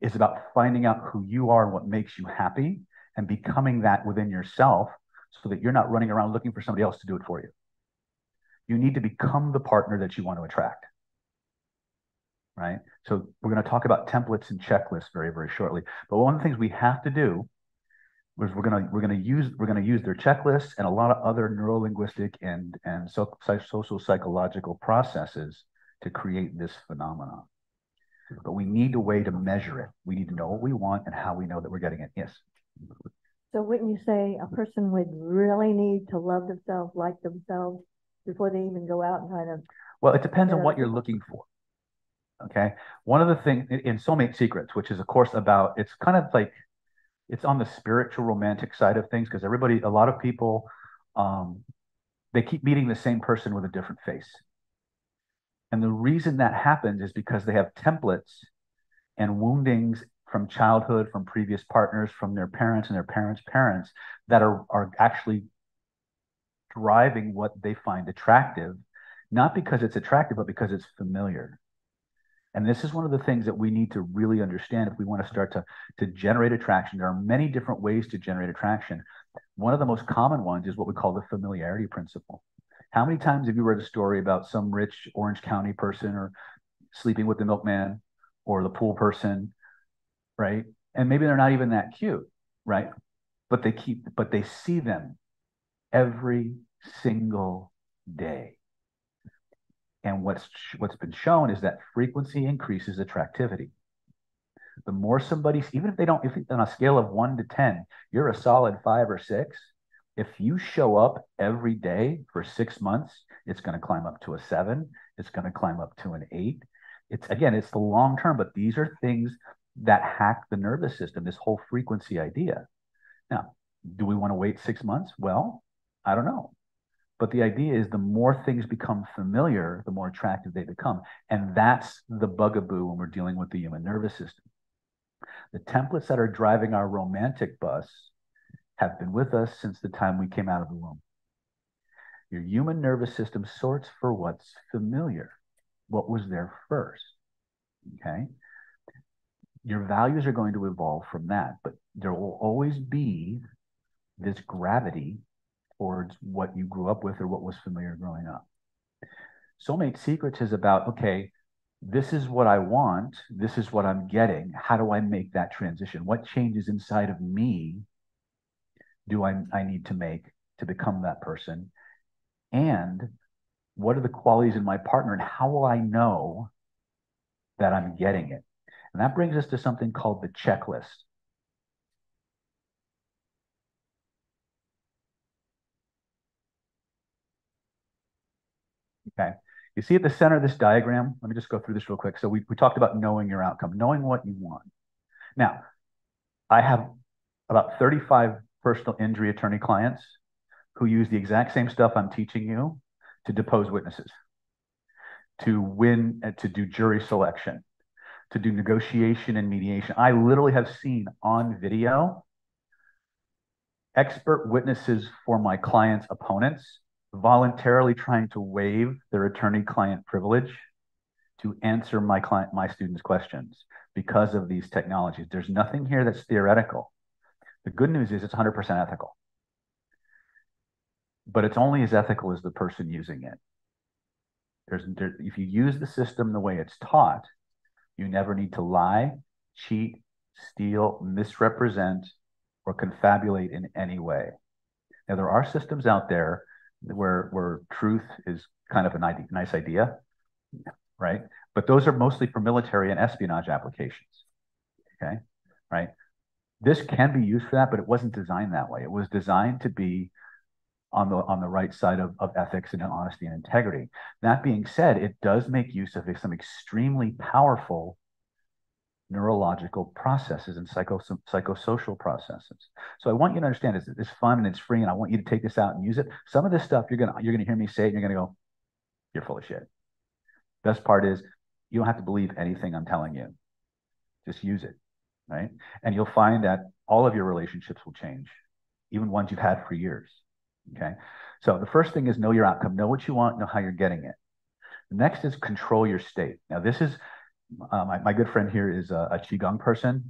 is about finding out who you are and what makes you happy and becoming that within yourself so that you're not running around looking for somebody else to do it for you. You need to become the partner that you want to attract. Right. So we're going to talk about templates and checklists very, very shortly. But one of the things we have to do is we're going to we're going to use we're going to use their checklists and a lot of other neurolinguistic and and so, social psychological processes to create this phenomenon. But we need a way to measure it. We need to know what we want and how we know that we're getting it. Yes. So wouldn't you say a person would really need to love themselves, like themselves, before they even go out and kind of? Well, it depends on what you're looking for. Okay. One of the things in Soulmate Secrets, which is of course about, it's kind of like, it's on the spiritual romantic side of things because everybody, a lot of people, um, they keep meeting the same person with a different face. And the reason that happens is because they have templates and woundings from childhood, from previous partners, from their parents and their parents' parents that are, are actually driving what they find attractive, not because it's attractive, but because it's familiar. And this is one of the things that we need to really understand if we want to start to, to generate attraction. There are many different ways to generate attraction. One of the most common ones is what we call the familiarity principle. How many times have you read a story about some rich Orange County person or sleeping with the milkman or the pool person, right? And maybe they're not even that cute, right? But they keep, but they see them every single day. And what's what's been shown is that frequency increases attractivity. The more somebody, even if they don't, if on a scale of one to ten, you're a solid five or six, if you show up every day for six months, it's going to climb up to a seven. It's going to climb up to an eight. It's again, it's the long term, but these are things that hack the nervous system, this whole frequency idea. Now, do we want to wait six months? Well, I don't know. But the idea is the more things become familiar, the more attractive they become. And that's the bugaboo when we're dealing with the human nervous system. The templates that are driving our romantic bus have been with us since the time we came out of the womb. Your human nervous system sorts for what's familiar, what was there first. Okay. Your values are going to evolve from that, but there will always be this gravity towards what you grew up with or what was familiar growing up. Soulmate Secrets is about okay, this is what I want, this is what I'm getting. How do I make that transition? What changes inside of me do I, I need to make to become that person? And what are the qualities in my partner? And how will I know that I'm getting it? And that brings us to something called the checklist. Okay. You see at the center of this diagram, let me just go through this real quick. So we, we talked about knowing your outcome, knowing what you want. Now, I have about 35 personal injury attorney clients who use the exact same stuff I'm teaching you to depose witnesses, to win, uh, to do jury selection, to do negotiation and mediation. I literally have seen on video expert witnesses for my clients' opponents voluntarily trying to waive their attorney-client privilege to answer my client, my students' questions because of these technologies. There's nothing here that's theoretical. The good news is it's 100% ethical. But it's only as ethical as the person using it. There's, there, if you use the system the way it's taught, you never need to lie, cheat, steal, misrepresent, or confabulate in any way. Now, there are systems out there where, where truth is kind of a nice idea, right? But those are mostly for military and espionage applications, okay? Right? This can be used for that, but it wasn't designed that way. It was designed to be on the on the right side of, of ethics and honesty and integrity. That being said, it does make use of some extremely powerful neurological processes and psycho psychosocial processes. So I want you to understand it's, it's fun and it's free, and I want you to take this out and use it. Some of this stuff you're gonna you're gonna hear me say and you're gonna go, "You're full of shit." Best part is you don't have to believe anything I'm telling you. Just use it right? And you'll find that all of your relationships will change, even ones you've had for years. Okay. So the first thing is know your outcome, know what you want, know how you're getting it. The next is control your state. Now, this is uh, my, my good friend here is a, a Qigong person.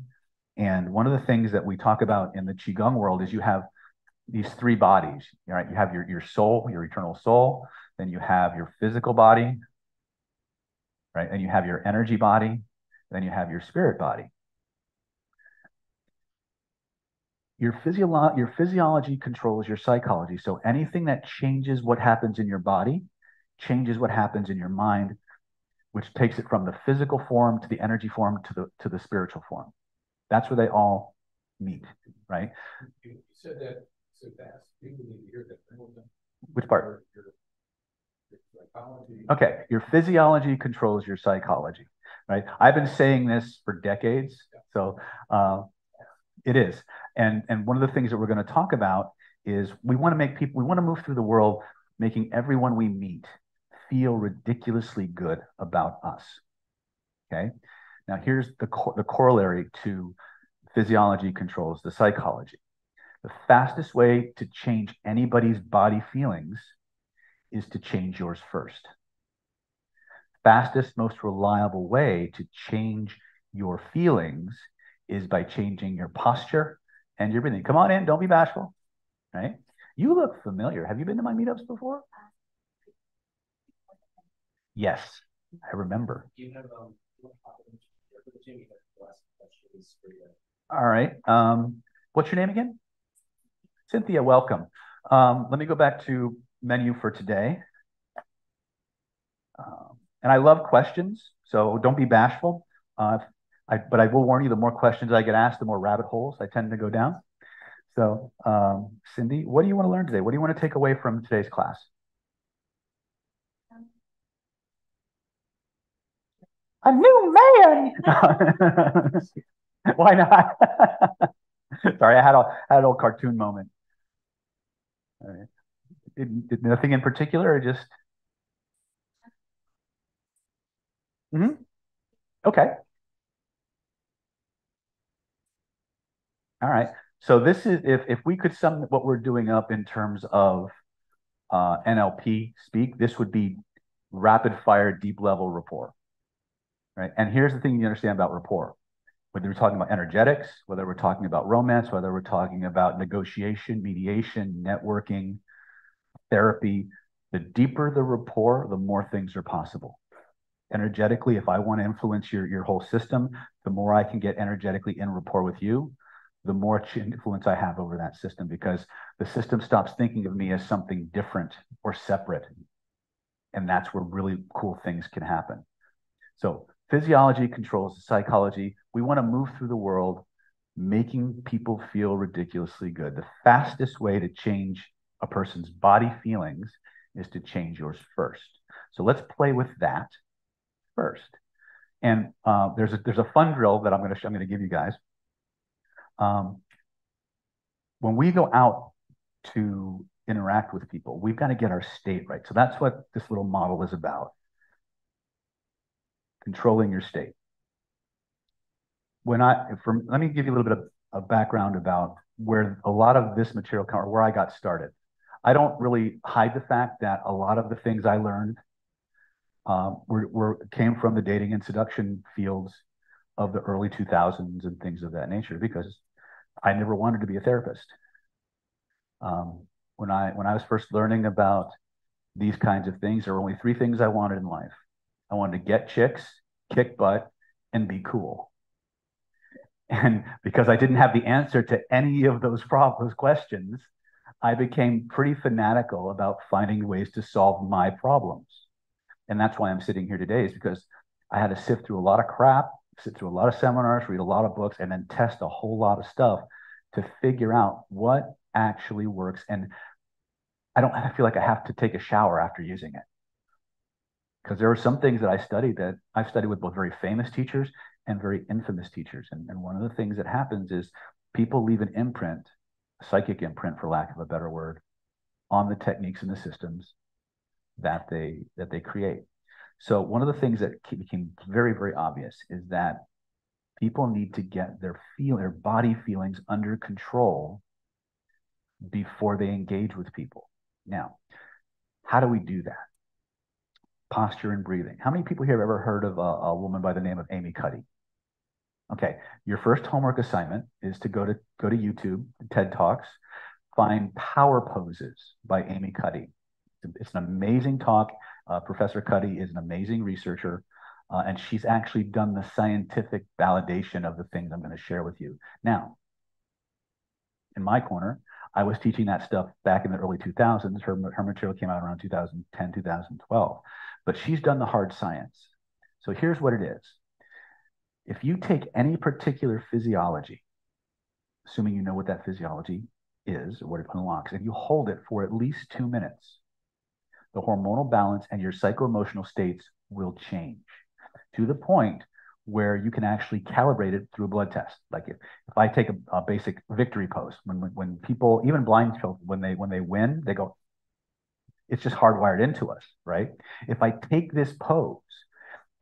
And one of the things that we talk about in the Qigong world is you have these three bodies, right? You have your, your soul, your eternal soul, then you have your physical body, right? And you have your energy body, then you have your spirit body. Your, physiolo- your physiology controls your psychology. So anything that changes what happens in your body changes what happens in your mind, which takes it from the physical form to the energy form to the to the spiritual form. That's where they all meet, right? You said that so fast. People need to hear that. Which part? Okay, your physiology controls your psychology, right? I've been saying this for decades, so uh, it is. And and one of the things that we're going to talk about is we want to make people, we want to move through the world, making everyone we meet feel ridiculously good about us. Okay. Now here's the the corollary to physiology controls the psychology. The fastest way to change anybody's body feelings is to change yours first. Fastest, most reliable way to change your feelings is by changing your posture and your breathing. Come on in, don't be bashful. Right? You look familiar. Have you been to my meetups before? Yes, I remember. Um, All right. Um, what's your name again? Cynthia, welcome. Um, let me go back to menu for today. Um, and I love questions, so don't be bashful. Uh, I, but I will warn you, the more questions I get asked, the more rabbit holes I tend to go down. So, um, Cindy, what do you want to learn today? What do you want to take away from today's class? A new man. Why not? Sorry, I had a had an old cartoon moment. Did, did nothing in particular, or just? Mm-hmm. Okay. All right. So this is if if we could sum what we're doing up in terms of uh, NLP speak, this would be rapid fire, deep level rapport. Right. And here's the thing you understand about rapport. Whether we're talking about energetics, whether we're talking about romance, whether we're talking about negotiation, mediation, networking, therapy, the deeper the rapport, the more things are possible. Energetically, if I want to influence your, your whole system, the more I can get energetically in rapport with you, the more influence I have over that system because the system stops thinking of me as something different or separate. And that's where really cool things can happen. So Physiology controls the psychology. We want to move through the world making people feel ridiculously good. The fastest way to change a person's body feelings is to change yours first. So let's play with that first. And uh, there's a there's a fun drill that I'm going to I'm going to give you guys. Um, when we go out to interact with people, we've got to get our state right. So that's what this little model is about controlling your state. When I, from, let me give you a little bit of, of background about where a lot of this material, or where I got started. I don't really hide the fact that a lot of the things I learned um, were, were came from the dating and seduction fields of the early 2000s and things of that nature because I never wanted to be a therapist. Um, when I when I was first learning about these kinds of things, there were only three things I wanted in life. I wanted to get chicks, kick butt, and be cool. And because I didn't have the answer to any of those problems, questions, I became pretty fanatical about finding ways to solve my problems. And that's why I'm sitting here today, is because I had to sift through a lot of crap, sit through a lot of seminars, read a lot of books, and then test a whole lot of stuff to figure out what actually works. And I don't feel like I have to take a shower after using it because there are some things that I studied that I've studied with both very famous teachers and very infamous teachers. And, and one of the things that happens is people leave an imprint, psychic imprint, for lack of a better word, on the techniques and the systems that they that they create. So one of the things that became very very obvious is that people need to get their feel their body feelings under control before they engage with people. Now, how do we do that? posture and breathing. How many people here have ever heard of a, a woman by the name of Amy Cuddy? Okay, your first homework assignment is to go to go to YouTube, TED Talks, find Power Poses by Amy Cuddy. It's an amazing talk. Uh, Professor Cuddy is an amazing researcher, uh, and she's actually done the scientific validation of the things I'm going to share with you. Now, in my corner, I was teaching that stuff back in the early 2000s. Her, her material came out around 2010, 2012, but she's done the hard science. So here's what it is. If you take any particular physiology, assuming you know what that physiology is or what it unlocks, and you hold it for at least two minutes, the hormonal balance and your psycho-emotional states will change to the point where you can actually calibrate it through a blood test. Like if, if I take a, a basic victory pose, when, when, people, even blind children, when they when they win, they go, it's just hardwired into us, right? If I take this pose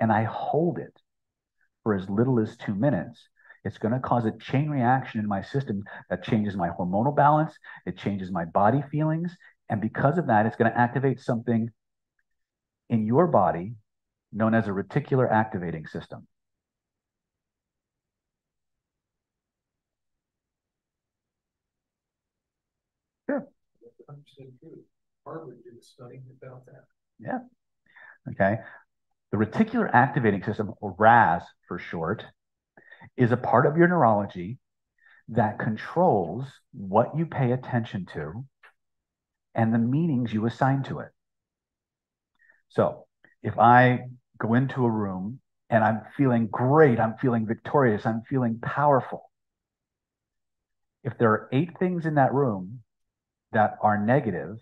and I hold it for as little as two minutes, it's going to cause a chain reaction in my system that changes my hormonal balance, it changes my body feelings, and because of that, it's going to activate something in your body known as a reticular activating system. Sure. Harvard did a study about that. Yeah. Okay. The reticular activating system, or RAS for short, is a part of your neurology that controls what you pay attention to and the meanings you assign to it. So if I go into a room and I'm feeling great, I'm feeling victorious, I'm feeling powerful. If there are eight things in that room that are negative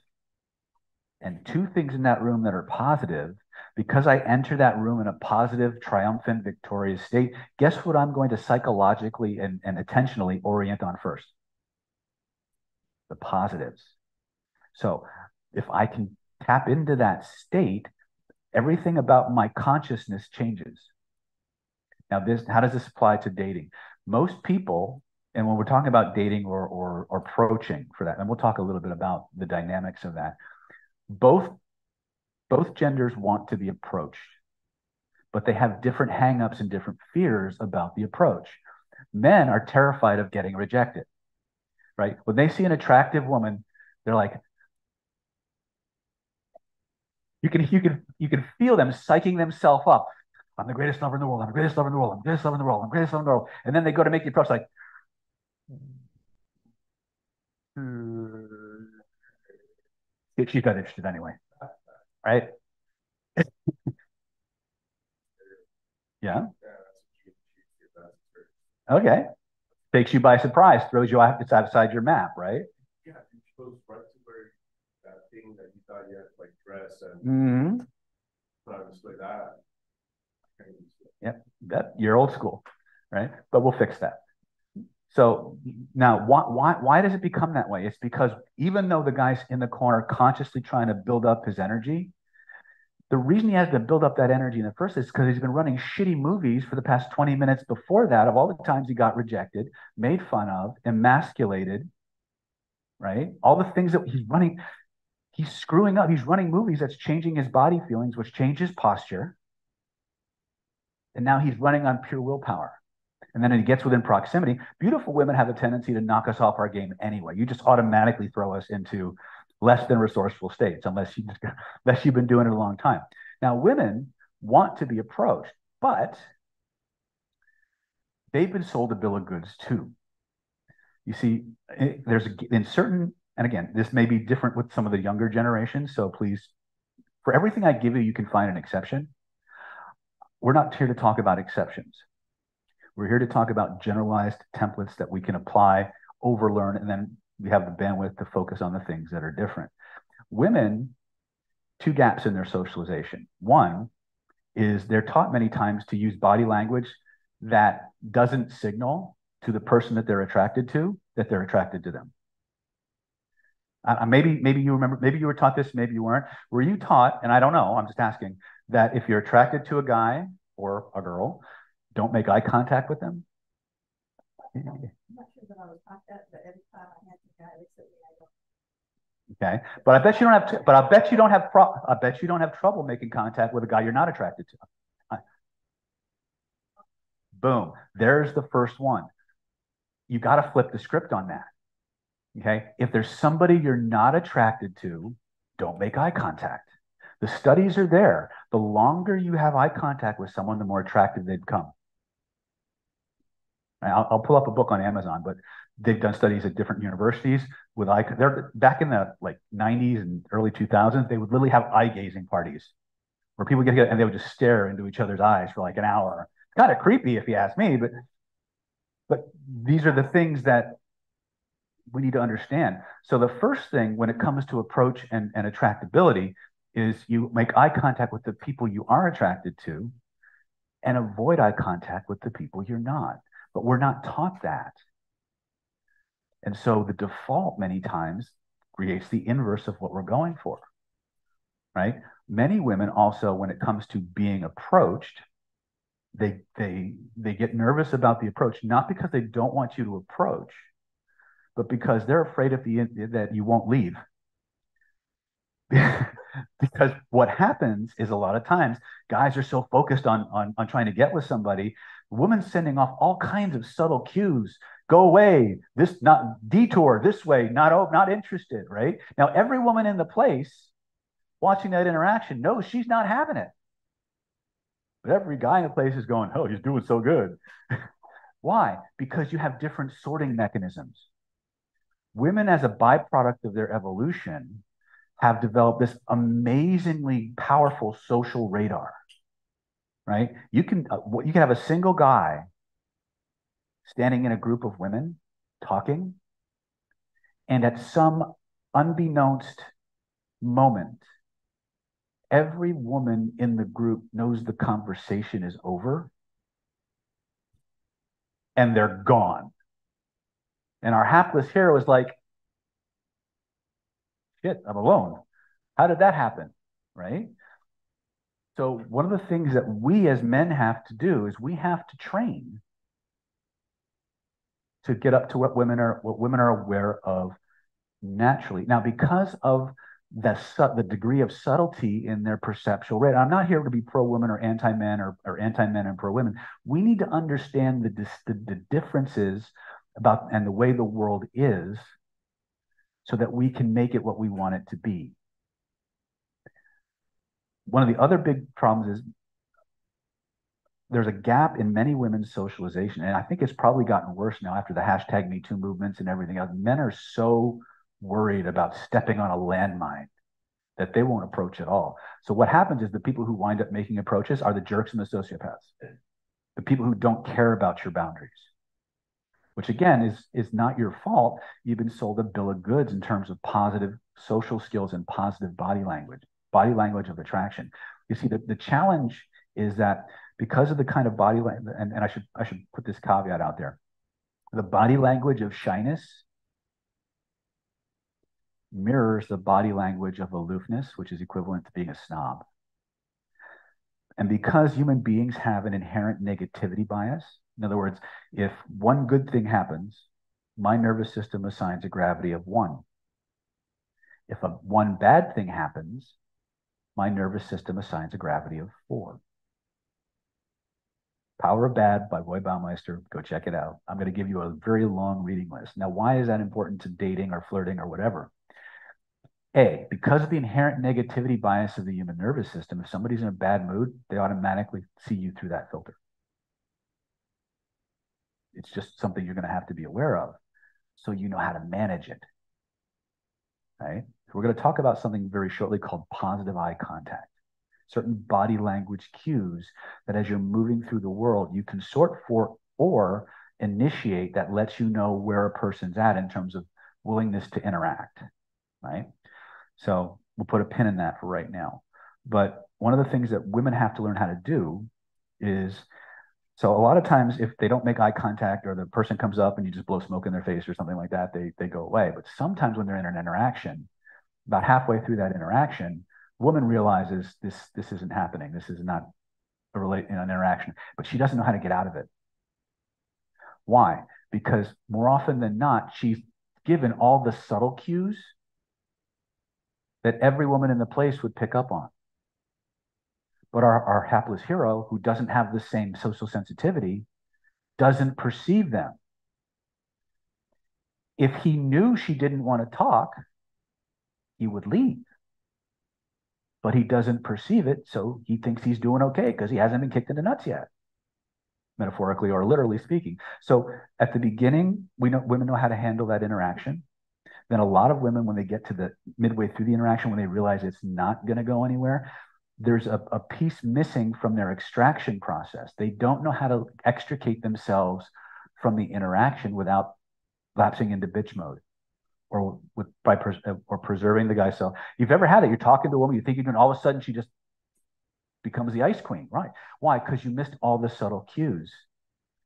and two things in that room that are positive, because I enter that room in a positive, triumphant, victorious state, guess what I'm going to psychologically and, and attentionally orient on first? The positives. So if I can tap into that state, everything about my consciousness changes. Now, this how does this apply to dating? Most people, and when we're talking about dating or, or, or approaching for that, and we'll talk a little bit about the dynamics of that, both both genders want to be approached, but they have different hangups and different fears about the approach. Men are terrified of getting rejected, right? When they see an attractive woman, they're like, you can you can you can feel them psyching themselves up. I'm the greatest lover in the world. I'm the greatest lover in the world. I'm the greatest lover in the world. I'm the greatest lover in the world. And then they go to make the approach like, she's not interested anyway, right? yeah. Okay. Takes you by surprise, throws you out, it's outside your map, right? Yeah, you chose right to where that thing that you thought you had to like and Mm-hmm. obviously that. Yep, that you're old school, right? But we'll fix that. So now, why why why does it become that way? It's because even though the guy's in the corner consciously trying to build up his energy, the reason he has to build up that energy in the first is because he's been running shitty movies for the past 20 minutes before that of all the times he got rejected, made fun of, emasculated, right? All the things that he's running, he's screwing up. He's running movies that's changing his body feelings, which change his posture. And now he's running on pure willpower. And then he gets within proximity. Beautiful women have a tendency to knock us off our game anyway. You just automatically throw us into less than resourceful states unless you unless you've been doing it a long time. Now, women want to be approached, but they've been sold a bill of goods too. You see, eh, there's a, in certain, and again, this may be different with some of the younger generations. So please, for everything I give you, you can find an exception. We're not here to talk about exceptions. We're here to talk about generalized templates that we can apply, overlearn, and then we have the bandwidth to focus on the things that are different. Women, two gaps in their socialization. One is they're taught many times to use body language that doesn't signal to the person that they're attracted to that they're attracted to them. Uh, maybe maybe you remember maybe you were taught this maybe you weren't were you taught and i don't know i'm just asking that if you're attracted to a guy or a girl don't make eye contact with them. Okay, but I bet you don't have. But I bet you don't have. Pro, I bet you don't have trouble making contact with a guy you're not attracted to. Boom. There's the first one. You got to flip the script on that. Okay. If there's somebody you're not attracted to, don't make eye contact. The studies are there. The longer you have eye contact with someone, the more attractive they become. I'll, I'll pull up a book on Amazon, but they've done studies at different universities with eye. They're back in the like 90s and early 2000s. They would literally have eye gazing parties where people get together and they would just stare into each other's eyes for like an hour. Kind of creepy if you ask me, but but these are the things that we need to understand. So the first thing when it comes to approach and, and attractability is you make eye contact with the people you are attracted to and avoid eye contact with the people you're not. But we're not taught that. And so the default many times creates the inverse of what we're going for. Right? Many women also, when it comes to being approached, they they they get nervous about the approach, not because they don't want you to approach, but because they're afraid of the that you won't leave. because what happens is a lot of times guys are so focused on, on on trying to get with somebody women sending off all kinds of subtle cues. Go away this not detour this way not oh not interested right? Now every woman in the place watching that interaction knows she's not having it. But every guy in the place is going oh he's doing so good. Why? Because you have different sorting mechanisms women as a byproduct of their evolution have developed this amazingly powerful social radar right? You can uh, you can have a single guy standing in a group of women talking and at some unbeknownst moment every woman in the group knows the conversation is over and they're gone and our hapless hero is like shit, I'm alone. How did that happen? Right? So, one of the things that we as men have to do is we have to train to get up to what women are what women are aware of naturally. Now, because of the the degree of subtlety in their perceptual rate, I'm not here to be pro women or anti men or, or anti men and pro women. We need to understand the, the the differences about and the way the world is so that we can make it what we want it to be. One of the other big problems is there's a gap in many women's socialization, and I think it's probably gotten worse now after the hashtag Me Too movements and everything else. Men are so worried about stepping on a landmine that they won't approach at all. So what happens is the people who wind up making approaches are the jerks and the sociopaths, the people who don't care about your boundaries which again is is not your fault. You've been sold a bill of goods in terms of positive social skills and positive body language, body language of attraction. You see, the, the challenge is that because of the kind of body language, and, and I should I should put this caveat out there, the body language of shyness mirrors the body language of aloofness, which is equivalent to being a snob. And because human beings have an inherent negativity bias, in other words, if one good thing happens, my nervous system assigns a gravity of one. If a one bad thing happens, my nervous system assigns a gravity of four. Power of Bad by Roy Baumeister. Go check it out. I'm going to give you a very long reading list. Now, why is that important to dating or flirting or whatever? A, because of the inherent negativity bias of the human nervous system, if somebody's in a bad mood, they automatically see you through that filter it's just something you're going to have to be aware of so you know how to manage it. Right? So we're going to talk about something very shortly called positive eye contact. Certain body language cues that as you're moving through the world, you can sort for or initiate that lets you know where a person's at in terms of willingness to interact. Right? So we'll put a pin in that for right now. But one of the things that women have to learn how to do is so a lot of times, if they don't make eye contact or the person comes up and you just blow smoke in their face or something like that, they they go away. But sometimes when they're in an interaction, about halfway through that interaction, woman realizes this this isn't happening. This is not a relate an interaction, but she doesn't know how to get out of it. Why? Because more often than not, she's given all the subtle cues that every woman in the place would pick up on. But our, our hapless hero, who doesn't have the same social sensitivity, doesn't perceive them. If he knew she didn't want to talk, he would leave. But he doesn't perceive it, so he thinks he's doing okay because he hasn't been kicked in the nuts yet, metaphorically or literally speaking. So at the beginning, we know women know how to handle that interaction. Then a lot of women, when they get to the midway through the interaction, when they realize it's not going to go anywhere, there's a, a piece missing from their extraction process. They don't know how to extricate themselves from the interaction without lapsing into bitch mode or with by pres- or preserving the guy's self. You've ever had it? You're talking to a woman, you think you're doing, all of a sudden she just becomes the ice queen, right? Why? Because you missed all the subtle cues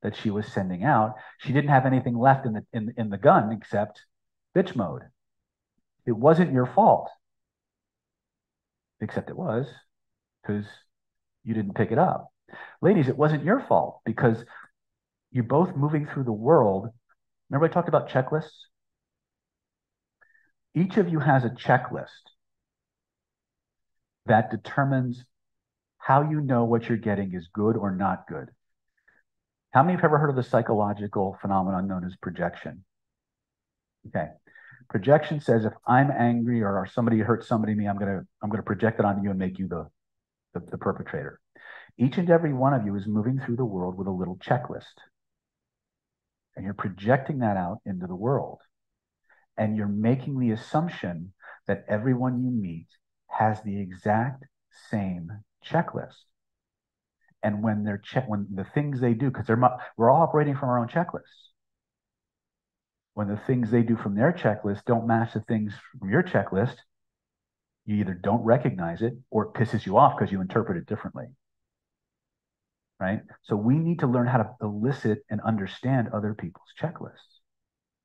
that she was sending out. She didn't have anything left in the in, in the gun except bitch mode. It wasn't your fault, except it was because you didn't pick it up. Ladies, it wasn't your fault because you're both moving through the world. Remember, I talked about checklists? Each of you has a checklist that determines how you know what you're getting is good or not good. How many have ever heard of the psychological phenomenon known as projection? Okay. Projection says if I'm angry or somebody hurts somebody me, I'm gonna I'm gonna project it onto you and make you the the, the perpetrator. Each and every one of you is moving through the world with a little checklist. And you're projecting that out into the world. And you're making the assumption that everyone you meet has the exact same checklist. And when they're check when the things they do, because they're we're all operating from our own checklists. When the things they do from their checklist don't match the things from your checklist, you either don't recognize it or it pisses you off because you interpret it differently. Right? So we need to learn how to elicit and understand other people's checklists.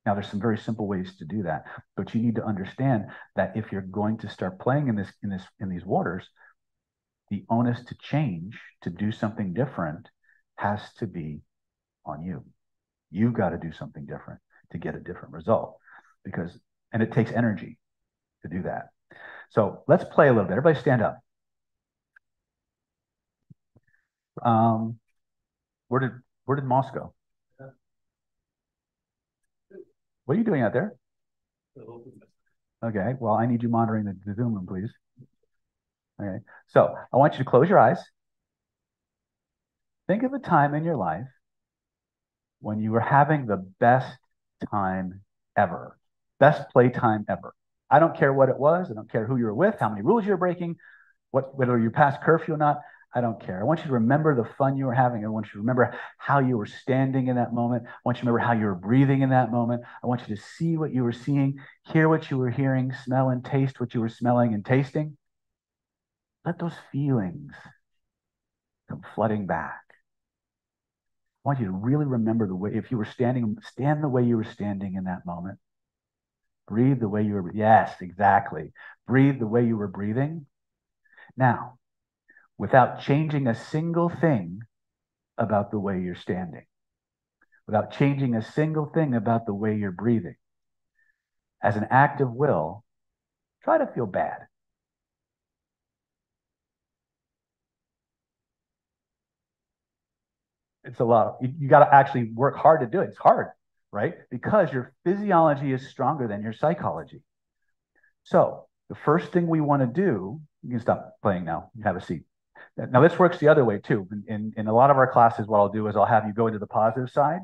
Now, there's some very simple ways to do that, but you need to understand that if you're going to start playing in this in this in these waters, the onus to change to do something different has to be on you. You've got to do something different to get a different result, because and it takes energy to do that. So let's play a little bit. Everybody stand up. Um, where did where did Moss go? What are you doing out there? Okay, well, I need you monitoring the, the Zoom room, please. Okay, so I want you to close your eyes. Think of a time in your life when you were having the best time ever, best playtime ever. I don't care what it was. I don't care who you were with, how many rules you're breaking, what whether you passed curfew or not. I don't care. I want you to remember the fun you were having. I want you to remember how you were standing in that moment. I want you to remember how you were breathing in that moment. I want you to see what you were seeing, hear what you were hearing, smell and taste what you were smelling and tasting. Let those feelings come flooding back. I want you to really remember the way, if you were standing, stand the way you were standing in that moment. Breathe the way you were. Yes, exactly. Breathe the way you were breathing. Now, without changing a single thing about the way you're standing, without changing a single thing about the way you're breathing, as an act of will, try to feel bad. It's a lot. you, you got to actually work hard to do it. It's hard right? Because your physiology is stronger than your psychology. So the first thing we want to do, you can stop playing now, you have a seat. Now this works the other way too. In, in, in a lot of our classes, what I'll do is I'll have you go into the positive side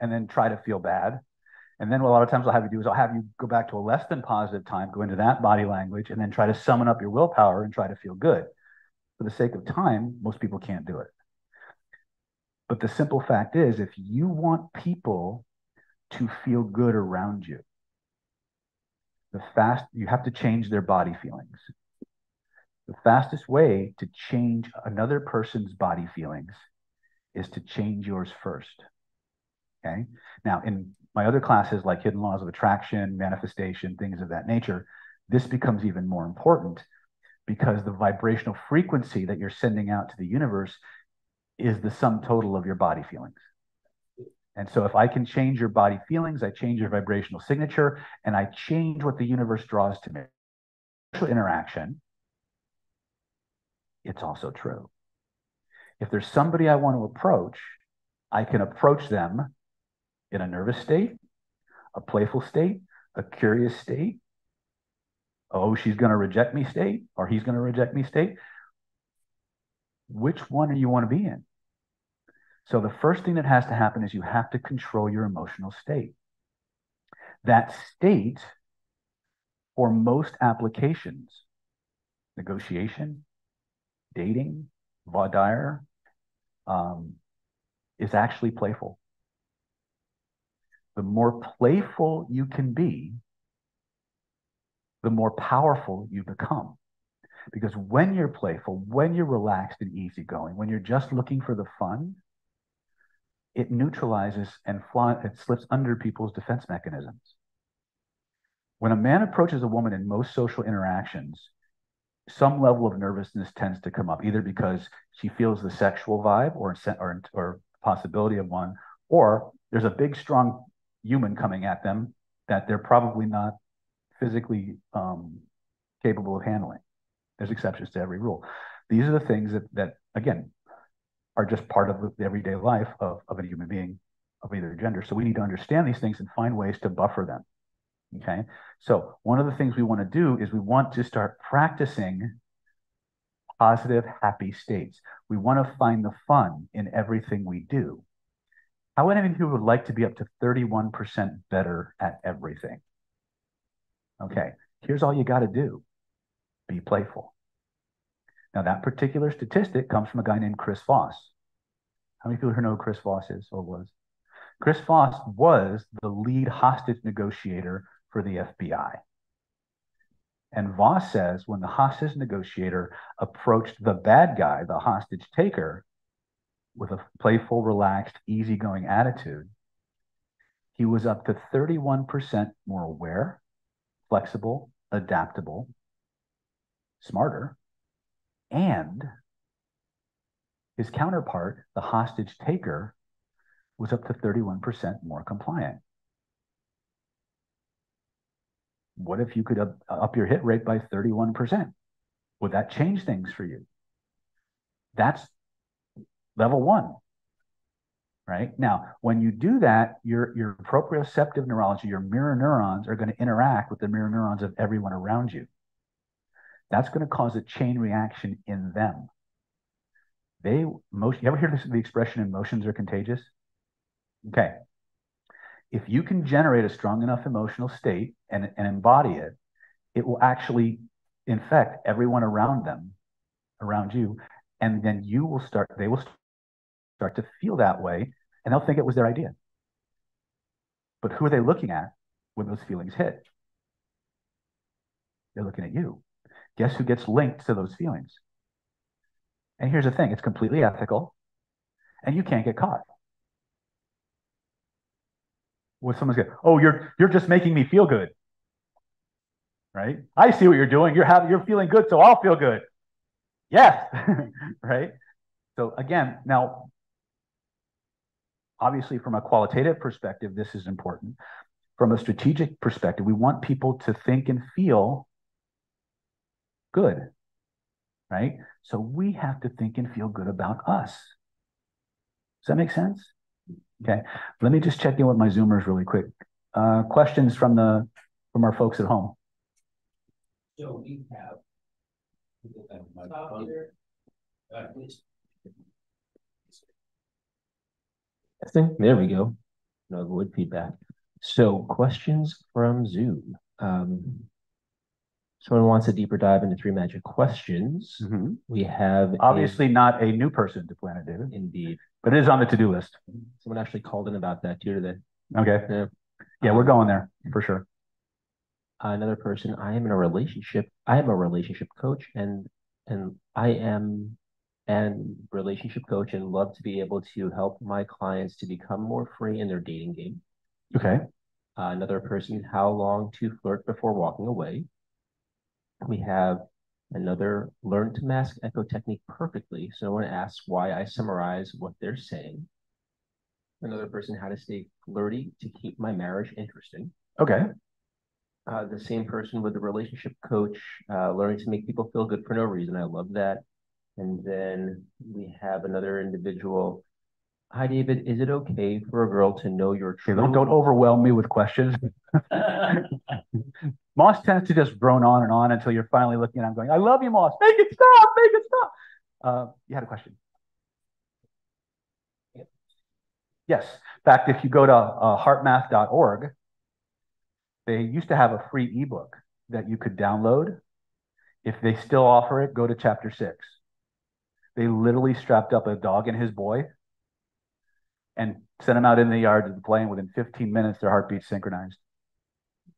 and then try to feel bad. And then a lot of times I'll have you do is I'll have you go back to a less than positive time, go into that body language, and then try to summon up your willpower and try to feel good. For the sake of time, most people can't do it. But the simple fact is, if you want people to feel good around you. The fast you have to change their body feelings. The fastest way to change another person's body feelings is to change yours first. Okay. Now, in my other classes like hidden laws of attraction, manifestation, things of that nature, this becomes even more important because the vibrational frequency that you're sending out to the universe is the sum total of your body feelings. And so if I can change your body feelings, I change your vibrational signature, and I change what the universe draws to me. Social interaction, it's also true. If there's somebody I want to approach, I can approach them in a nervous state, a playful state, a curious state, oh, she's going to reject me state, or he's going to reject me state. Which one do you want to be in? So the first thing that has to happen is you have to control your emotional state. That state, for most applications, negotiation, dating, voir dire, um, is actually playful. The more playful you can be, the more powerful you become. Because when you're playful, when you're relaxed and easygoing, when you're just looking for the fun, it neutralizes and fly, it slips under people's defense mechanisms. When a man approaches a woman in most social interactions, some level of nervousness tends to come up, either because she feels the sexual vibe or, or, or possibility of one, or there's a big, strong human coming at them that they're probably not physically um, capable of handling. There's exceptions to every rule. These are the things that, that again, are just part of the everyday life of, of a human being of either gender. So we need to understand these things and find ways to buffer them. Okay. So one of the things we want to do is we want to start practicing positive, happy states. We want to find the fun in everything we do. How many of you would like to be up to 31% better at everything? Okay, here's all you got to do be playful. Now, that particular statistic comes from a guy named Chris Voss. How many people here know who Chris Voss is or was? Chris Voss was the lead hostage negotiator for the FBI. And Voss says when the hostage negotiator approached the bad guy, the hostage taker, with a playful, relaxed, easygoing attitude, he was up to 31% more aware, flexible, adaptable, smarter, and his counterpart, the hostage taker, was up to 31% more compliant. What if you could up, up your hit rate by 31%? Would that change things for you? That's level one. Right now, when you do that, your, your proprioceptive neurology, your mirror neurons are going to interact with the mirror neurons of everyone around you. That's going to cause a chain reaction in them. They most you ever hear this, the expression emotions are contagious? Okay. If you can generate a strong enough emotional state and, and embody it, it will actually infect everyone around them, around you, and then you will start, they will start to feel that way, and they'll think it was their idea. But who are they looking at when those feelings hit? They're looking at you. Guess who gets linked to those feelings? And here's the thing it's completely ethical, and you can't get caught. What someone's going, oh, you're you're just making me feel good. Right? I see what you're doing. You're having you're feeling good, so I'll feel good. Yes. right? So again, now obviously from a qualitative perspective, this is important. From a strategic perspective, we want people to think and feel good, right? So we have to think and feel good about us. Does that make sense? Okay, let me just check in with my Zoomers really quick. Uh, questions from the from our folks at home. So we have. Testing. There we go. No avoid feedback. So questions from Zoom. Um, someone wants a deeper dive into three magic questions. Mm -hmm. We have obviously a, not a new person to Planet David. Indeed. But it is on the to-do list. Someone actually called in about that too today. Okay. Yeah, yeah we're going there for sure. Another person, I am in a relationship. I am a relationship coach and and I am and relationship coach and love to be able to help my clients to become more free in their dating game. Okay. Uh, another person, how long to flirt before walking away. We have another learn to mask echo technique perfectly. So no one asks why I summarize what they're saying. Another person, how to stay flirty to keep my marriage interesting. Okay. Uh, the same person with the relationship coach, uh, learning to make people feel good for no reason. I love that. And then we have another individual. Hi, David. Is it okay for a girl to know your Okay, true? don't, don't overwhelm me with questions. Moss tends to just drone on and on until you're finally looking at him going, I love you, Moss. Make it stop, make it stop. Uh, you had a question. Yes. In fact, if you go to uh, heartmath.org, they used to have a free ebook that you could download. If they still offer it, go to chapter six. They literally strapped up a dog and his boy and sent him out in the yard to play, and within 15 minutes, their heartbeats synchronized.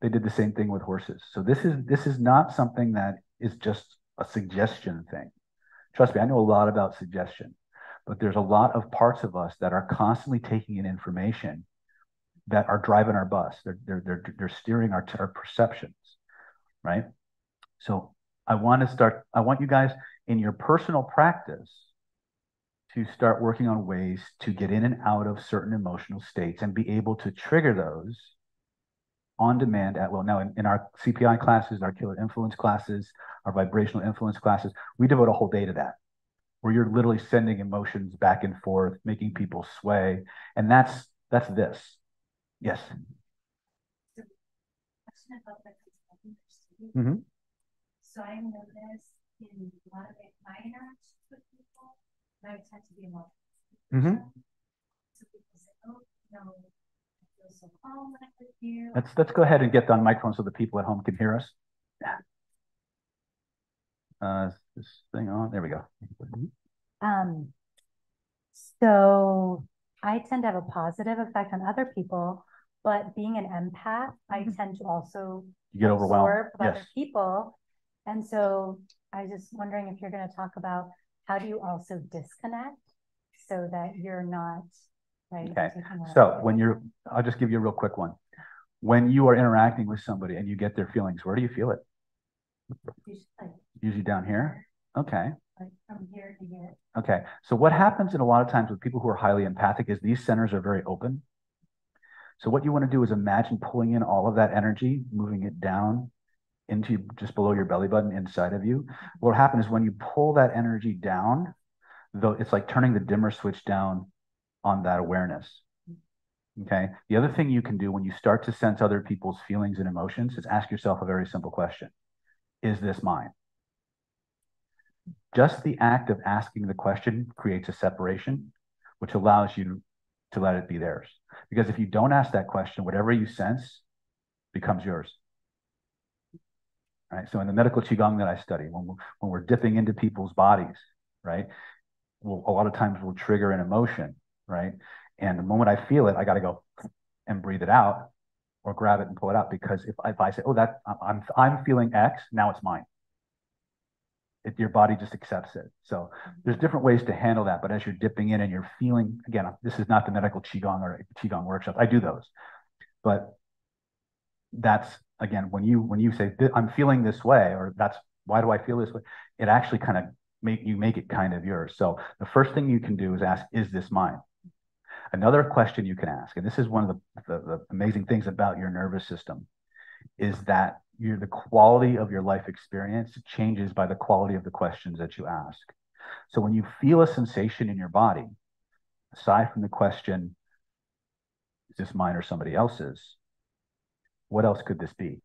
They did the same thing with horses. So this is this is not something that is just a suggestion thing. Trust me, I know a lot about suggestion, but there's a lot of parts of us that are constantly taking in information that are driving our bus. They're they're they're, they're steering our, our perceptions, right? So I want to start. I want you guys in your personal practice to start working on ways to get in and out of certain emotional states and be able to trigger those on demand at will. Now, in, in our CPI classes, our killer influence classes, our vibrational influence classes, we devote a whole day to that, where you're literally sending emotions back and forth, making people sway, and that's that's this. Yes. question about the consulting procedure. Mhm. So I noticed in a lot of it, my interactions with people, I tend to be more. Mhm. So people say, oh, you Let's let's go ahead and get on microphone so the people at home can hear us. Uh, is this thing on? There we go. Um, so I tend to have a positive effect on other people, but being an empath, I tend to also You get overwhelmed. absorb of other people. And so I was just wondering if you're going to talk about how do you also disconnect so that you're not right. Okay. So when you're, I'll just give you a real quick one. When you are interacting with somebody and you get their feelings, where do you feel it? Usually, down here. Okay. like from here to here. Okay. So what happens in a lot of times with people who are highly empathic is these centers are very open. So what you want to do is imagine pulling in all of that energy, moving it down into just below your belly button inside of you. Mm-hmm. What will happen is when you pull that energy down, though it's like turning the dimmer switch down on that awareness. Okay. The other thing you can do when you start to sense other people's feelings and emotions is ask yourself a very simple question. Is this mine? Just the act of asking the question creates a separation, which allows you to let it be theirs. Because if you don't ask that question, whatever you sense becomes yours. Right. So in the medical qigong that I study, when we're, when we're dipping into people's bodies, right, we'll, a lot of times we'll trigger an emotion, right, and the moment I feel it, I got to go and breathe it out, or grab it and pull it out. Because if, if I say, "Oh, that I'm I'm feeling X," now it's mine it, your body just accepts it. So there's different ways to handle that. But as you're dipping in and you're feeling, again, this is not the medical qigong or qigong workshop. I do those, but that's again when you when you say I'm feeling this way or that's why do I feel this way? It actually kind of make you make it kind of yours. So the first thing you can do is ask, is this mine? Another question you can ask, and this is one of the, the, the amazing things about your nervous system, is that your the quality of your life experience changes by the quality of the questions that you ask. So when you feel a sensation in your body, aside from the question, is this mine or somebody else's? What else could this be?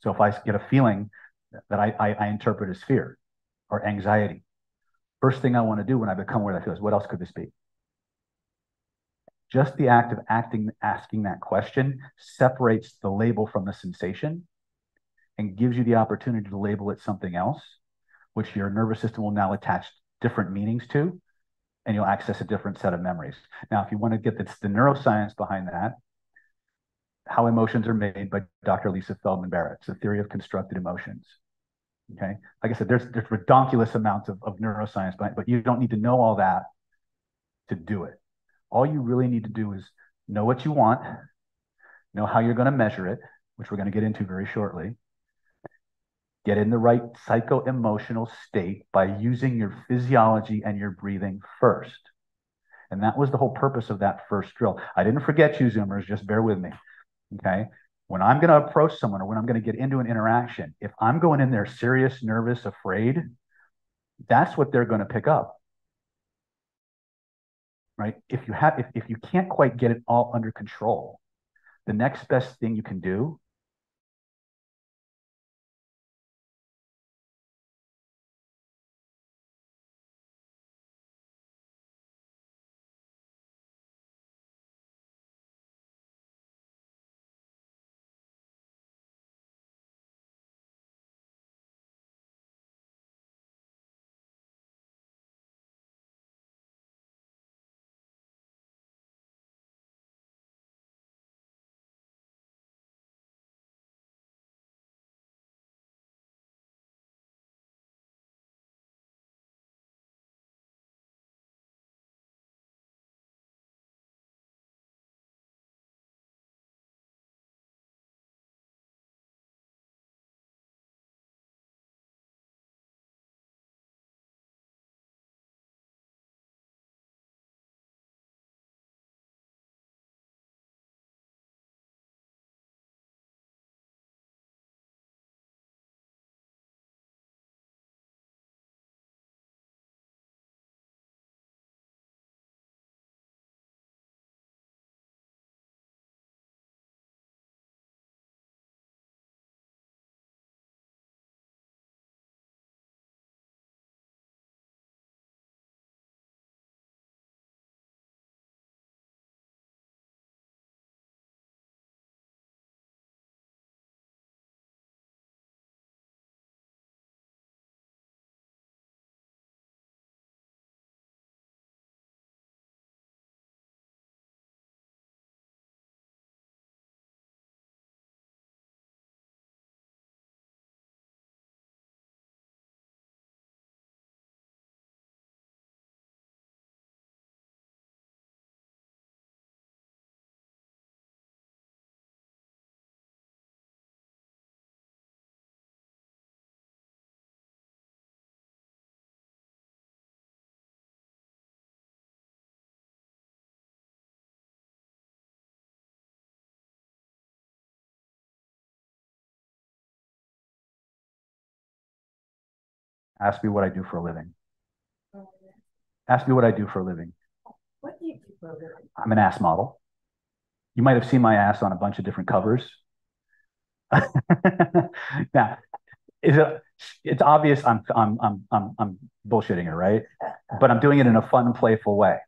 So if I get a feeling that I, I, I interpret as fear or anxiety, first thing I want to do when I become aware of that feel is what else could this be? Just the act of acting, asking that question separates the label from the sensation and gives you the opportunity to label it something else, which your nervous system will now attach different meanings to, and you'll access a different set of memories. Now, if you want to get the, the neuroscience behind that, How Emotions Are Made by Dr. Lisa Feldman Barrett. A theory of constructed emotions. Okay. Like I said, there's there's redonkulous amounts of, of neuroscience behind, but you don't need to know all that to do it. All you really need to do is know what you want, know how you're going to measure it, which we're going to get into very shortly. Get in the right psycho emotional state by using your physiology and your breathing first. And that was the whole purpose of that first drill. I didn't forget you, Zoomers, just bear with me. Okay. When I'm going to approach someone or when I'm going to get into an interaction, if I'm going in there serious, nervous, afraid, that's what they're going to pick up. Right? If you have if, if you can't quite get it all under control, the next best thing you can do Ask me what I do for a living. Oh, Ask me what I do for a living. What do you do for a living? I'm an ass model. You might have seen my ass on a bunch of different covers. now, is it, it's obvious I'm, I'm, I'm, I'm, I'm bullshitting her, right? But I'm doing it in a fun, playful way,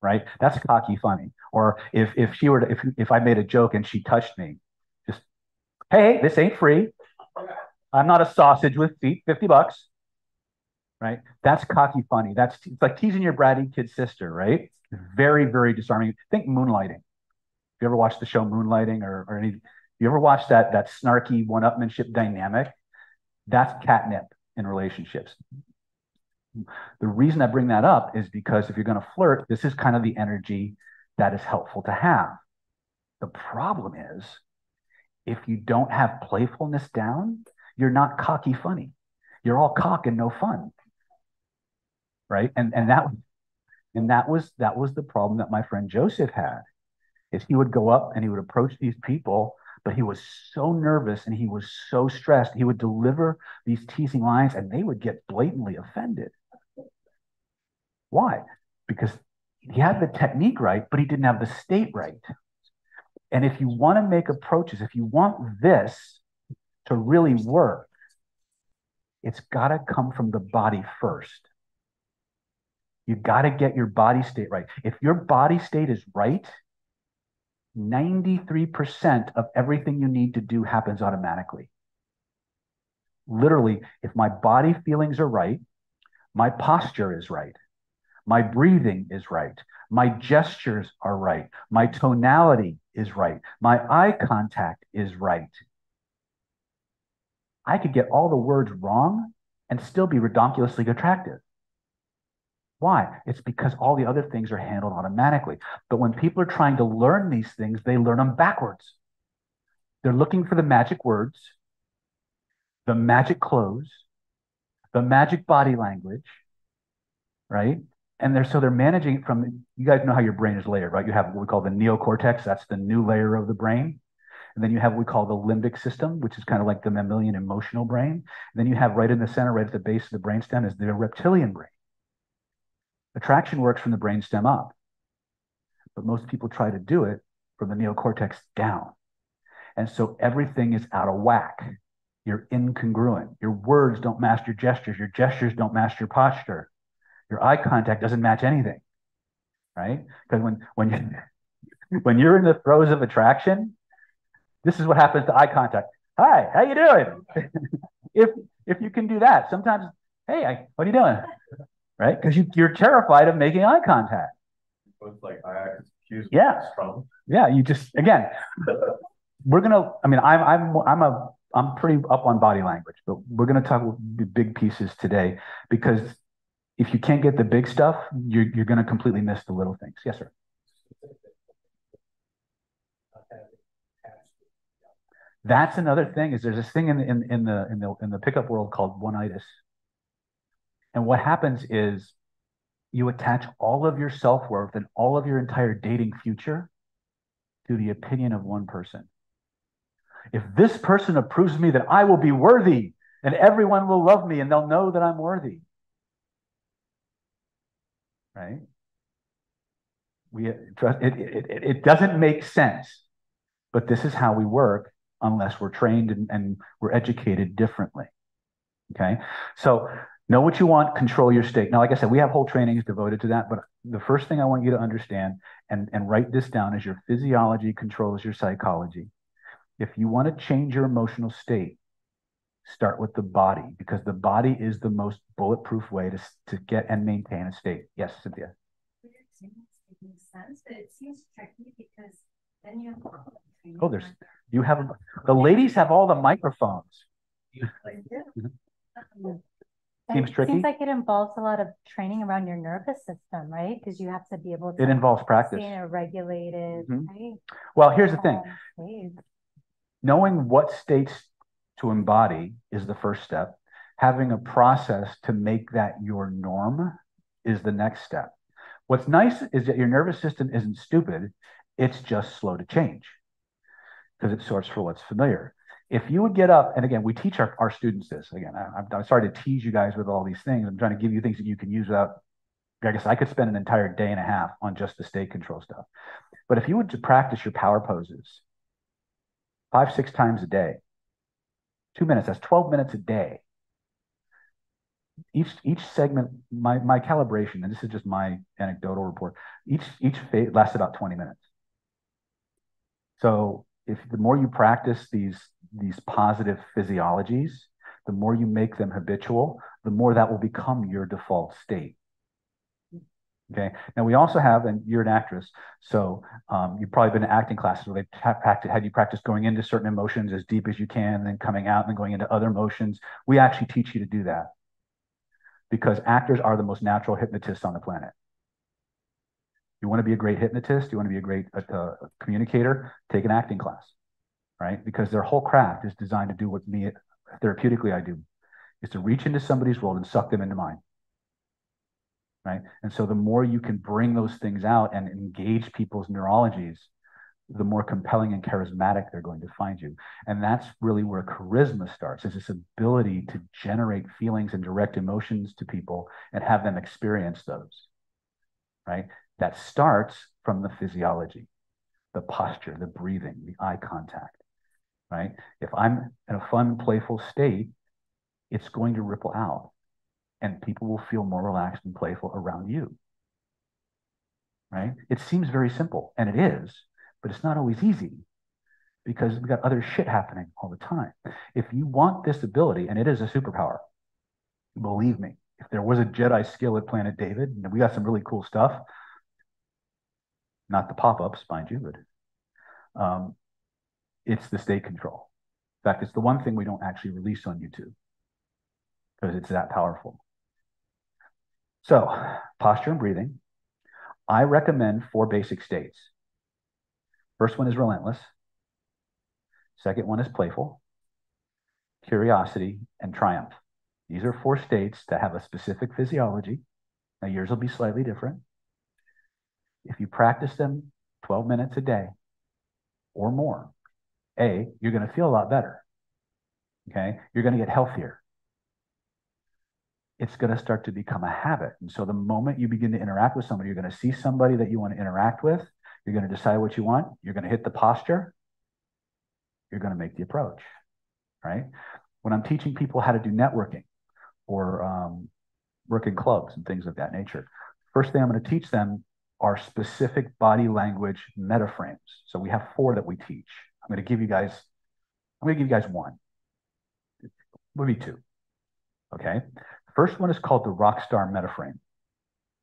right? That's cocky funny. Or if, if she were to, if, if I made a joke and she touched me, just, hey, this ain't free. I'm not a sausage with feet, 50 bucks right? That's cocky funny. That's it's like teasing your bratty kid sister, right? Very, very disarming. Think moonlighting. If you ever watched the show Moonlighting or, or any you ever watched that that snarky one-upmanship dynamic? That's catnip in relationships. The reason I bring that up is because if you're going to flirt, this is kind of the energy that is helpful to have. The problem is if you don't have playfulness down, you're not cocky funny. You're all cock and no fun right? And and that and that was that was the problem that my friend Joseph had. Is he would go up and he would approach these people, but he was so nervous and he was so stressed. He would deliver these teasing lines and they would get blatantly offended. Why? Because he had the technique right, but he didn't have the state right. And if you want to make approaches, if you want this to really work, it's got to come from the body first. You got to get your body state right. If your body state is right, 93% of everything you need to do happens automatically. Literally, if my body feelings are right, my posture is right, my breathing is right, my gestures are right, my tonality is right, my eye contact is right. I could get all the words wrong and still be redonkulously attractive. Why? It's because all the other things are handled automatically. But when people are trying to learn these things, they learn them backwards. They're looking for the magic words, the magic clothes, the magic body language, right? And they're so they're managing it from you guys know how your brain is layered, right? You have what we call the neocortex, that's the new layer of the brain. And then you have what we call the limbic system, which is kind of like the mammalian emotional brain. And then you have right in the center, right at the base of the brainstem, is the reptilian brain. Attraction works from the brainstem up, but most people try to do it from the neocortex down. And so everything is out of whack. You're incongruent. Your words don't match your gestures. Your gestures don't match your posture. Your eye contact doesn't match anything, right? Because when when you when you're in the throes of attraction, this is what happens to eye contact. Hi, how you doing? if if you can do that, sometimes, hey, I, what are you doing? Right? Because you, you're terrified of making eye contact. It's like I accused Yeah. from. Yeah, you just again, we're gonna. I mean, I'm I'm I'm a I'm pretty up on body language, but we're gonna talk the big pieces today because if you can't get the big stuff, you're you're gonna completely miss the little things. Yes, sir. That's another thing. Is there's this thing in the in, in the in the in the pickup world called one-itis, and what happens is you attach all of your self-worth and all of your entire dating future to the opinion of one person. If this person approves me, then I will be worthy and everyone will love me and they'll know that I'm worthy. Right? We trust it, it, it, it doesn't make sense, but this is how we work unless we're trained and, and we're educated differently. Okay. So know what you want, control your state. Now, like I said, we have whole trainings devoted to that, but the first thing I want you to understand and, and write this down is your physiology controls your psychology. If you want to change your emotional state, start with the body because the body is the most bulletproof way to, to get and maintain a state. Yes, Cynthia. Making sense, but it seems tricky because then you have. all the training Oh, there's you have the ladies have all the microphones. Seems it tricky. Seems like it involves a lot of training around your nervous system, right? Because you have to be able to. It involves practice. In a regulated, Mhm. right? Well, here's the thing. calm knowing what states to embody is the first step. Having a process to make that your norm is the next step. What's nice is that your nervous system isn't stupid, it's just slow to change because it sorts for what's familiar. If you would get up, and again, we teach our, our students this. Again, I, I'm, I'm sorry to tease you guys with all these things. I'm trying to give you things that you can use up I guess I could spend an entire day and a half on just the state control stuff. But if you would to practice your power poses, five, six times a day. Two minutes, that's 12 minutes a day. Each each segment, my my calibration, and this is just my anecdotal report, each each phase lasts about 20 minutes. So if the more you practice these these positive physiologies, the more you make them habitual, the more that will become your default state. Okay. Now we also have, and you're an actress, so um, you've probably been in acting classes where they have practiced, had you practice going into certain emotions as deep as you can, then coming out and then going into other emotions. We actually teach you to do that because actors are the most natural hypnotists on the planet. You want to be a great hypnotist, you want to be a great uh, uh, communicator, take an acting class, right? Because their whole craft is designed to do what me therapeutically I do, is to reach into somebody's world and suck them into mine right? And so the more you can bring those things out and engage people's neurologies, the more compelling and charismatic they're going to find you. And that's really where charisma starts, is this ability to generate feelings and direct emotions to people and have them experience those, right? That starts from the physiology, the posture, the breathing, the eye contact, right? If I'm in a fun, playful state, it's going to ripple out and people will feel more relaxed and playful around you. Right? It seems very simple, and it is, but it's not always easy because we've got other shit happening all the time. If you want this ability, and it is a superpower, believe me, if there was a Jedi skill at Planet David, and we got some really cool stuff, not the pop ups, mind you, but um, it's the state control. In fact, it's the one thing we don't actually release on YouTube because it's that powerful. So, posture and breathing. I recommend four basic states. First one is relentless. Second one is playful, curiosity, and triumph. These are four states that have a specific physiology. Now, yours will be slightly different. If you practice them 12 minutes a day or more, A, you're going to feel a lot better. Okay. You're going to get healthier. It's going to start to become a habit. And so the moment you begin to interact with somebody, you're going to see somebody that you want to interact with. You're going to decide what you want. You're going to hit the posture. You're going to make the approach. Right. When I'm teaching people how to do networking or um, work in clubs and things of that nature, first thing I'm going to teach them are specific body language metaframes. So we have four that we teach. I'm going to give you guys, I'm going to give you guys one maybe two. Okay. First one is called the rock Rockstar Metaframe.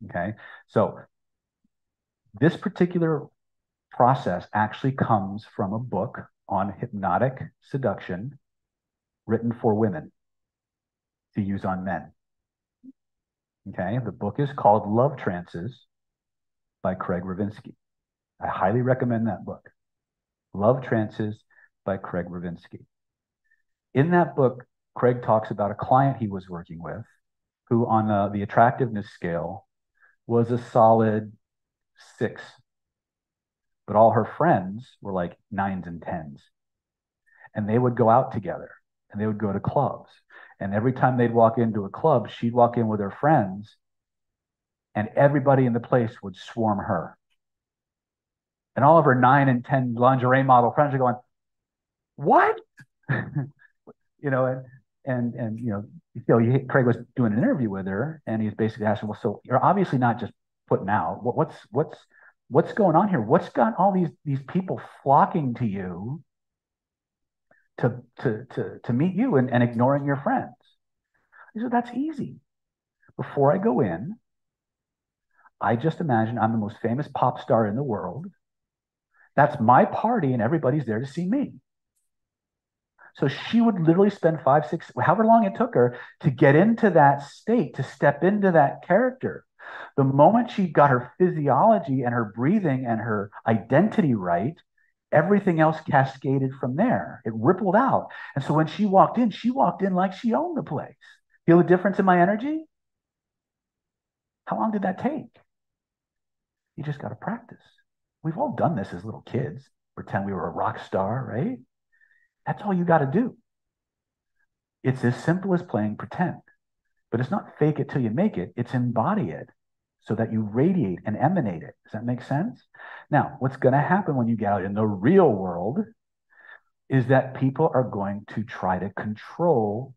Okay. So this particular process actually comes from a book on hypnotic seduction written for women to use on men. Okay. The book is called Love Trances by Craig Ravinsky. I highly recommend that book. Love Trances by Craig Rowinski. In that book, Craig talks about a client he was working with who, on the, the attractiveness scale, was a solid six. But all her friends were like nines and tens. And they would go out together and they would go to clubs. And every time they'd walk into a club, she'd walk in with her friends, and everybody in the place would swarm her. And all of her nine and 10 lingerie model friends are going, What? you know, and and and you know, you know, Craig was doing an interview with her, and he's basically asking, well, so you're obviously not just putting out. What, what's what's what's going on here? What's got all these these people flocking to you to to to to meet you and, and ignoring your friends? He said, that's easy. Before I go in, I just imagine I'm the most famous pop star in the world. That's my party, and everybody's there to see me. So she would literally spend five, six, however long it took her to get into that state, to step into that character. The moment she got her physiology and her breathing and her identity right, everything else cascaded from there. It rippled out. And so when she walked in, she walked in like she owned the place. Feel the difference in my energy? How long did that take? You just got to practice. We've all done this as little kids, pretend we were a rock star, right? That's all you got to do. It's as simple as playing pretend, but it's not fake it till you make it. It's embody it so that you radiate and emanate it. Does that make sense? Now, what's going to happen when you get out in the real world is that people are going to try to control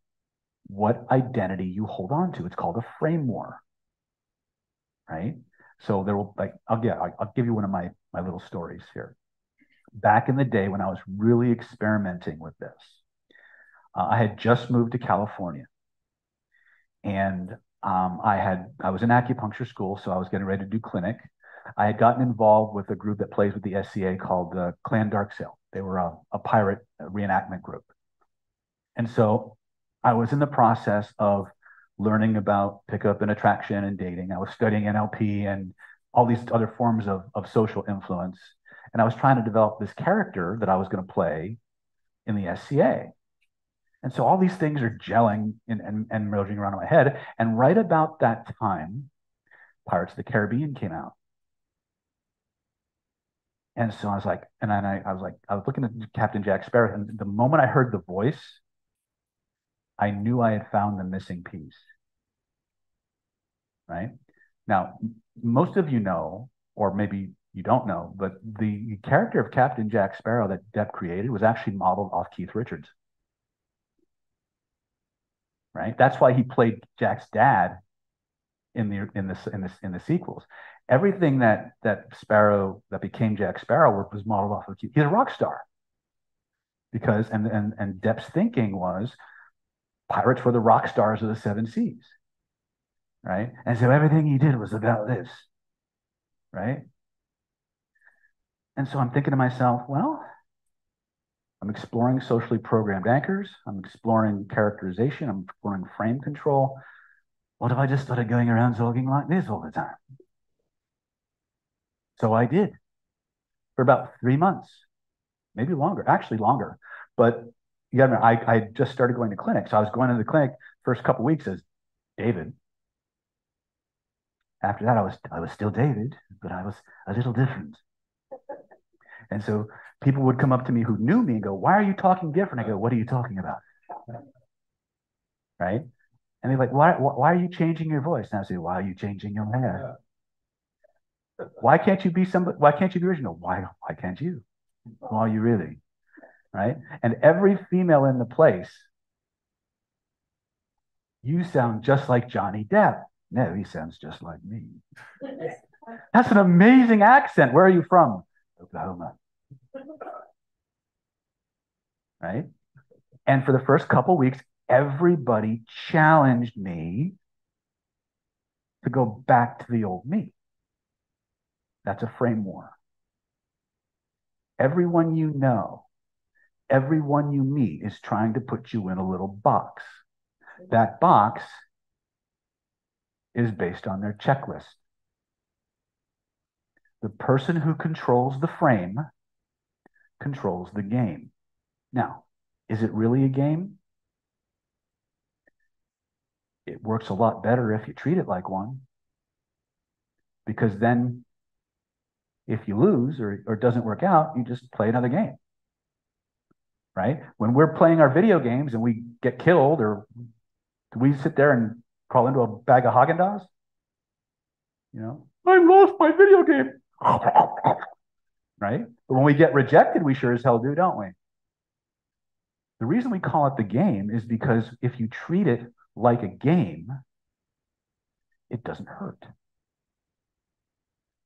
what identity you hold on to. It's called a frame war, right? So there will like I'll get I'll, I'll give you one of my my little stories here back in the day when I was really experimenting with this. Uh, I had just moved to California, and um, I had I was in acupuncture school, so I was getting ready to do clinic. I had gotten involved with a group that plays with the SCA called the Clan Darksail. They were a, a pirate reenactment group, and so I was in the process of learning about pickup and attraction and dating. I was studying NLP and all these other forms of, of social influence and I was trying to develop this character that I was going to play in the SCA. And so all these things are gelling and, and, and merging around in my head. And right about that time, Pirates of the Caribbean came out. And so I was like, and then I, I was like, I was looking at Captain Jack Sparrow, and the moment I heard the voice, I knew I had found the missing piece. Right? Now, most of you know, or maybe you don't know, but the character of Captain Jack Sparrow that Depp created was actually modeled off Keith Richards. Right? That's why he played Jack's dad in the in the in the in the sequels. Everything that that Sparrow that became Jack Sparrow was modeled off of Keith. He's a rock star. Because and and and Depp's thinking was pirates were the rock stars of the seven seas. Right? And so everything he did was about this. Right? And so I'm thinking to myself, well, I'm exploring socially programmed anchors. I'm exploring characterization. I'm exploring frame control. What if I just started going around talking like this all the time? So I did for about three months, maybe longer, actually longer. But yeah, I, I just started going to clinic. So I was going to the clinic first couple weeks as David. After that, I was I was still David, but I was a little different. And so people would come up to me who knew me and go, Why are you talking different? I go, What are you talking about? Right? And they're like, Why, why are you changing your voice? And I say, Why are you changing your hair? Why can't you be somebody? Why can't you be original? Why, why can't you? Why are you really? Right? And every female in the place, you sound just like Johnny Depp. No, he sounds just like me. That's an amazing accent. Where are you from? Oklahoma. Right? And for the first couple weeks, everybody challenged me to go back to the old me. That's a frame war. Everyone you know, everyone you meet is trying to put you in a little box. That box is based on their checklist. The person who controls the frame controls the game. Now, is it really a game? It works a lot better if you treat it like one. Because then, if you lose or, or it doesn't work out, you just play another game. Right? When we're playing our video games and we get killed, or do we sit there and crawl into a bag of Haagen Dazs? You know, I lost my video game. right? But when we get rejected, we sure as hell do, don't we? The reason we call it the game is because if you treat it like a game, it doesn't hurt.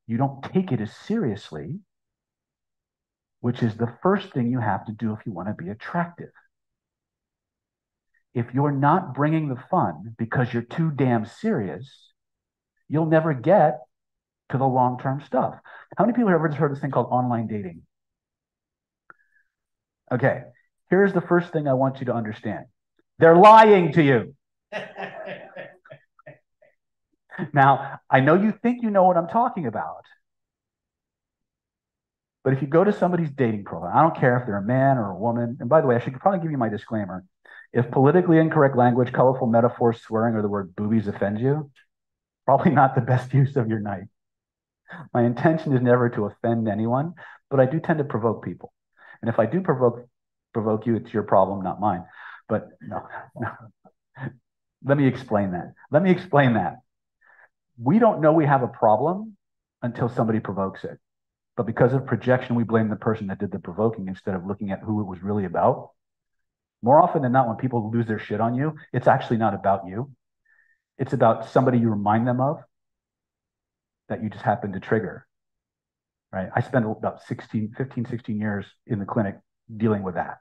You don't take it as seriously, which is the first thing you have to do if you want to be attractive. If you're not bringing the fun because you're too damn serious, you'll never get to the long term stuff. How many people have ever just heard this thing called online dating? Okay, here's the first thing I want you to understand they're lying to you. now, I know you think you know what I'm talking about. But if you go to somebody's dating profile, I don't care if they're a man or a woman. And by the way, I should probably give you my disclaimer. If politically incorrect language, colorful metaphors, swearing, or the word boobies offend you, probably not the best use of your night. My intention is never to offend anyone, but I do tend to provoke people. And if I do provoke provoke you, it's your problem, not mine. But no, no. Let me explain that. Let me explain that. We don't know we have a problem until somebody provokes it. But because of projection, we blame the person that did the provoking instead of looking at who it was really about. More often than not, when people lose their shit on you, it's actually not about you. It's about somebody you remind them of that you just happen to trigger. Right. I spent about 16, 15, 16 years in the clinic dealing with that.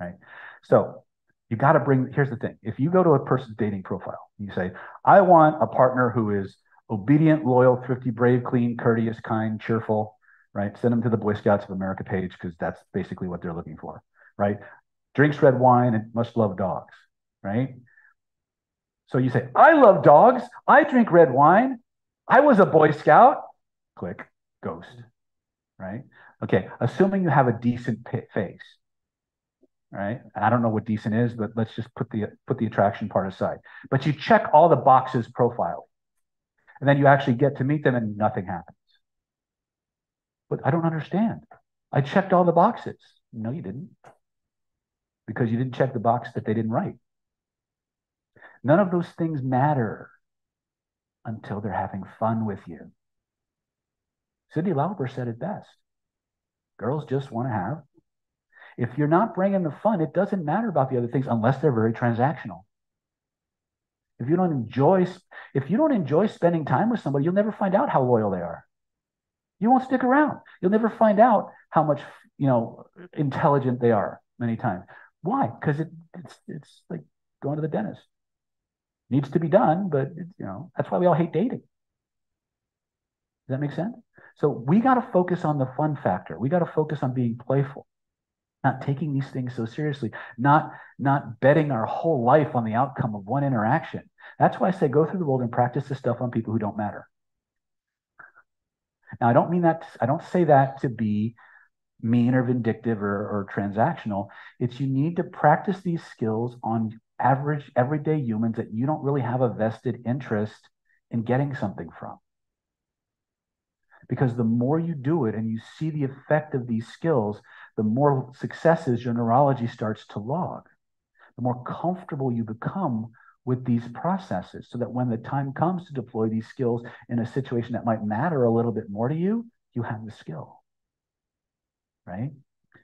Right. So you got to bring, here's the thing. If you go to a person's dating profile, you say, I want a partner who is obedient, loyal, thrifty, brave, clean, courteous, kind, cheerful, right? Send them to the Boy Scouts of America page because that's basically what they're looking for, right? Drinks red wine and must love dogs, right? So you say, I love dogs. I drink red wine. I was a Boy Scout. Click, ghost, right? Okay, assuming you have a decent face, right? I don't know what decent is, but let's just put the put the attraction part aside. But you check all the boxes profile, and then you actually get to meet them, and nothing happens. But I don't understand. I checked all the boxes. No, you didn't, because you didn't check the box that they didn't write. None of those things matter until they're having fun with you. Cyndi Lauper said it best. Girls just want to have. If you're not bringing the fun, it doesn't matter about the other things unless they're very transactional. If you don't enjoy, if you don't enjoy spending time with somebody, you'll never find out how loyal they are. You won't stick around. You'll never find out how much you know intelligent they are. Many times, why? Because it, it's it's like going to the dentist needs to be done, but you know, that's why we all hate dating. Does that make sense? So we got to focus on the fun factor. We got to focus on being playful, not taking these things so seriously, not not betting our whole life on the outcome of one interaction. That's why I say go through the world and practice this stuff on people who don't matter. Now, I don't mean that, I don't say that to be mean or vindictive or, or transactional. It's you need to practice these skills on average, everyday humans that you don't really have a vested interest in getting something from. Because the more you do it and you see the effect of these skills, the more successes your neurology starts to log. The more comfortable you become with these processes so that when the time comes to deploy these skills in a situation that might matter a little bit more to you, you have the skill. Right?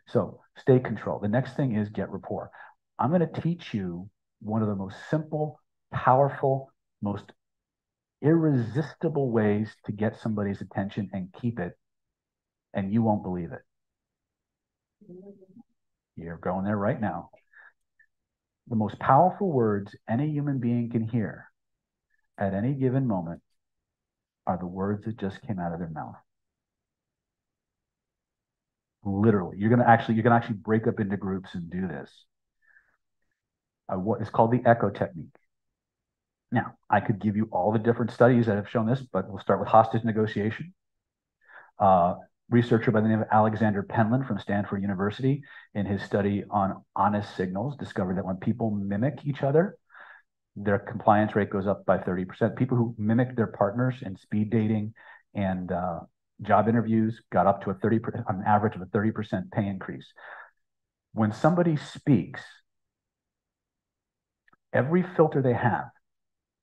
So stay control. The next thing is get rapport. I'm going to teach you one of the most simple, powerful, most irresistible ways to get somebody's attention and keep it, and you won't believe it. You're going there right now. The most powerful words any human being can hear at any given moment are the words that just came out of their mouth. Literally, you're going to actually, you're going to actually break up into groups and do this. Uh, what is called the echo technique. Now, I could give you all the different studies that have shown this, but we'll start with hostage negotiation. Uh, researcher by the name of Alexander Pentland from Stanford University, in his study on honest signals, discovered that when people mimic each other, their compliance rate goes up by 30%. People who mimic their partners in speed dating and uh, job interviews got up to a thirty percent, an average of a 30% pay increase. When somebody speaks, every filter they have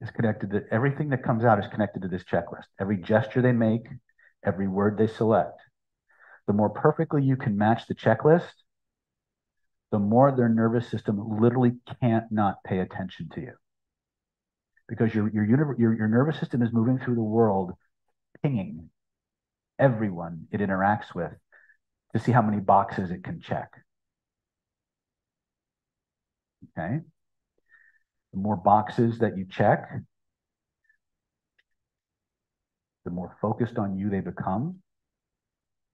is connected to everything that comes out is connected to this checklist. Every gesture they make, every word they select. The more perfectly you can match the checklist, the more their nervous system literally can't not pay attention to you. Because your, your, your, your nervous system is moving through the world pinging everyone it interacts with to see how many boxes it can check. Okay. The more boxes that you check, the more focused on you they become,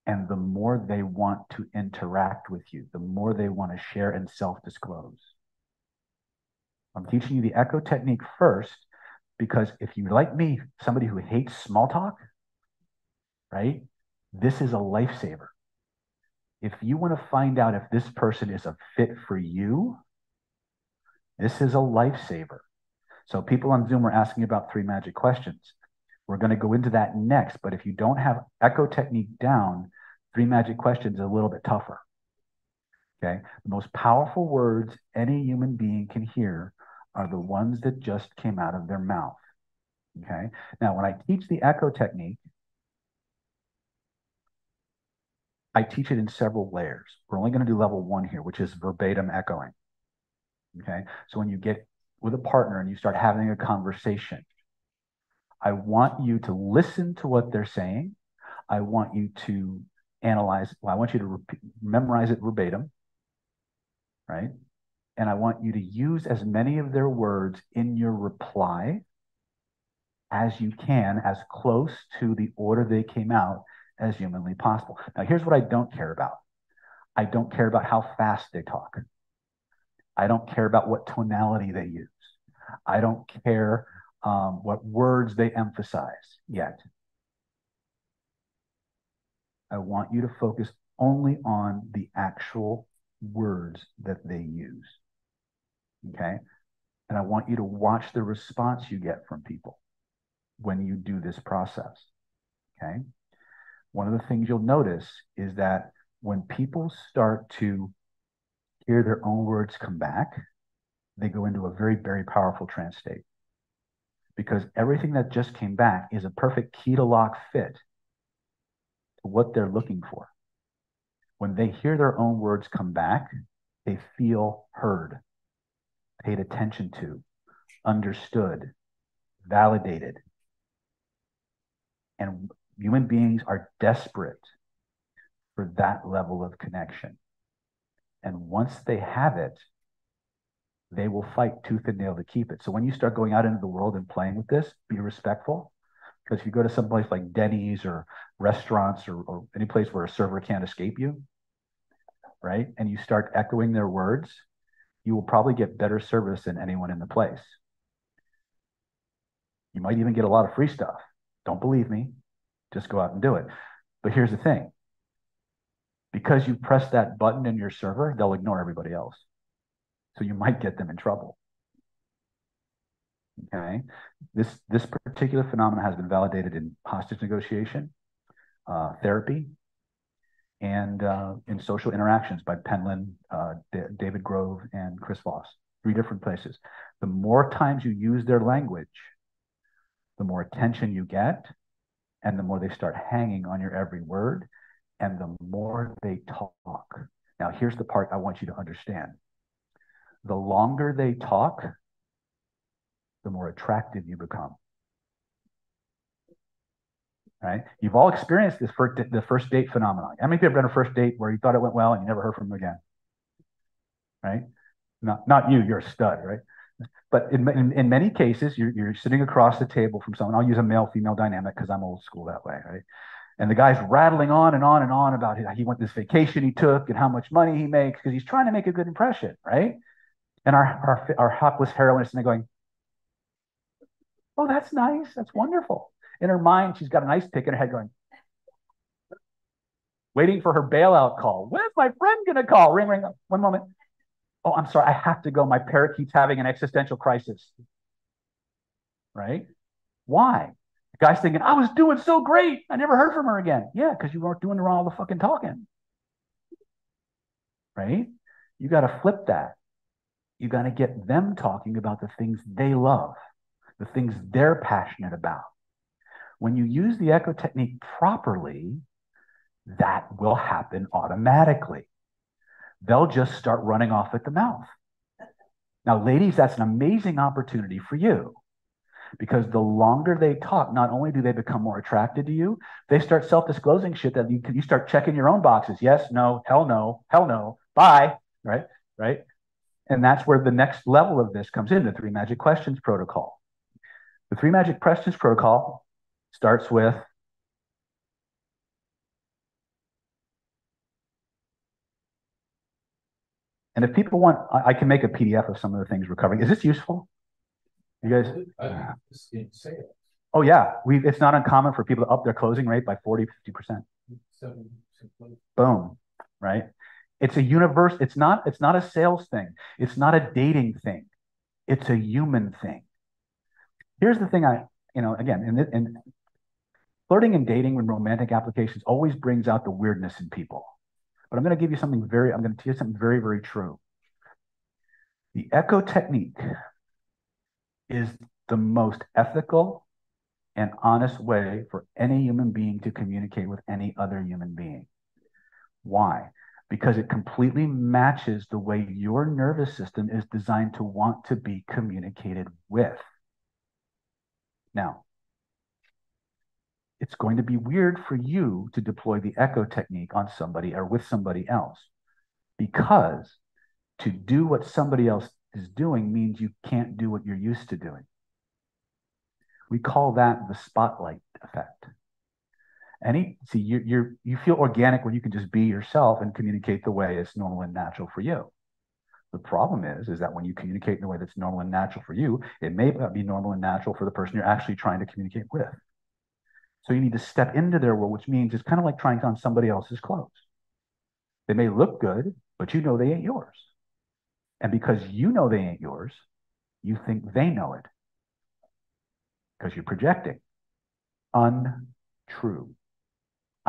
and the more they want to interact with you, the more they want to share and self disclose. I'm teaching you the echo technique first because if you, like me, somebody who hates small talk, right, this is a lifesaver. If you want to find out if this person is a fit for you, this is a lifesaver. So people on Zoom are asking about three magic questions. We're going to go into that next, but if you don't have echo technique down, three magic questions is a little bit tougher. Okay. The most powerful words any human being can hear are the ones that just came out of their mouth. Okay. Now, when I teach the echo technique, I teach it in several layers. We're only going to do level one here, which is verbatim echoing. Okay. So when you get with a partner and you start having a conversation, I want you to listen to what they're saying. I want you to analyze, well, I want you to repeat, memorize it verbatim, right? And I want you to use as many of their words in your reply as you can, as close to the order they came out as humanly possible. Now, here's what I don't care about I don't care about how fast they talk. I don't care about what tonality they use. I don't care um, what words they emphasize yet. I want you to focus only on the actual words that they use. Okay. And I want you to watch the response you get from people when you do this process. Okay. One of the things you'll notice is that when people start to hear their own words come back, they go into a very, very powerful trance state. Because everything that just came back is a perfect key to lock fit to what they're looking for. When they hear their own words come back, they feel heard, paid attention to, understood, validated. And human beings are desperate for that level of connection. And once they have it, they will fight tooth and nail to keep it. So when you start going out into the world and playing with this, be respectful. Because if you go to some place like Denny's or restaurants or, or any place where a server can't escape you, right? And you start echoing their words, you will probably get better service than anyone in the place. You might even get a lot of free stuff. Don't believe me. Just go out and do it. But here's the thing because you press that button in your server, they'll ignore everybody else. So you might get them in trouble. Okay. This this particular phenomenon has been validated in hostage negotiation. uh, therapy and uh, in social interactions by Pentland, uh, D- David Grove, and Chris Voss. Three different places. The more times you use their language, the more attention you get, and the more they start hanging on your every word, and the more they talk. Now, here's the part I want you to understand. The longer they talk, the more attractive you become. Right? You've all experienced this first, the first date phenomenon. How many people have been a first date where you thought it went well and you never heard from them again? Right? Not, not you, you're a stud, right? But in, in, in many cases, you're, you're sitting across the table from someone. I'll use a male female dynamic because I'm old school that way, right? And the guy's rattling on and on and on about how he went this vacation he took and how much money he makes because he's trying to make a good impression, right? And our, our, our hapless heroine is going, Oh, that's nice. That's wonderful. In her mind, she's got an ice pick in her head going, waiting for her bailout call. When's my friend going to call? Ring, ring. One moment. Oh, I'm sorry. I have to go. My parrot keeps having an existential crisis. Right? Why? The guy's thinking, I was doing so great. I never heard from her again. Yeah, because you weren't doing all the fucking talking. Right? You got to flip that. You got to get them talking about the things they love, the things they're passionate about. When you use the echo technique properly, that will happen automatically. They'll just start running off at the mouth. Now, ladies, that's an amazing opportunity for you because the longer they talk, not only do they become more attracted to you, they start self disclosing shit that you, you start checking your own boxes. Yes, no, hell no, hell no, bye. Right, right. And that's where the next level of this comes in the three magic questions protocol. The three magic questions protocol starts with And if people want, I, can make a PDF of some of the things we're covering. Is this useful? You guys? Uh. Oh yeah, we. It's not uncommon for people to up their closing rate by 40, 50 percent. Boom, right? It's a universe. It's not. It's not a sales thing. It's not a dating thing. It's a human thing. Here's the thing. I, you know, again, and in flirting and dating and romantic applications always brings out the weirdness in people. But I'm going to give you something very. I'm going to tell you something very, very true. The echo technique is the most ethical and honest way for any human being to communicate with any other human being. Why? Because it completely matches the way your nervous system is designed to want to be communicated with. Now, it's going to be weird for you to deploy the echo technique on somebody or with somebody else because to do what somebody else is doing means you can't do what you're used to doing. We call that the spotlight effect. Any see you you you feel organic when you can just be yourself and communicate the way it's normal and natural for you. The problem is is that when you communicate in the way that's normal and natural for you, it may not be normal and natural for the person you're actually trying to communicate with. So you need to step into their world, which means it's kind of like trying on somebody else's clothes. They may look good, but you know they ain't yours. And because you know they ain't yours, you think they know it because you're projecting. Untrue.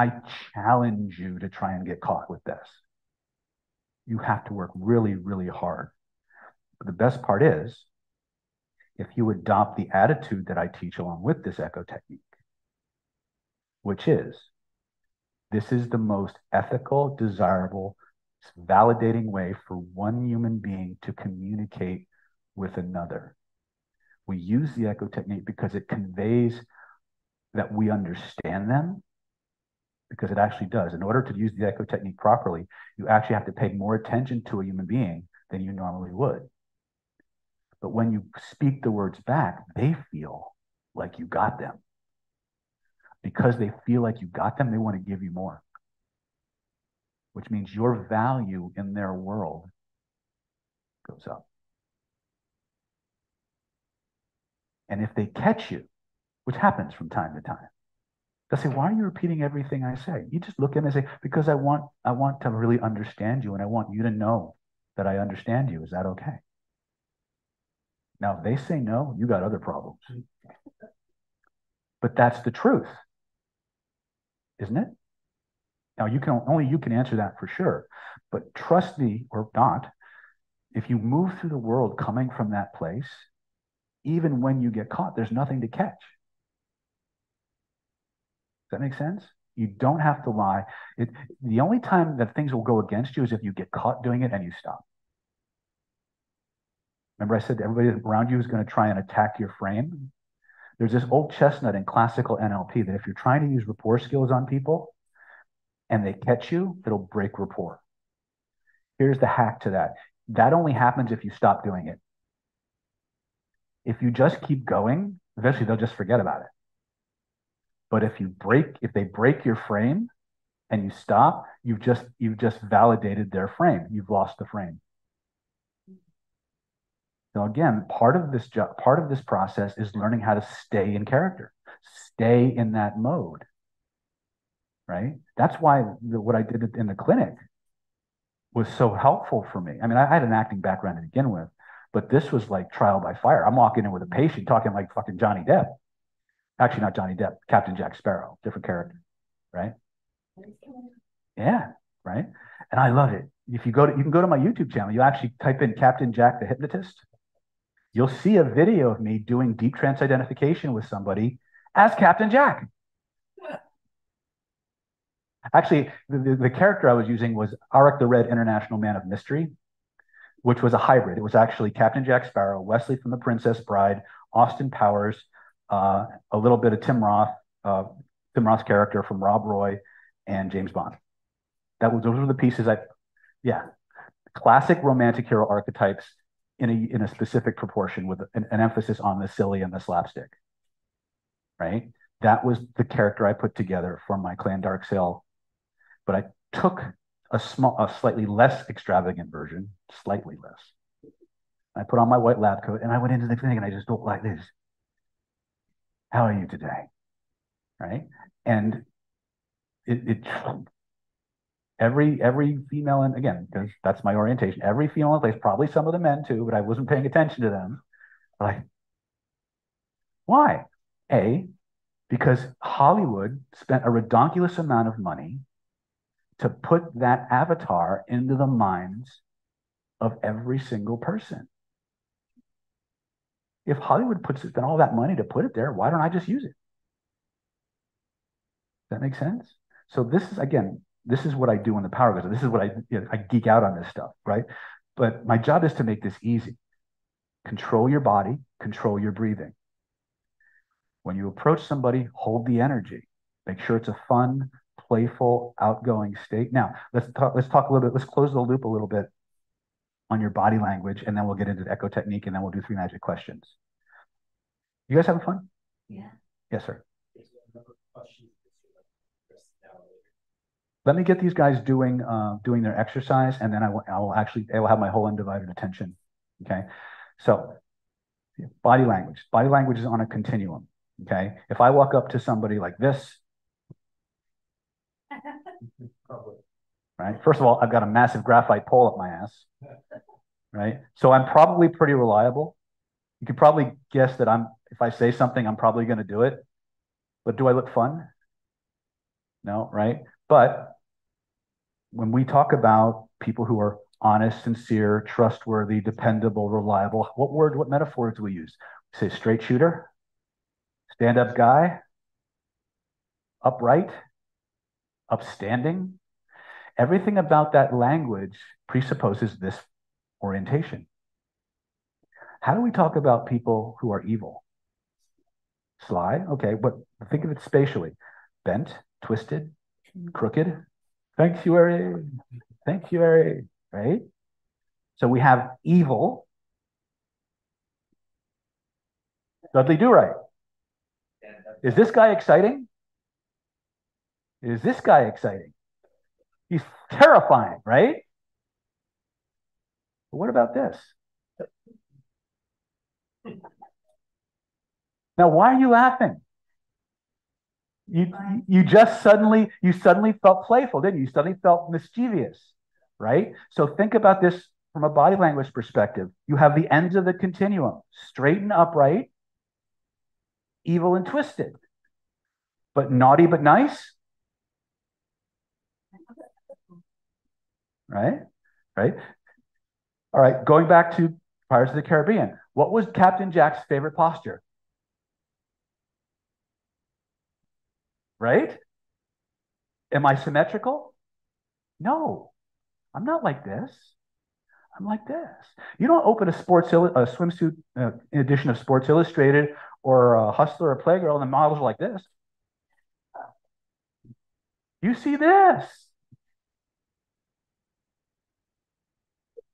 I challenge you to try and get caught with this. You have to work really, really hard. But the best part is, if you adopt the attitude that I teach along with this echo technique, which is this is the most ethical, desirable, validating way for one human being to communicate with another. We use the echo technique because it conveys that we understand them, because it actually does. In order to use the echo technique properly, you actually have to pay more attention to a human being than you normally would. But when you speak the words back, they feel like you got them because they feel like you got them, they want to give you more, which means your value in their world goes up. And if they catch you, which happens from time to time, they'll say, "Why are you repeating everything I say?" You just look at them and say, "Because I want, I want to really understand you, and I want you to know that I understand you. Is that okay?" Now, if they say no, you got other problems. But that's the truth. isn't it? Now you can only you can answer that for sure, but trust me or not, if you move through the world coming from that place, even when you get caught, there's nothing to catch. That make sense? You don't have to lie. It, the only time that things will go against you is if you get caught doing it and you stop. Remember, I said everybody around you is going to try and attack your frame. There's this old chestnut in classical NLP that if you're trying to use rapport skills on people and they catch you, it'll break rapport. Here's the hack to that that only happens if you stop doing it. If you just keep going, eventually they'll just forget about it. But if you break, if they break your frame and you stop, you've just you've just validated their frame. You've lost the frame. So again, part of this job, part of this process is learning how to stay in character, stay in that mode. Right. That's why the, what I did in the clinic was so helpful for me. I mean, I had an acting background to begin with, but this was like trial by fire. I'm walking in with a patient talking like fucking Johnny Depp. Actually, not Johnny Depp, Captain Jack Sparrow, different character, right? Yeah, right. And I love it. If you go to, you can go to my YouTube channel. You actually type in Captain Jack the Hypnotist. You'll see a video of me doing deep trance identification with somebody as Captain Jack. Actually, the, the, the, character I was using was Arik the Red International Man of Mystery, which was a hybrid. It was actually Captain Jack Sparrow, Westley from The Princess Bride, Austin Powers, uh, a little bit of Tim Roth, uh, Tim Roth's character from Rob Roy, and James Bond. That was those were the pieces I, yeah, classic romantic hero archetypes in a in a specific proportion with an, an emphasis on the silly and the slapstick. Right. That was the character I put together for my Clan Dark Sail but I took a small, a slightly less extravagant version, slightly less. I put on my white lab coat and I went into the clinic and I just looked like this. How are you today? Right? And it, it every every female and again because that's my orientation every female in place probably some of the men too but i wasn't paying attention to them like why a because hollywood spent a redonkulous amount of money to put that avatar into the minds of every single person. If Hollywood puts spent all that money to put it there, why don't I just use it? That make sense? So this is again, this is what I do in the power goes. This is what I you know, I geek out on this stuff, right? But my job is to make this easy. Control your body, control your breathing. When you approach somebody, hold the energy. Make sure it's a fun, playful, outgoing state. Now, let's talk, let's talk a little bit, let's close the loop a little bit on your body language, and then we'll get into the echo technique, and then we'll do three magic questions. You guys having fun? Yeah. Yes, sir. Let me get these guys doing uh, doing their exercise, and then I will, I will actually I will have my whole undivided attention. Okay, so body language. Body language is on a continuum. Okay, if I walk up to somebody like this, right? First of all, I've got a massive graphite pole up my ass, right? So I'm probably pretty reliable. You could probably guess that I'm, if I say something, I'm probably going to do it. But do I look fun? No, right? But when we talk about people who are honest, sincere, trustworthy, dependable, reliable, what word, what metaphors do we use? We say straight shooter, stand up guy, upright, upstanding. Everything about that language presupposes this orientation. How do we talk about people who are evil? Sly, okay, but think of it spatially. Bent, twisted, crooked. Sanctuary, sanctuary, right? So we have evil. Dudley Do Right. Is this guy exciting? Is this guy exciting? He's terrifying, right? But what about this? Now, why are you laughing? You, you just suddenly you suddenly felt playful, didn't you? You suddenly felt mischievous, right? So think about this from a body language perspective. You have the ends of the continuum, straight and upright, evil and twisted, but naughty but nice. Right? Right? All right, going back to Pirates of the Caribbean, what was Captain Jack's favorite posture? Right? Am I symmetrical? No, I'm not like this. I'm like this. You don't open a sports a swimsuit uh, edition of Sports Illustrated or a Hustler or Playgirl, and the models are like this. You see this.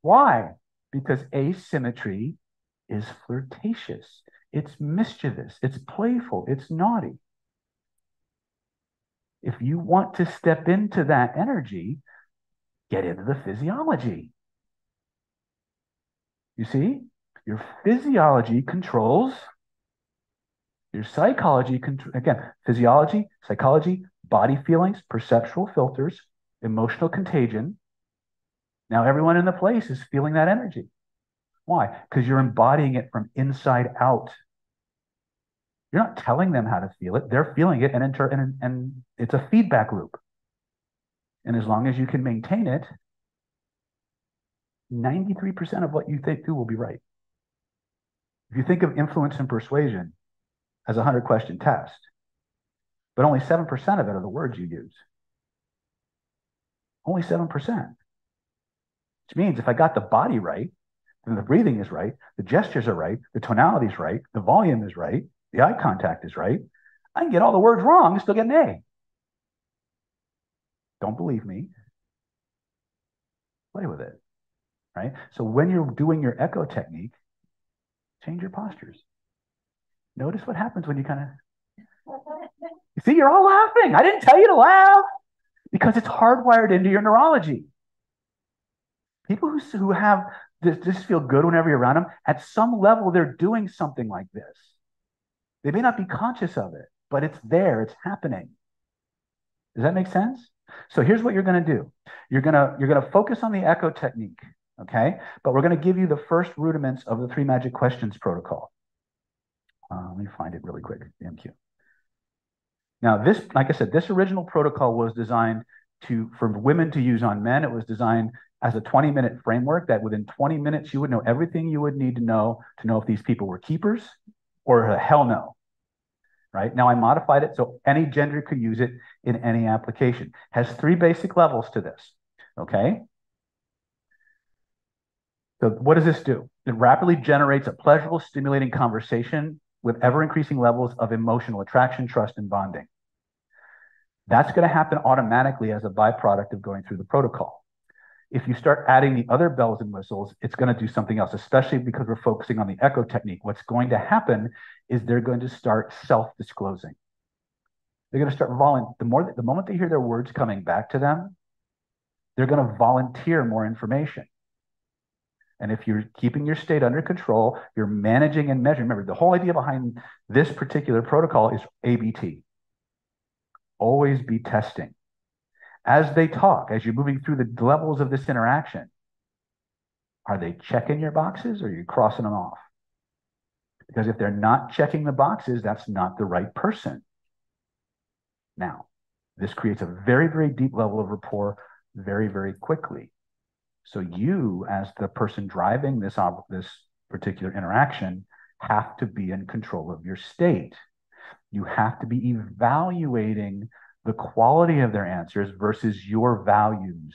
Why? Because asymmetry is flirtatious, it's mischievous, it's playful, it's naughty. If you want to step into that energy, get into the physiology. You see, your physiology controls your psychology. Again, physiology, psychology, body feelings, perceptual filters, emotional contagion. Now, everyone in the place is feeling that energy. Why? Because you're embodying it from inside out. You're not telling them how to feel it, they're feeling it, and, inter- and, and it's a feedback loop. And as long as you can maintain it, 93% of what you think do will be right. If you think of influence and persuasion as a 100 question test, but only 7% of it are the words you use. Only 7%. Which means if I got the body right, then the breathing is right, the gestures are right, the tonality is right, the volume is right, the eye contact is right. I can get all the words wrong and still get an A. Don't believe me. Play with it right? So when you're doing your echo technique, change your postures. Notice what happens when you kind of see, you're all laughing. I didn't tell you to laugh because it's hardwired into your neurology. People who, who have this, this feel good whenever you're around them, at some level, they're doing something like this. They may not be conscious of it, but it's there, it's happening. Does that make sense? So here's what you're going to do. You're going to you're going to focus on the echo technique okay? But we're going to give you the first rudiments of the three magic questions protocol. Uh, let me find it really quick, the MQ. Now, this, like I said, this original protocol was designed to for women to use on men. It was designed as a 20 minute framework that within 20 minutes you would know everything you would need to know to know if these people were keepers or hell no. Right now, I modified it so any gender could use it in any application. Has three basic levels to this. Okay, so what does this do? It rapidly generates a pleasurable, stimulating conversation with ever increasing levels of emotional attraction, trust, and bonding. That's going to happen automatically as a byproduct of going through the protocol. If you start adding the other bells and whistles, it's going to do something else, especially because we're focusing on the echo technique. What's going to happen is they're going to start self-disclosing. They're going to start volunteering. The more, the moment they hear their words coming back to them, they're going to volunteer more information. And if you're keeping your state under control, you're managing and measuring. Remember, the whole idea behind this particular protocol is ABT. Always be testing. As they talk, as you're moving through the levels of this interaction, are they checking your boxes or are you crossing them off? Because if they're not checking the boxes, that's not the right person. Now, this creates a very, very deep level of rapport very, very quickly. So you, as the person driving this this particular interaction, have to be in control of your state. You have to be evaluating the quality of their answers versus your values,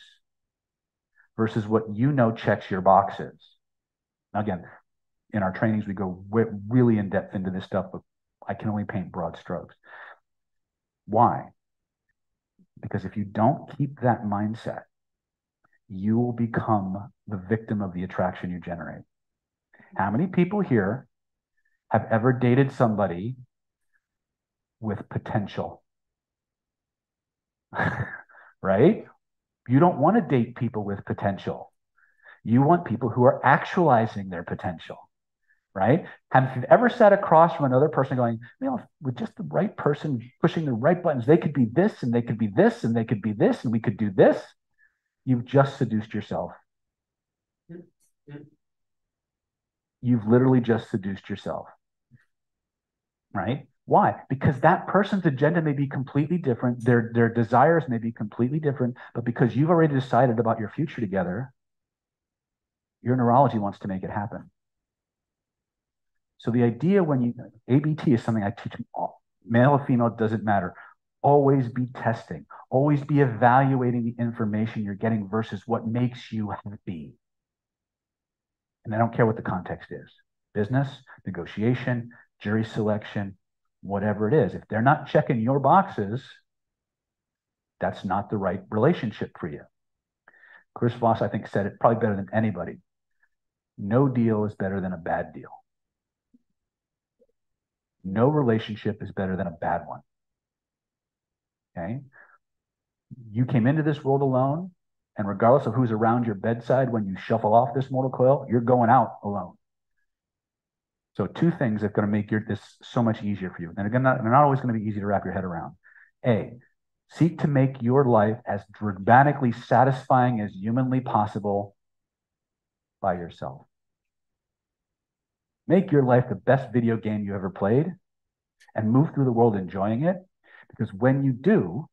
versus what you know checks your boxes. Now, again, in our trainings, we go really in depth into this stuff, but I can only paint broad strokes. Why? Because if you don't keep that mindset, you will become the victim of the attraction you generate. How many people here have ever dated somebody with potential? right? You don't want to date people with potential. You want people who are actualizing their potential, right? Have you've ever sat across from another person going, you know, with just the right person pushing the right buttons, they could be this and they could be this and they could be this and we could do this? You've just seduced yourself. You've literally just seduced yourself. Right? Why? Because that person's agenda may be completely different. Their, their desires may be completely different, but because you've already decided about your future together, your neurology wants to make it happen. So the idea when you, ABT is something I teach all, male or female, doesn't matter. Always be testing, always be evaluating the information you're getting versus what makes you happy. And I don't care what the context is business, negotiation, jury selection, whatever it is. If they're not checking your boxes, that's not the right relationship for you. Chris Voss, I think, said it probably better than anybody. No deal is better than a bad deal. No relationship is better than a bad one. Okay? You came into this world alone, and regardless of who's around your bedside when you shuffle off this mortal coil, you're going out alone. So two things that are going to make your this so much easier for you. And again, not, they're not always going to be easy to wrap your head around. A, seek to make your life as dramatically satisfying as humanly possible by yourself. Make your life the best video game you ever played and move through the world enjoying it. Because when you do,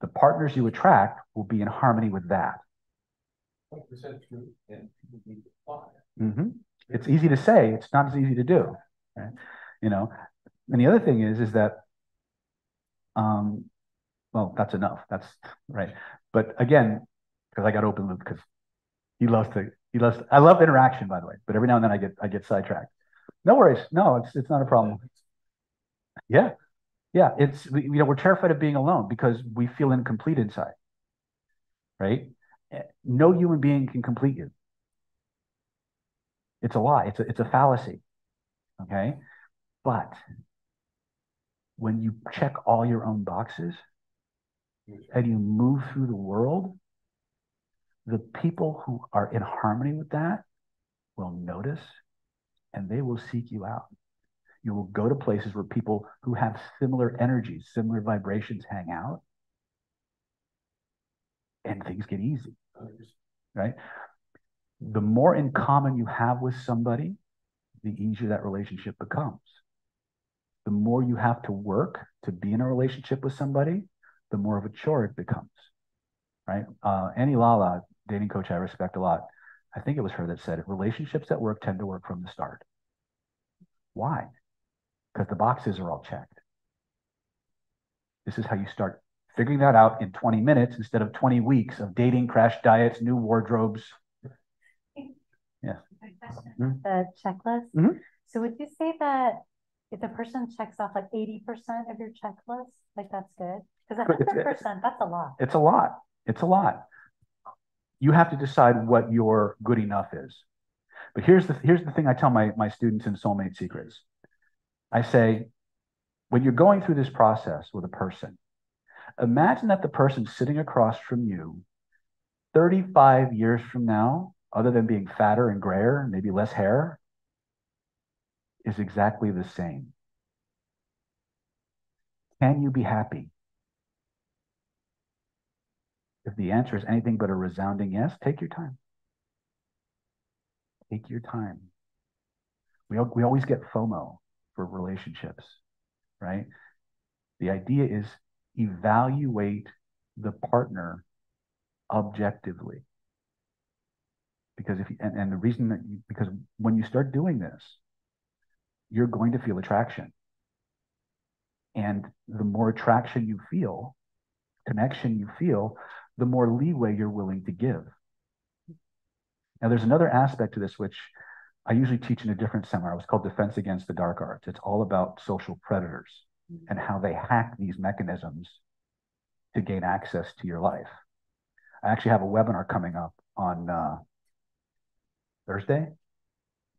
the partners you attract will be in harmony with that. 100% true, and people need to apply. Mm-hmm. It's easy to say, it's not as easy to do. Right? You know, and the other thing is, is that, um, well, that's enough. That's right. But again, because I got open loop because he loves to, he loves. To, I love interaction, by the way. But every now and then I get, I get sidetracked. No worries. No, it's, it's not a problem. Yeah, yeah. It's you know we're terrified of being alone because we feel incomplete inside. Right. No human being can complete you. It's a lie. It's a, it's a fallacy. Okay. But when you check all your own boxes and you move through the world, the people who are in harmony with that will notice and they will seek you out. You will go to places where people who have similar energies, similar vibrations hang out, and things get easy. Right? The more in common you have with somebody, the easier that relationship becomes. The more you have to work to be in a relationship with somebody, the more of a chore it becomes. Right? Uh, Annie Lalla, dating coach I respect a lot, I think it was her that said it relationships that work tend to work from the start. Why? Because the boxes are all checked. This is how you start figuring that out in 20 minutes instead of 20 weeks of dating, crash diets, new wardrobes, Mm-hmm. the checklist. Mhm. So would you say that if the person checks off like eighty percent of your checklist, like that's good? Because Good, it's- hundred percent, that's a lot. It's a lot. It's a lot. You have to decide what your good enough is. But here's the here's the thing I tell my my students in Soulmate Secrets. I say, when you're going through this process with a person, imagine that the person sitting across from you 35 years from now other than being fatter and grayer, maybe less hair, is exactly the same. Can you be happy? If the answer is anything but a resounding yes, take your time. Take your time. We, we always get FOMO for relationships, right? The idea is evaluate the partner objectively because if you, and, and the reason that you, because when you start doing this, you're going to feel attraction. And the more attraction you feel, connection you feel, the more leeway you're willing to give. Now, there's another aspect to this, which I usually teach in a different seminar. It's called Defense Against the Dark Arts. It's all about social predators and how they hack these mechanisms to gain access to your life. I actually have a webinar coming up on uh, Thursday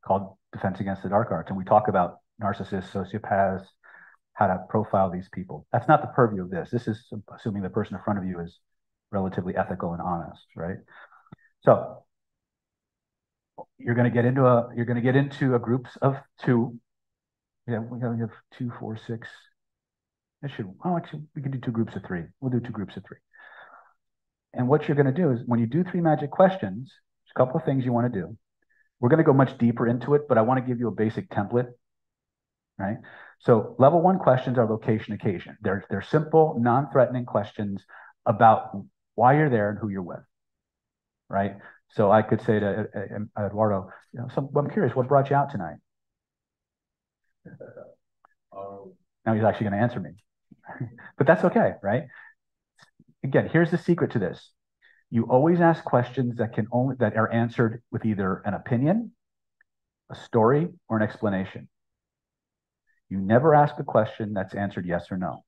called Defense Against the Dark Arts. And we talk about narcissists, sociopaths, how to profile these people. That's not the purview of this. This is assuming the person in front of you is relatively ethical and honest, right? So you're going to get into a you're going to get into a groups of two. Yeah, we have, two, four, six. That should oh actually we can do two groups of three. We'll do two groups of three. And what you're going to do is when you do three magic questions, there's a couple of things you want to do. We're going to go much deeper into it, but I want to give you a basic template. right? So level one questions are location occasion. They're, they're simple, non-threatening questions about why you're there and who you're with, right? So I could say to uh, uh, Eduardo, you know, so I'm curious, what brought you out tonight? Um, Now he's actually going to answer me, but that's okay, right? Again, here's the secret to this. You always ask questions that can only that are answered with either an opinion, a story, or an explanation. You never ask a question that's answered yes or no.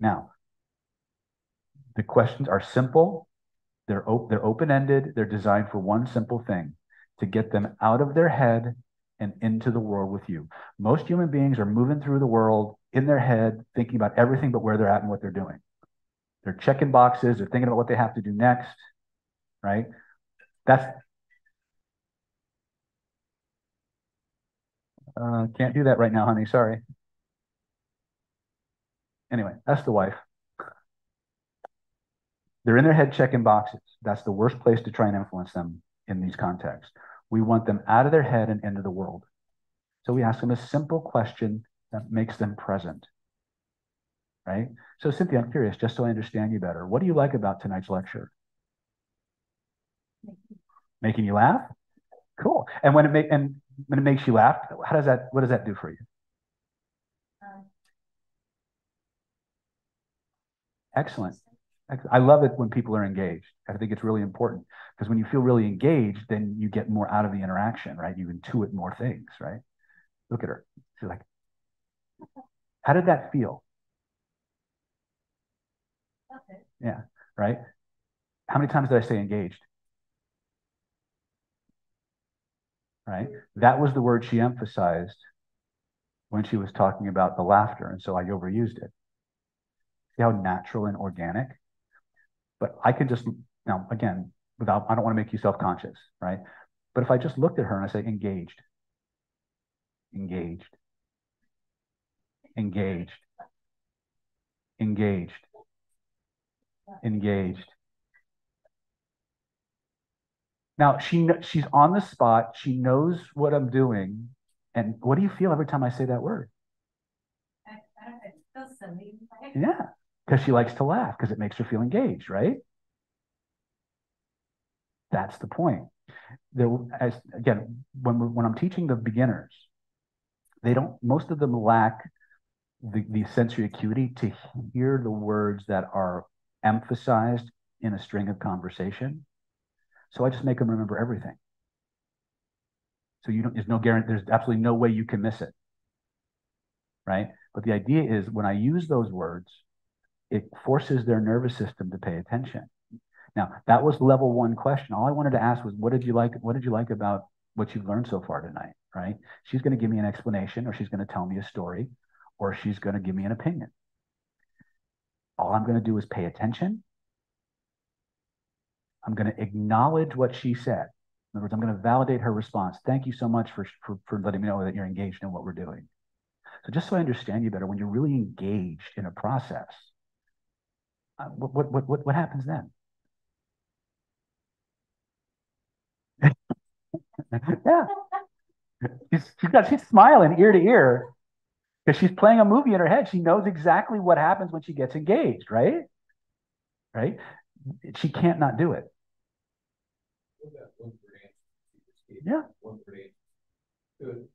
Now, the questions are simple, they're, op- they're open-ended, they're designed for one simple thing, to get them out of their head and into the world with you. Most human beings are moving through the world in their head, thinking about everything but where they're at and what they're doing. They're checking boxes, they're thinking about what they have to do next, right? That's uh, can't do that right now, honey. Sorry. Anyway, that's the wife. They're in their head checking boxes. That's the worst place to try and influence them in these contexts. We want them out of their head and into the world. So we ask them a simple question that makes them present. Right? So, Cynthia, I'm curious, just so I understand you better, what do you like about tonight's lecture? Making you laugh? Cool. And when it make and when it makes you laugh, how does that what does that do for you? Excellent. I love it when people are engaged. I think it's really important because when you feel really engaged, then you get more out of the interaction, right? You intuit more things, right? Look at her. She's like, how did that feel? Okay. Yeah, right? How many times did I say engaged? Right? That was the word she emphasized when she was talking about the laughter. And so I overused it. See how natural and organic? But I can just, now again, without, I don't want to make you self conscious, right? But if I just looked at her and I say engaged, engaged, engaged, engaged, engaged. Now she she's on the spot. She knows what I'm doing. And what do you feel every time I say that word? I, I don't know, it feels silly. right? Yeah, because she likes to laugh because it makes her feel engaged, right? That's the point. There, as again, when we, when I'm teaching the beginners, they don't. Most of them lack the, the sensory acuity to hear the words that are emphasized in a string of conversation. So I just make them remember everything. So you don't. There's no guarantee. There's absolutely no way you can miss it, right? But the idea is when I use those words, it forces their nervous system to pay attention. Now, that was level one question. All I wanted to ask was, what did you like? What did you like about what you've learned so far tonight? Right? She's going to give me an explanation, or she's going to tell me a story, or she's going to give me an opinion. All I'm going to do is pay attention. I'm going to acknowledge what she said. In other words, I'm going to validate her response. Thank you so much for, for, for letting me know that you're engaged in what we're doing. So just so I understand you better, when you're really engaged in a process, uh, what, what, what, what, happens then? yeah. She's got, she's smiling ear to ear because she's playing a movie in her head. She knows exactly what happens when she gets engaged, right? Right? She can't not do it. Yeah. Good.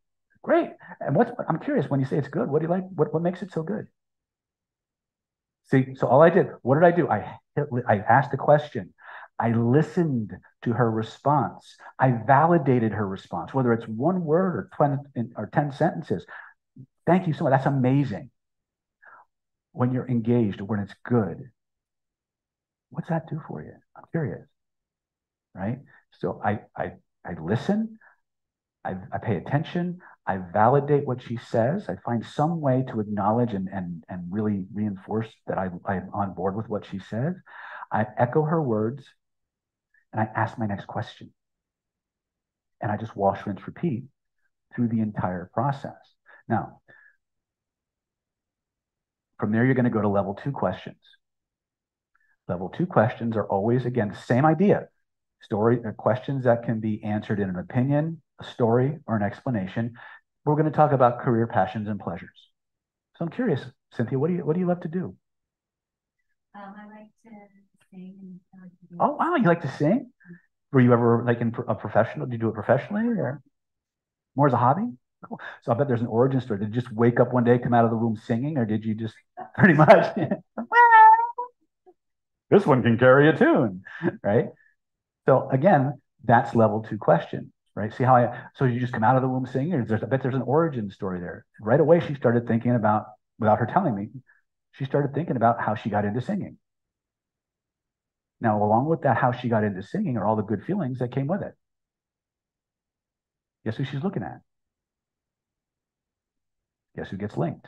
Great. And what's I'm curious when you say it's good, what do you like? What what makes it so good? See, so all I did, what did I do? I I asked a question. I listened to her response. I validated her response, whether it's one word or 20 or 10 sentences. Thank you so much. That's amazing. When you're engaged when it's good, what's that do for you? I'm curious. Right? So I I I listen, I, I pay attention, I validate what she says. I find some way to acknowledge and and and really reinforce that I, I'm on board with what she says. I echo her words, and I ask my next question. And I just wash, rinse, repeat through the entire process. Now, from there, you're going to go to level two questions. Level two questions are always, again, the same idea. Story uh, questions that can be answered in an opinion, a story, or an explanation. we're going to talk about career passions and pleasures. So I'm curious, Cynthia, what do you what do you love to do? Um, I like to sing like to Oh wow, you like to sing? Were you ever like in a professional? Did you do it professionally or more as a hobby? Cool. So I bet there's an origin story. Did you just wake up one day, come out of the womb singing, or did you just pretty much? this one can carry a tune, right? So again, that's level two question, right? See how I so you just come out of the womb singing, or there's I bet there's an origin story there. Right away, she started thinking about, without her telling me, she started thinking about how she got into singing. Now, along with that, how she got into singing are all the good feelings that came with it. Guess who she's looking at? Guess who gets linked?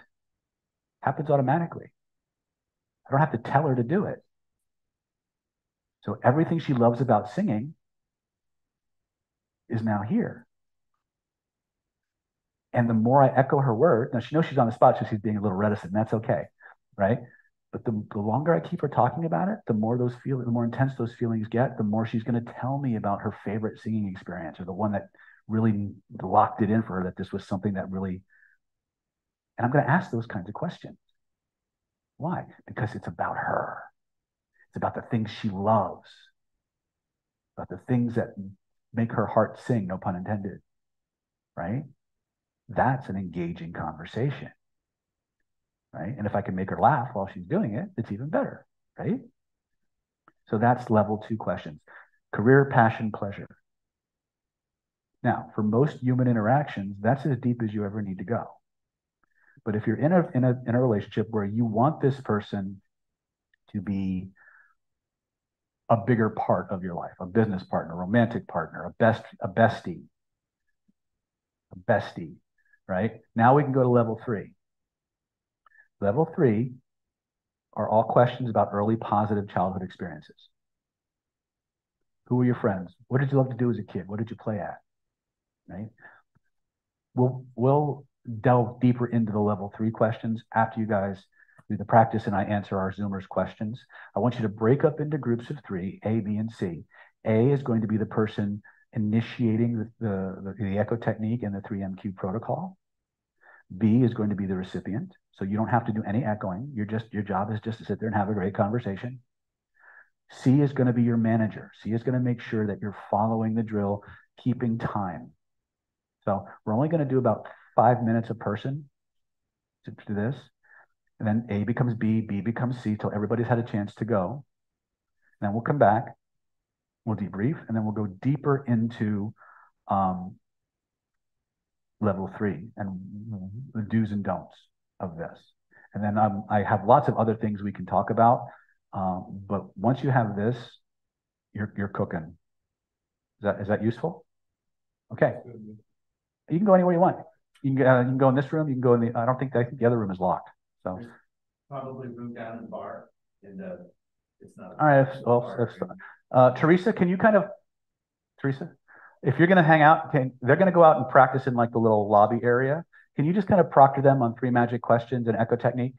Happens automatically. I don't have to tell her to do it. So everything she loves about singing is now here. And the more I echo her word, now she knows she's on the spot, so she's being a little reticent, and that's okay, right? But the, the longer I keep her talking about it, the more those feel, the more intense those feelings get, the more she's going to tell me about her favorite singing experience or the one that really locked it in for her that this was something that really. And I'm going to ask those kinds of questions. Why? Because it's about her. It's about the things she loves, about the things that make her heart sing, no pun intended. Right? That's an engaging conversation right? And if I can make her laugh while she's doing it, it's even better, right? So that's level two questions career, passion, pleasure. Now, for most human interactions, that's as deep as you ever need to go. But if you're in a, in a, in a relationship where you want this person to be a bigger part of your life, a business partner, a romantic partner, a best, a bestie, a bestie, right? Now we can go to level three. Level three are all questions about early positive childhood experiences. Who were your friends? What did you love to do as a kid? What did you play at? Right? We'll we'll delve deeper into the level three questions after you guys do the practice and I answer our Zoomers questions. I want you to break up into groups of three, A, B, and C. A is going to be the person initiating the, the, the, echo technique and the 3MQ protocol. B is going to be the recipient. So you don't have to do any echoing. You're just your job is just to sit there and have a great conversation. C is going to be your manager. C is going to make sure that you're following the drill, keeping time. So we're only going to do about five minutes a person to do this. And then A becomes B, B becomes C till everybody's had a chance to go. then we'll come back, we'll debrief, and then we'll go deeper into um, level three and the do's and don'ts of this. And then um, I have lots of other things we can talk about. Um, but once you have this, you're, you're cooking. Is that, is that useful? Okay. You can go anywhere you want. You can, uh, you can go in this room. You can go in the, I don't think, I think the other room is locked. So, Probably room down in the bar and, uh, it's not. all right. If, well, if, uh, Teresa, can you kind of, Teresa, if you're going to hang out, can, they're going to go out and practice in like the little lobby area. Can you just kind of proctor them on three magic questions and echo technique?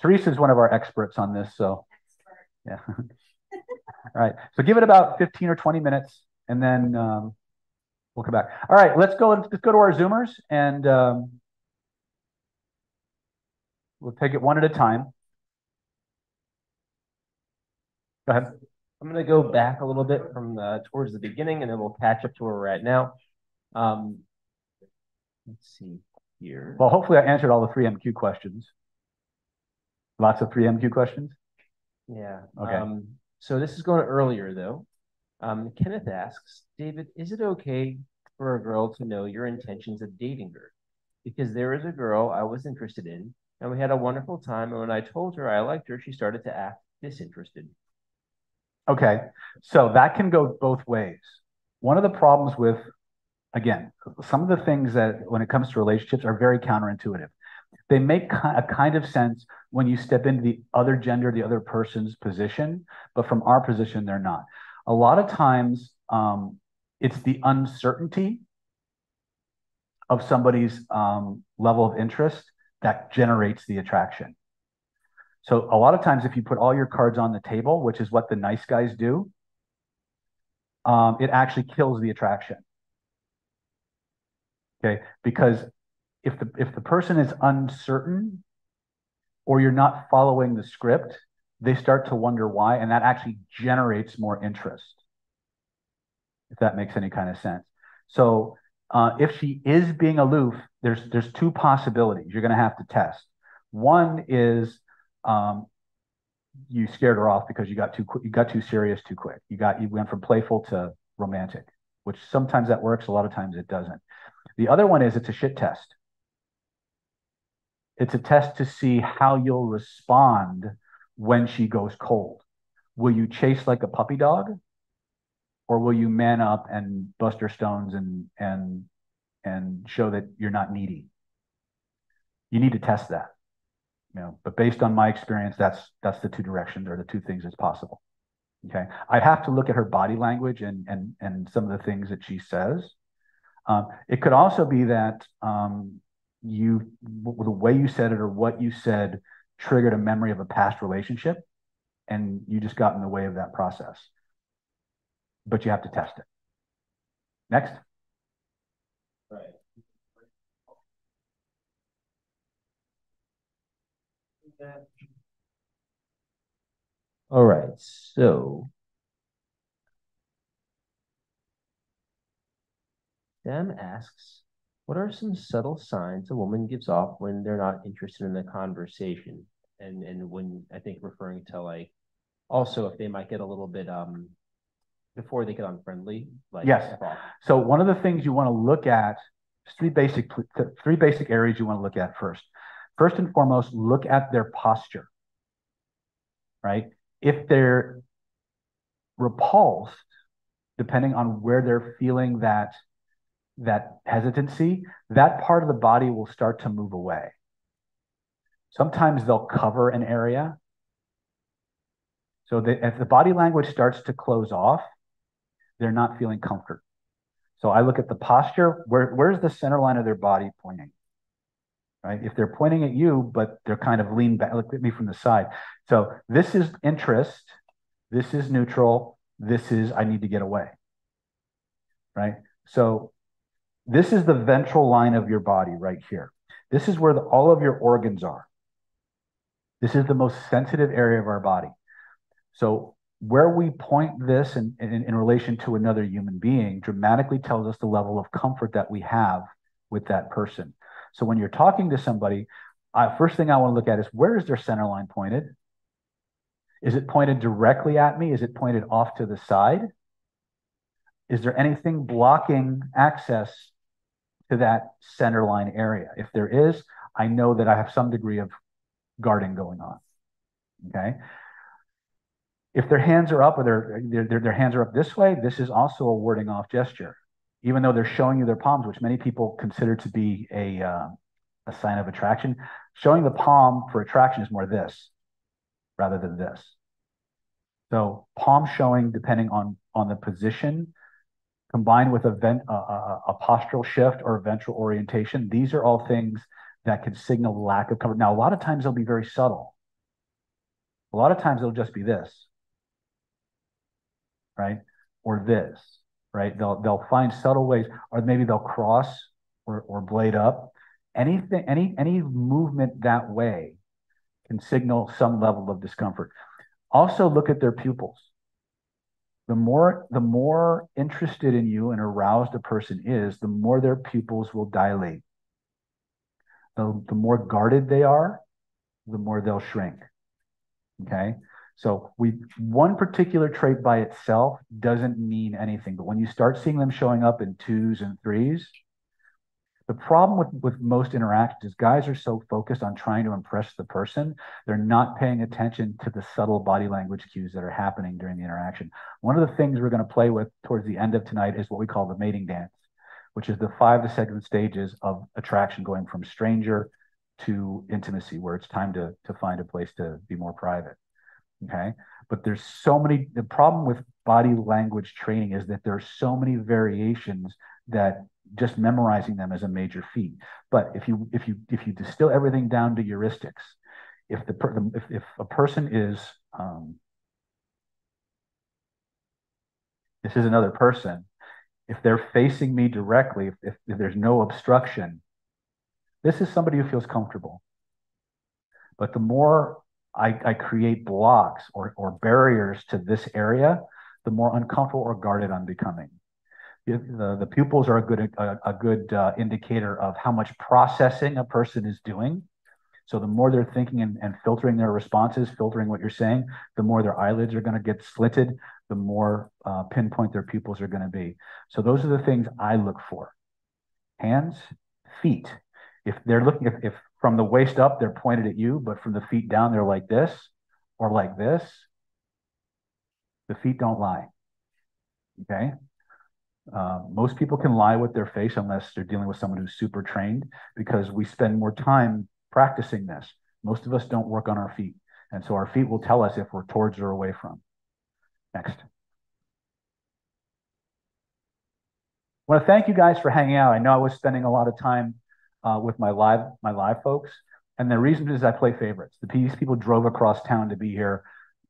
Teresa is one of our experts on this, so yeah. All right, so give it about 15 or 20 minutes, and then um, we'll come back. All right, let's go. Let's go to our Zoomers, and um, we'll take it one at a time. Go ahead. I'm going to go back a little bit from uh, towards the beginning, and then we'll catch up to where we're at now. Um, let's see here. Well, hopefully, I answered all the three MQ questions. Lots of three MQ questions. Yeah. Okay. Um, so this is going earlier though. Um, Kenneth asks, David, is it okay for a girl to know your intentions of dating her? Because there is a girl I was interested in, and we had a wonderful time. And when I told her I liked her, she started to act disinterested. Okay, so that can go both ways. One of the problems with, again, some of the things that when it comes to relationships are very counterintuitive. They make a kind of sense when you step into the other gender, the other person's position, but from our position, they're not. A lot of times, um, it's the uncertainty of somebody's um, level of interest that generates the attraction. So a lot of times, if you put all your cards on the table, which is what the nice guys do, um, it actually kills the attraction. Okay, because if the if the person is uncertain or you're not following the script, they start to wonder why, and that actually generates more interest. If that makes any kind of sense. So uh, if she is being aloof, there's there's two possibilities you're going to have to test. One is um, you scared her off because you got too you got too serious too quick. You got you went from playful to romantic, which sometimes that works, a lot of times it doesn't. The other one is it's a shit test. It's a test to see how you'll respond when she goes cold. Will you chase like a puppy dog? Or will you man up and bust her stones and and and show that you're not needy? You need to test that. You know, but based on my experience, that's that's the two directions or the two things that's possible. Okay. I'd have to look at her body language and and and some of the things that she says. Um, it could also be that um, you the way you said it or what you said triggered a memory of a past relationship and you just got in the way of that process. But you have to test it. Next. Right. All right, so. Sam asks, what are some subtle signs a woman gives off when they're not interested in the conversation? And and when I think referring to like also if they might get a little bit um before they get unfriendly, like Yes. Off. So one of the things you want to look at, three basic three basic areas you want to look at first. First and foremost, look at their posture. Right? If they're repulsed, depending on where they're feeling that that hesitancy, that part of the body will start to move away. Sometimes they'll cover an area. So that if the body language starts to close off, they're not feeling comfort. So I look at the posture. Where, where's the center line of their body pointing? Right? If they're pointing at you, but they're kind of lean back, look at me from the side. So this is interest. This is neutral. This is I need to get away. Right? So this is the ventral line of your body right here. This is where the, all of your organs are. This is the most sensitive area of our body. So where we point this in, in, in relation to another human being dramatically tells us the level of comfort that we have with that person. So when you're talking to somebody, uh, first thing I want to look at is where is their center line pointed? Is it pointed directly at me? Is it pointed off to the side? Is there anything blocking access to that center line area? If there is, I know that I have some degree of guarding going on. Okay. If their hands are up or their, their, their hands are up this way, this is also a warding off gesture. Even though they're showing you their palms, which many people consider to be a, uh, a sign of attraction, showing the palm for attraction is more this rather than this. So palm showing, depending on, on the position, combined with a, vent, a, a postural shift or a ventral orientation, these are all things that can signal lack of comfort. Now, a lot of times they'll be very subtle. A lot of times it'll just be this, right? Or this, right? They'll they'll find subtle ways, or maybe they'll cross or, or blade up. Anything, any any movement that way can signal some level of discomfort. Also, look at their pupils. The more the more interested in you and aroused a person is, the more their pupils will dilate. The, the more guarded they are, the more they'll shrink. Okay. So we one particular trait by itself doesn't mean anything, but when you start seeing them showing up in twos and threes, the problem with, with most interactions is guys are so focused on trying to impress the person, they're not paying attention to the subtle body language cues that are happening during the interaction. One of the things we're going to play with towards the end of tonight is what we call the mating dance, which is the five to seven stages of attraction going from stranger to intimacy, where it's time to, to find a place to be more private. Okay. But there's so many, the problem with body language training is that there's so many variations that just memorizing them is a major feat. But if you if you if you distill everything down to heuristics, if the per, if, if a person is um, this is another person, if they're facing me directly, if, if, if there's no obstruction, This is somebody who feels comfortable. But the more I, I create blocks or, or barriers to this area, the more uncomfortable or guarded I'm becoming. The, the, pupils are a good, a, a good uh, indicator of how much processing a person is doing. So the more they're thinking and, and filtering their responses, filtering what you're saying, the more their eyelids are going to get slitted, the more uh, pinpoint their pupils are going to be. So those are the things I look for. Hands, feet. If they're looking, if, if from the waist up, they're pointed at you, but from the feet down, they're like this or like this, the feet don't lie. Okay. Uh, most people can lie with their face unless they're dealing with someone who's super trained because we spend more time practicing this. Most of us don't work on our feet. And so our feet will tell us if we're towards or away from. Next. I want to thank you guys for hanging out. I know I was spending a lot of time uh, with my live my live folks, and the reason is I play favorites. The these people drove across town to be here,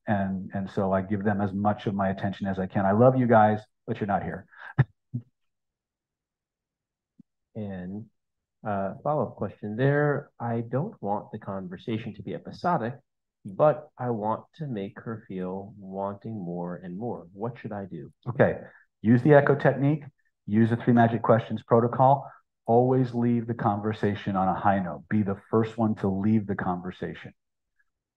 and and so I give them as much of my attention as I can. I love you guys, but you're not here. And uh, follow-up question there. I don't want the conversation to be episodic, but I want to make her feel wanting more and more. What should I do? Okay, use the echo technique, use the three magic questions protocol. Always leave the conversation on a high note. Be the first one to leave the conversation.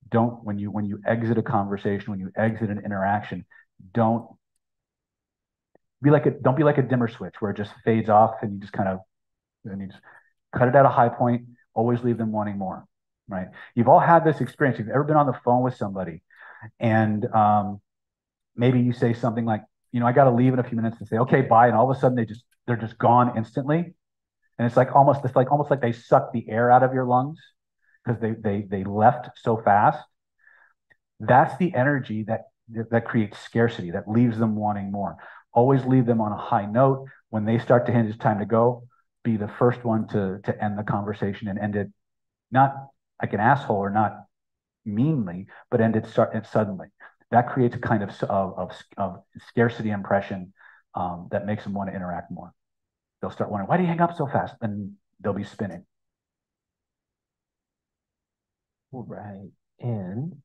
Don't when you when you exit a conversation, when you exit an interaction, don't be like a don't be like a dimmer switch where it just fades off and you just kind of and you just cut it at a high point. Always leave them wanting more right? You've all had this experience. You've ever been on the phone with somebody and um, maybe you say something like, you know, I got to leave in a few minutes to say, okay, bye. And all of a sudden they just, they're just gone instantly. And it's like almost, it's like almost like they suck the air out of your lungs because they, they, they left so fast. That's the energy that, that creates scarcity, that leaves them wanting more. Always leave them on a high note. When they start to hint it's time to go, be the first one to, to end the conversation and end it not like an asshole or not meanly, but start it suddenly. That creates a kind of of, of, of scarcity impression um, that makes them want to interact more. They'll start wondering, why do you hang up so fast? And they'll be spinning. Right. And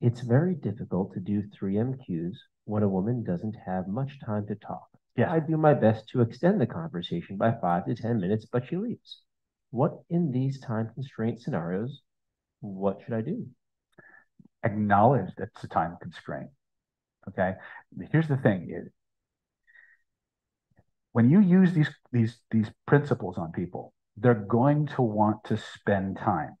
it's very difficult to do three MQs when a woman doesn't have much time to talk. Yeah. I do my best to extend the conversation by five to 10 minutes, but she leaves. What in these time constraint scenarios, what should I do? Acknowledge that it's a time constraint. Okay. Here's the thing. When you use these these these principles on people, they're going to want to spend time.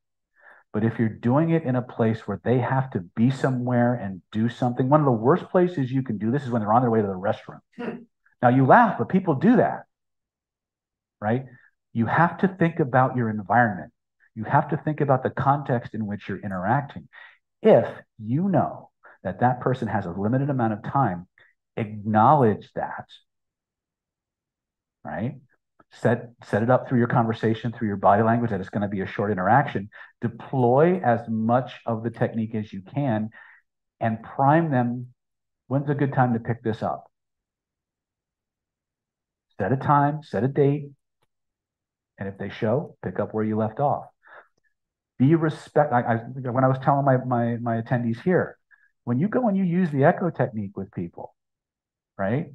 But if you're doing it in a place where they have to be somewhere and do something, one of the worst places you can do this is when they're on their way to the restroom. Now you laugh, but people do that. Right? you have to think about your environment. You have to think about the context in which you're interacting. If you know that that person has a limited amount of time, acknowledge that. Right? Set, set it up through your conversation, through your body language, that it's going to be a short interaction. Deploy as much of the technique as you can and prime them. When's a good time to pick this up? Set a time, set a date, and if they show, pick up where you left off. Be respect. I, I, when I was telling my, my, my attendees here, when you go and you use the echo technique with people, right?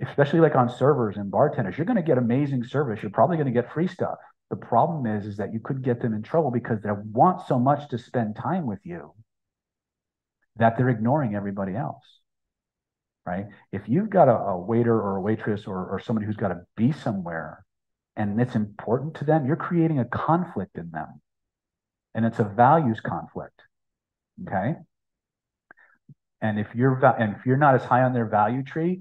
Especially like on servers and bartenders, you're going to get amazing service. You're probably going to get free stuff. The problem is, is that you could get them in trouble because they want so much to spend time with you that they're ignoring everybody else. Right? If you've got a, a waiter or a waitress or, or somebody who's got to be somewhere and it's important to them, you're creating a conflict in them. And it's a values conflict. Okay. And if you're and if you're not as high on their value tree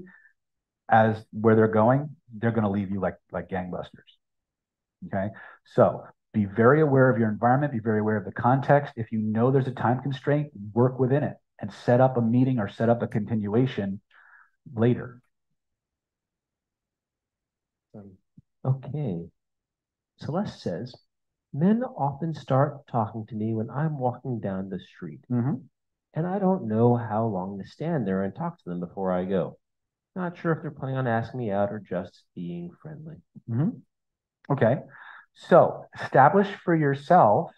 as where they're going, they're going to leave you like like gangbusters. Okay. So be very aware of your environment, be very aware of the context. If you know there's a time constraint, work within it and set up a meeting or set up a continuation later. Um, Okay. Celeste says, men often start talking to me when I'm walking down the street. Mm-hmm. And I don't know how long to stand there and talk to them before I go. Not sure if they're planning on asking me out or just being friendly. Mm-hmm. Okay. So establish for yourself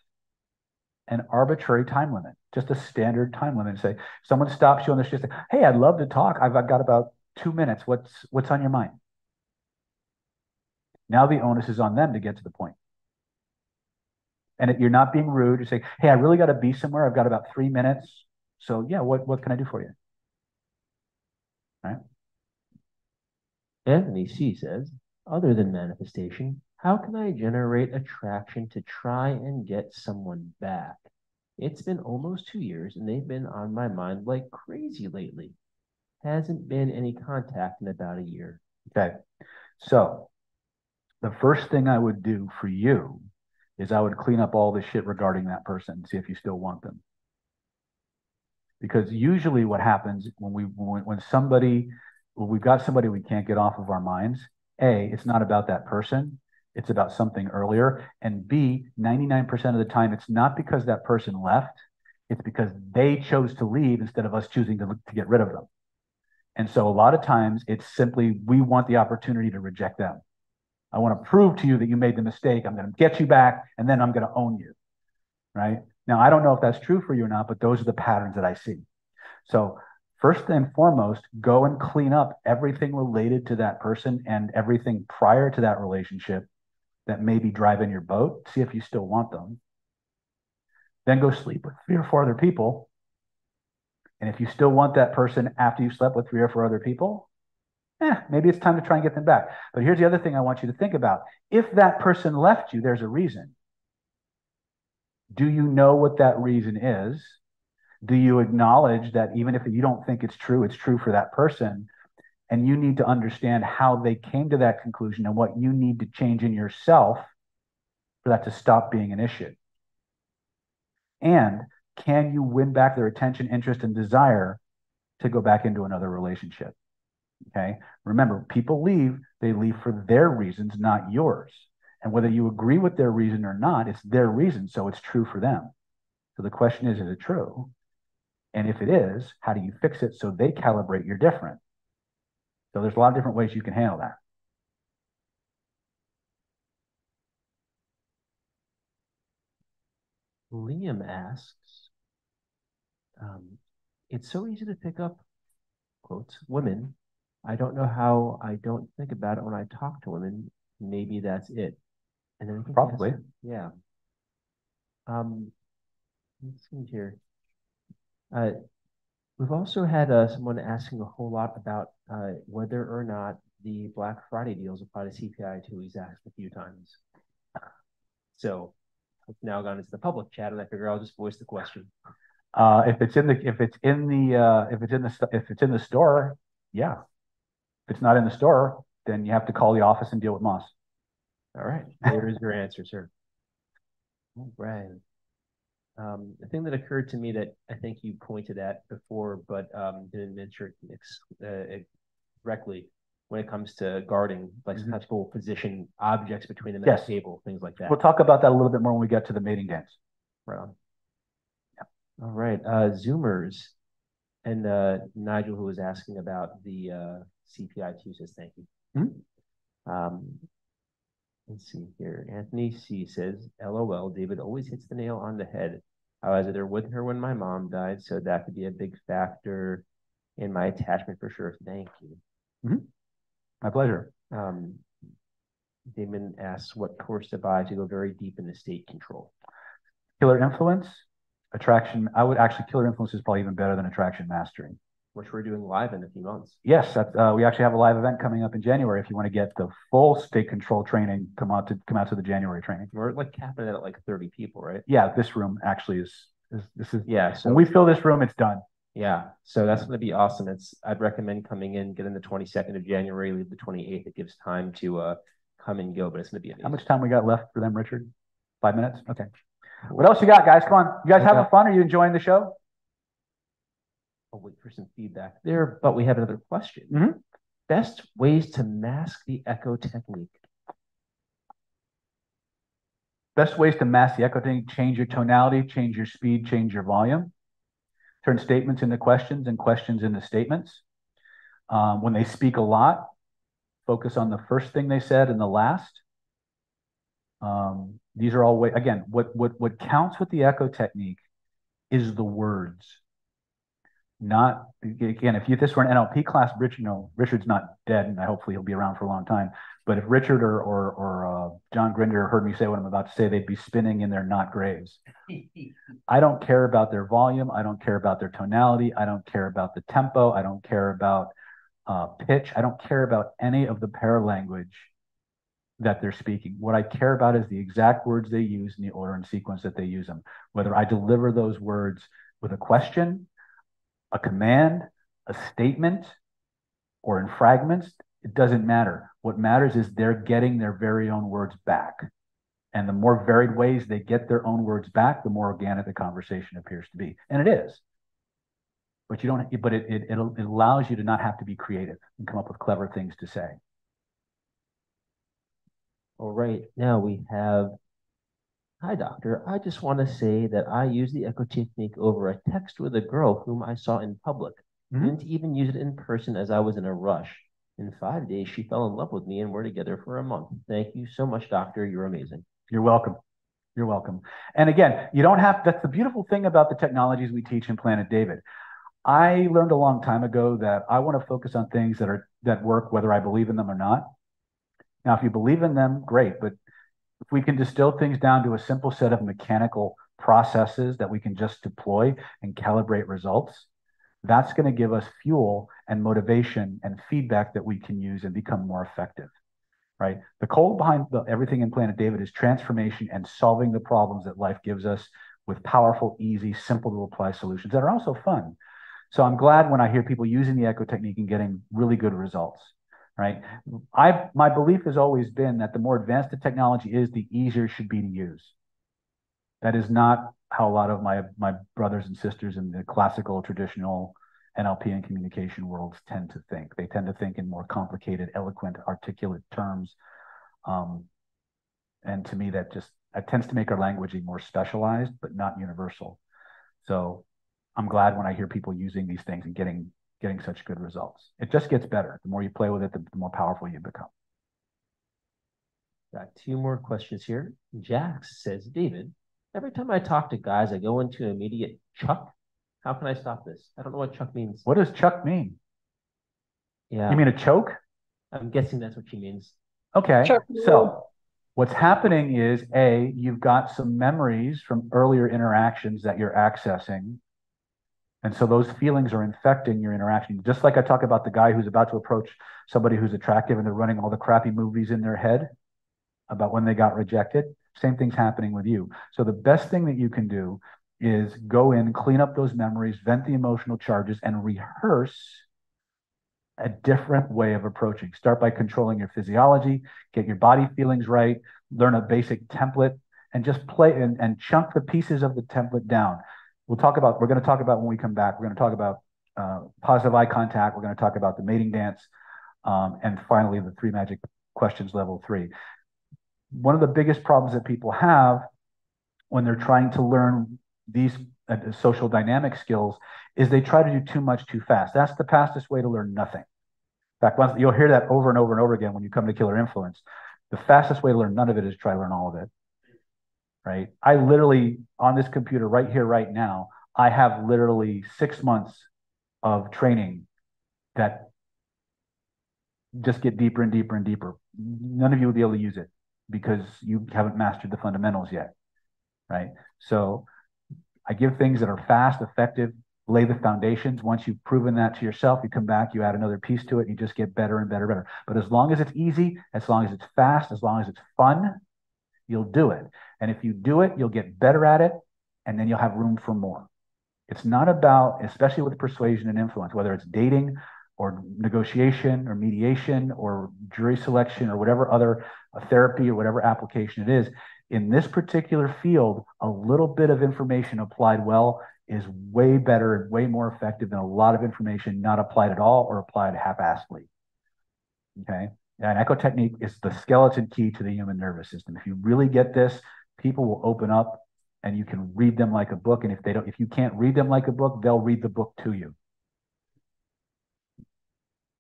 an arbitrary time limit, just a standard time limit. Say, someone stops you on the street, say, "Hey, I'd love to talk. I've, I've got about two minutes. What's what's on your mind?" Now the onus is on them to get to the point. And if you're not being rude, you say, "Hey, I really got to be somewhere. I've got about three minutes. So yeah, what what can I do for you?" Right. Anthony C says, other than manifestation, how can I generate attraction to try and get someone back? It's been almost two years and they've been on my mind like crazy lately. Hasn't been any contact in about a year. Okay. So the first thing I would do for you is I would clean up all the shit regarding that person, and see if you still want them. Because usually what happens when we when, when somebody when we've got somebody we can't get off of our minds, A, it's not about that person, it's about something earlier. And B, 99% of the time, it's not because that person left, it's because they chose to leave instead of us choosing to, to get rid of them. And so a lot of times it's simply we want the opportunity to reject them. I want to prove to you that you made the mistake. I'm going to get you back and then I'm going to own you. Right. Now, I don't know if that's true for you or not, but those are the patterns that I see. So, first and foremost, go and clean up everything related to that person and everything prior to that relationship that may be driving your boat. See if you still want them. Then go sleep with three or four other people. And if you still want that person after you slept with three or four other people, eh, maybe it's time to try and get them back. But here's the other thing I want you to think about. If that person left you, there's a reason. Do you know what that reason is? Do you acknowledge that even if you don't think it's true, it's true for that person? And you need to understand how they came to that conclusion and what you need to change in yourself for that to stop being an issue. And can you win back their attention, interest, and desire to go back into another relationship? Okay. Remember, people leave, they leave for their reasons, not yours. And whether you agree with their reason or not, it's their reason. So it's true for them. So the question is, is it true? And if it is, how do you fix it so they calibrate you're different? So there's a lot of different ways you can handle that. Liam asks, um, it's so easy to pick up, quotes, women. I don't know how I don't think about it when I talk to women. Maybe that's it. And then probably, yeah. Um, let's see here. Uh, we've also had uh, someone asking a whole lot about whether or not the Black Friday deals apply to CPI too. He's asked a few times. So it's now gone into the public chat, and I figure I'll just voice the question. Uh, if it's in the if it's in the uh, if it's in the if it's in the store, yeah. If it's not in the store, then you have to call the office and deal with Moss. All right, there is your answer, sir. All right. Um, the thing that occurred to me that I think you pointed at before, but um, didn't mention uh, directly when it comes to guarding, like mm-hmm. sometimes people position objects between them yes. the table, things like that. We'll talk about that a little bit more when we get to the mating dance. Right on. Yeah. All right. Uh, Zoomers and uh, Nigel, who was asking about the uh, CPI two, says thank you. Mm-hmm. Um, let's see here. Anthony C says, "LOL." David always hits the nail on the head. I was there with her when my mom died, so that could be a big factor in my attachment for sure. Thank you. Mm-hmm. My pleasure. Um, Damon asks what course to buy to go very deep in the state control. Killer influence, attraction. I would actually killer influence is probably even better than attraction mastery. Which we're doing live in a few months. Yes, uh, we actually have a live event coming up in January. If you want to get the full state control training, come out to come out to the January training. We're like capping it at like 30 people, right? Yeah, this room actually is, is this is yeah. So when we fill this room, it's done. Yeah, so that's going to be awesome. It's I'd recommend coming in, getting the 22nd of January, leave the 28th. It gives time to uh come and go, but it's going to be amazing. How much time we got left for them, Richard? Five minutes. Okay. What else you got, guys? Come on, you guys having fun? Are you enjoying the show? I'll wait for some feedback there, but we have another question. Mm-hmm. Best ways to mask the echo technique. Best ways to mask the echo technique: change your tonality, change your speed, change your volume turn statements into questions and questions into statements. Um, when they speak a lot, focus on the first thing they said and the last. Um, these are all way again. What what what counts with the echo technique is the words. Not again. If you, this were an NLP class, Richard, you know, Richard's not dead, and hopefully he'll be around for a long time. But if Richard or or, or uh, John Grinder heard me say what I'm about to say, they'd be spinning in their not graves. I don't care about their volume. I don't care about their tonality. I don't care about the tempo. I don't care about uh, pitch. I don't care about any of the paralanguage that they're speaking. What I care about is the exact words they use in the order and sequence that they use them. Whether I deliver those words with a question, a command, a statement, or in fragments, it doesn't matter. What matters is they're getting their very own words back. And the more varied ways they get their own words back, the more organic the conversation appears to be. And it is. But you don't, but it, it, it allows you to not have to be creative and come up with clever things to say. All right, now we have, hi doctor, I just want to say that I use the echo technique over a text with a girl whom I saw in public. Mhm. Didn't even use it in person as I was in a rush. In five days, she fell in love with me and we're together for a month. Thank you so much, doctor. You're amazing. You're welcome. You're welcome. And again, you don't have, that's the beautiful thing about the technologies we teach in Planet David. I learned a long time ago that I want to focus on things that are, that work, whether I believe in them or not. Now, if you believe in them, great. But if we can distill things down to a simple set of mechanical processes that we can just deploy and calibrate results, that's going to give us fuel and motivation and feedback that we can use and become more effective. Right. The code behind the, everything in Planet David is transformation and solving the problems that life gives us with powerful, easy, simple to apply solutions that are also fun. So I'm glad when I hear people using the echo technique and getting really good results right? I my belief has always been that the more advanced the technology is, the easier it should be to use. That is not how a lot of my my brothers and sisters in the classical traditional NLP and communication worlds tend to think. They tend to think in more complicated, eloquent, articulate terms. Um, and to me, that just that tends to make our languaging more specialized, but not universal. So I'm glad when I hear people using these things and getting getting such good results. It just gets better. The more you play with it, the, the more powerful you become. Got two more questions here. Jax says, David, every time I talk to guys, I go into immediate chuck. How can I stop this? I don't know what chuck means. What does chuck mean? Yeah. You mean a choke? I'm guessing that's what she means. Okay. Chuck So what's happening is A, you've got some memories from earlier interactions that you're accessing. And so those feelings are infecting your interaction. Just like I talk about the guy who's about to approach somebody who's attractive and they're running all the crappy movies in their head about when they got rejected. Same thing's happening with you. So the best thing that you can do is go in, clean up those memories, vent the emotional charges, and rehearse a different way of approaching. Start by controlling your physiology, get your body feelings right, learn a basic template, and just play and, and chunk the pieces of the template down. We'll talk about, we're going to talk about when we come back, we're going to talk about uh, positive eye contact, we're going to talk about the mating dance, um, and finally the three magic questions level three. One of the biggest problems that people have when they're trying to learn these uh, social dynamic skills is they try to do too much too fast. That's the fastest way to learn nothing. In fact, once you'll hear that over and over and over again when you come to Killer Influence. The fastest way to learn none of it is try to learn all of it. Right? I literally on this computer right here, right now, I have literally six months of training that just get deeper and deeper and deeper. None of you will be able to use it because you haven't mastered the fundamentals yet. Right? So I give things that are fast, effective, lay the foundations. Once you've proven that to yourself, you come back, you add another piece to it, you just get better and better and better. But as long as it's easy, as long as it's fast, as long as it's fun, you'll do it. And if you do it, you'll get better at it, and then you'll have room for more. It's not about, especially with persuasion and influence, whether it's dating or negotiation or mediation or jury selection or whatever other uh, therapy or whatever application it is. In this particular field, a little bit of information applied well is way better and way more effective than a lot of information not applied at all or applied half-assedly. Okay. And echo technique is the skeleton key to the human nervous system. If you really get this, people will open up and you can read them like a book. And if they don't, if you can't read them like a book, they'll read the book to you.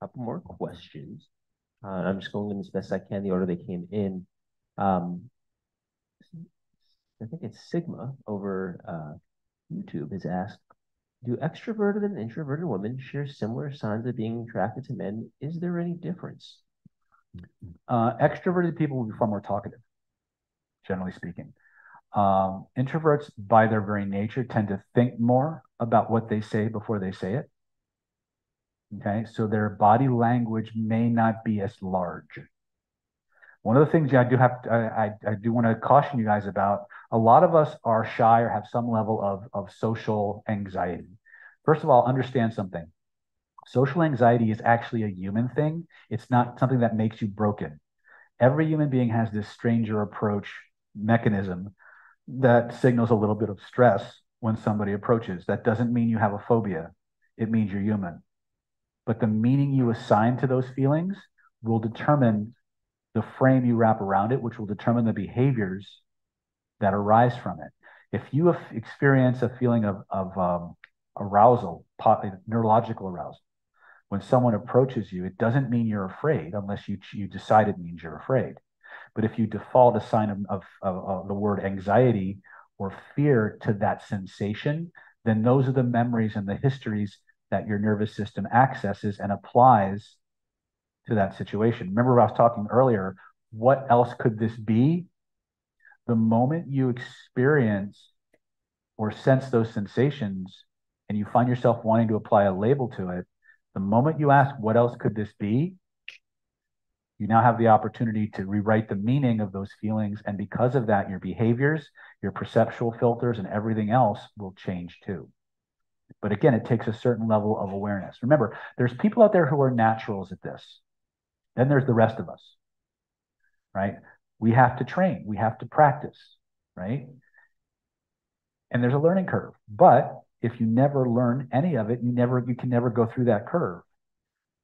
couple more questions. Uh, I'm just going in as best I can, the order they came in. Um, I think it's Sigma over uh, YouTube, has asked, do extroverted and introverted women share similar signs of being attracted to men? Is there any difference? Uh, extroverted people will be far more talkative, generally speaking. Um, introverts, by their very nature, tend to think more about what they say before they say it. Okay, so their body language may not be as large. One of the things I do have, to, I, I, I do want to caution you guys about. A lot of us are shy or have some level of of social anxiety. First of all, understand something. Social anxiety is actually a human thing. It's not something that makes you broken. Every human being has this stranger approach mechanism that signals a little bit of stress when somebody approaches. That doesn't mean you have a phobia. It means you're human. But the meaning you assign to those feelings will determine the frame you wrap around it, which will determine the behaviors that arise from it. If you experience a feeling of, of um, arousal, neurological arousal, when someone approaches you, it doesn't mean you're afraid unless you, you decide it means you're afraid. But if you default a sign of, of, of, the word anxiety or fear to that sensation, then those are the memories and the histories that your nervous system accesses and applies to that situation. Remember, I was talking earlier, what else could this be? The moment you experience or sense those sensations and you find yourself wanting to apply a label to it, the moment you ask, what else could this be? You now have the opportunity to rewrite the meaning of those feelings. And because of that, your behaviors, your perceptual filters, and everything else will change too. But again, it takes a certain level of awareness. Remember, there's people out there who are naturals at this. Then there's the rest of us, right? We have to train, we have to practice, right? And there's a learning curve. But if you never learn any of it, you never you can never go through that curve.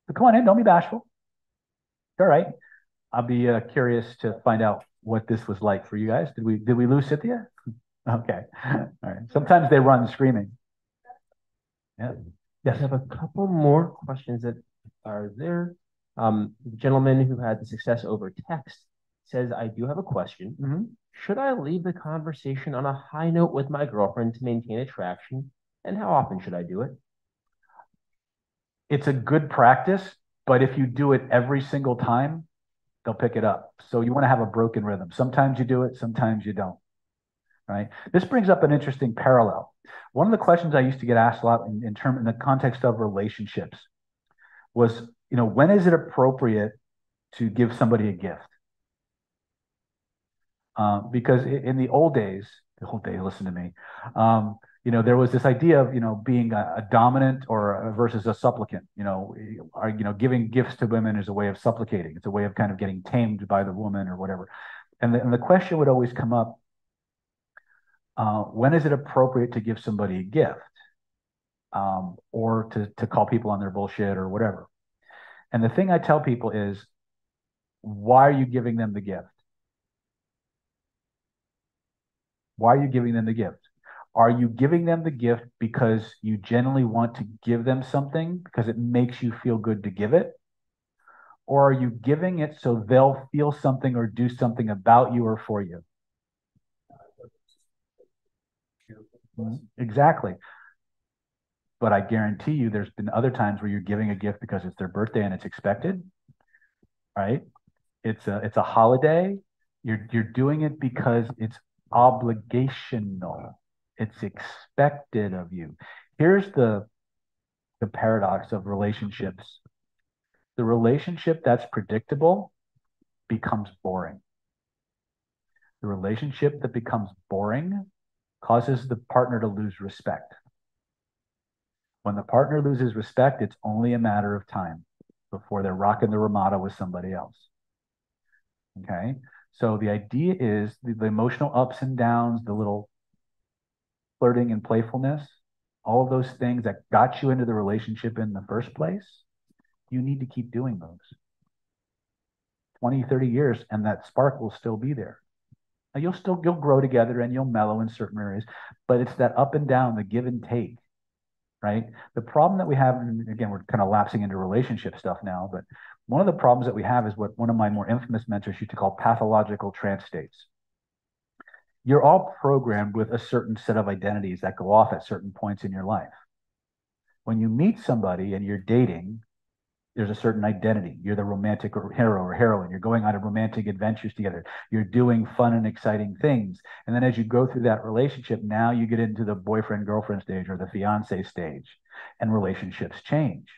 So come on in, don't be bashful. All right. I'll be uh, curious to find out what this was like for you guys. Did we did we lose Cynthia? okay. All right. Sometimes they run screaming. Yeah. Yes. I have a couple more questions that are there. Um, the gentleman who had the success over text says, I do have a question. Mm-hmm. Should I leave the conversation on a high note with my girlfriend to maintain attraction? And how often should I do it? It's a good practice, but if you do it every single time, they'll pick it up. So you want to have a broken rhythm. Sometimes you do it, sometimes you don't. Right. This brings up an interesting parallel. One of the questions I used to get asked a lot in, in term in the context of relationships was, you know, when is it appropriate to give somebody a gift? Um, because in the old days, the old days, listen to me. Um, you know, there was this idea of, you know, being a, a dominant or a, versus a supplicant, you know, are, you know, giving gifts to women is a way of supplicating. It's a way of kind of getting tamed by the woman or whatever. And the, and the question would always come up, uh, when is it appropriate to give somebody a gift? Um, or to, to call people on their bullshit or whatever. And the thing I tell people is, why are you giving them the gift? Why are you giving them the gift? Are you giving them the gift because you genuinely want to give them something because it makes you feel good to give it? Or are you giving it so they'll feel something or do something about you or for you? Exactly. But I guarantee you there's been other times where you're giving a gift because it's their birthday and it's expected. Right? It's a it's a holiday. You're you're doing it because it's obligational. It's expected of you. Here's the the paradox of relationships. The relationship that's predictable becomes boring. The relationship that becomes boring causes the partner to lose respect. When the partner loses respect, it's only a matter of time before they're rocking the Ramada with somebody else. Okay. So the idea is the, the emotional ups and downs, the little flirting and playfulness, all of those things that got you into the relationship in the first place, you need to keep doing those. 20, 30 years, and that spark will still be there. Now you'll still you'll grow together and you'll mellow in certain areas, but it's that up and down, the give and take, right? The problem that we have, and again, we're kind of lapsing into relationship stuff now, but one of the problems that we have is what one of my more infamous mentors used to call pathological trance states. You're all programmed with a certain set of identities that go off at certain points in your life. When you meet somebody and you're dating, there's a certain identity. You're the romantic or hero or heroine. You're going on romantic adventures together. You're doing fun and exciting things. And then as you go through that relationship, now you get into the boyfriend girlfriend stage or the fiance stage, and relationships change.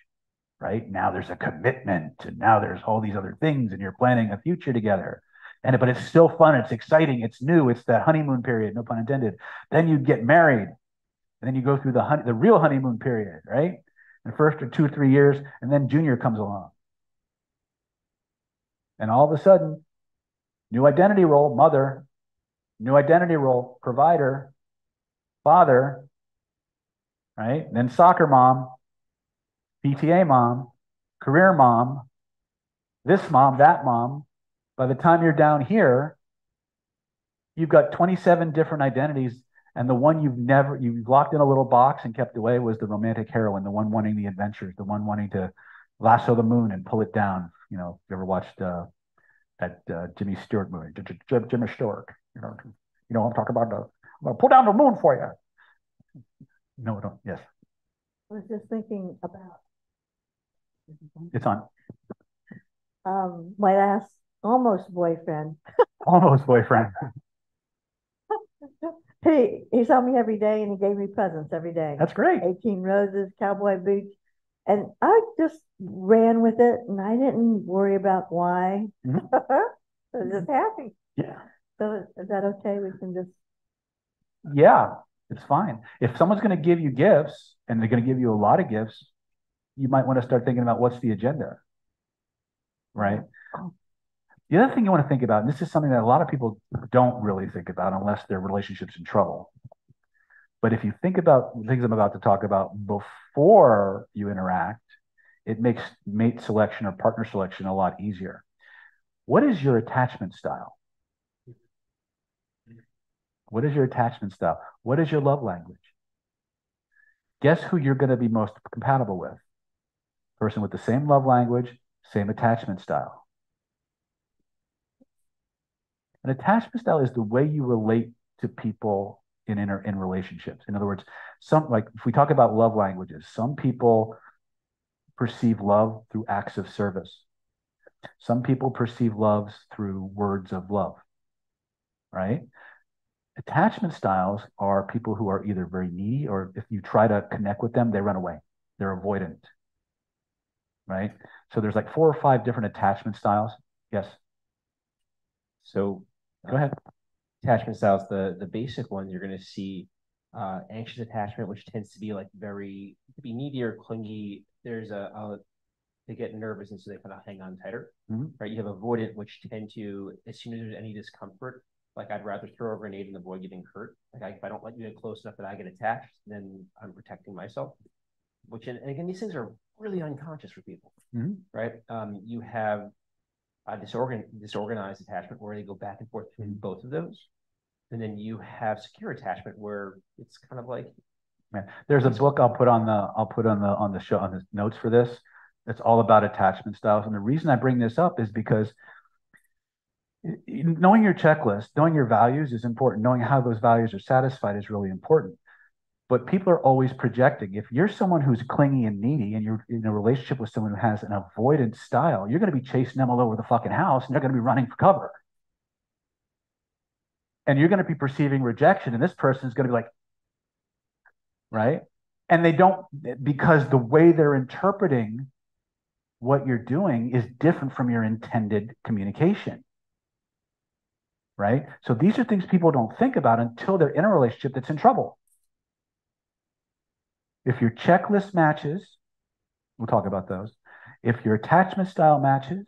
Right now, there's a commitment, and now there's all these other things, and you're planning a future together. And but it's still fun. It's exciting. It's new. It's that honeymoon period. No pun intended. Then you get married, and then you go through the honey, the real honeymoon period, right? the first or two or three years, and then junior comes along. And all of a sudden, new identity role, mother, new identity role, provider, father, right? Then soccer mom, PTA mom, career mom, this mom, that mom. By the time you're down here, you've got 27 different identities and the one you've never, you've locked in a little box and kept away was the romantic heroine, the one wanting the adventures, the one wanting to lasso the moon and pull it down. You know, you ever watched uh, that uh, Jimmy Stewart movie, Jimmy Stewart? You know, you know, I'm talking about the, I'm gonna pull down the moon for you. No, I don't. Yes. I was just thinking about. It's on. Um, my last almost boyfriend. almost boyfriend. He he saw me every day and he gave me presents every day. That's great. 18 roses, cowboy boots. And I just ran with it and I didn't worry about why. Mm-hmm. I was just happy. Yeah. So is that okay? We can just Yeah, it's fine. If someone's gonna give you gifts and they're gonna give you a lot of gifts, you might want to start thinking about what's the agenda. Right? The other thing you want to think about, and this is something that a lot of people don't really think about unless their relationship's in trouble. But if you think about things I'm about to talk about before you interact, it makes mate selection or partner selection a lot easier. What is your attachment style? What is your attachment style? What is your love language? Guess who you're going to be most compatible with? Person with the same love language, same attachment style. Attachment style is the way you relate to people in inter, in relationships. In other words, some like if we talk about love languages, some people perceive love through acts of service. Some people perceive loves through words of love. Right? Attachment styles are people who are either very needy or if you try to connect with them, they run away. They're avoidant. Right? So there's like four or five different attachment styles. Yes. So Go ahead. Attachment styles, the the basic ones you're going to see uh, anxious attachment, which tends to be like very to be needy or clingy. There's a, a they get nervous and so they kind of hang on tighter. Mm-hmm. Right. You have avoidant, which tend to as soon as there's any discomfort, like I'd rather throw a grenade and avoid getting hurt. Like I, if I don't let you get close enough that I get attached, then I'm protecting myself. Which and, and again, these things are really unconscious for people, mm-hmm. right? Um, you have uh, disorgan disorganized attachment where they go back and forth between both of those. And then you have secure attachment where it's kind of like yeah. There's a book I'll put on the I'll put on the on the show on the notes for this. It's all about attachment styles. And the reason I bring this up is because knowing your checklist, knowing your values is important. Knowing how those values are satisfied is really important but people are always projecting. If you're someone who's clingy and needy and you're in a relationship with someone who has an avoidant style, you're going to be chasing them all over the fucking house and they're going to be running for cover. And you're going to be perceiving rejection, and this person is going to be like, right? And they don't, because the way they're interpreting what you're doing is different from your intended communication. Right? So these are things people don't think about until they're in a relationship that's in trouble. If your checklist matches, we'll talk about those. If your attachment style matches,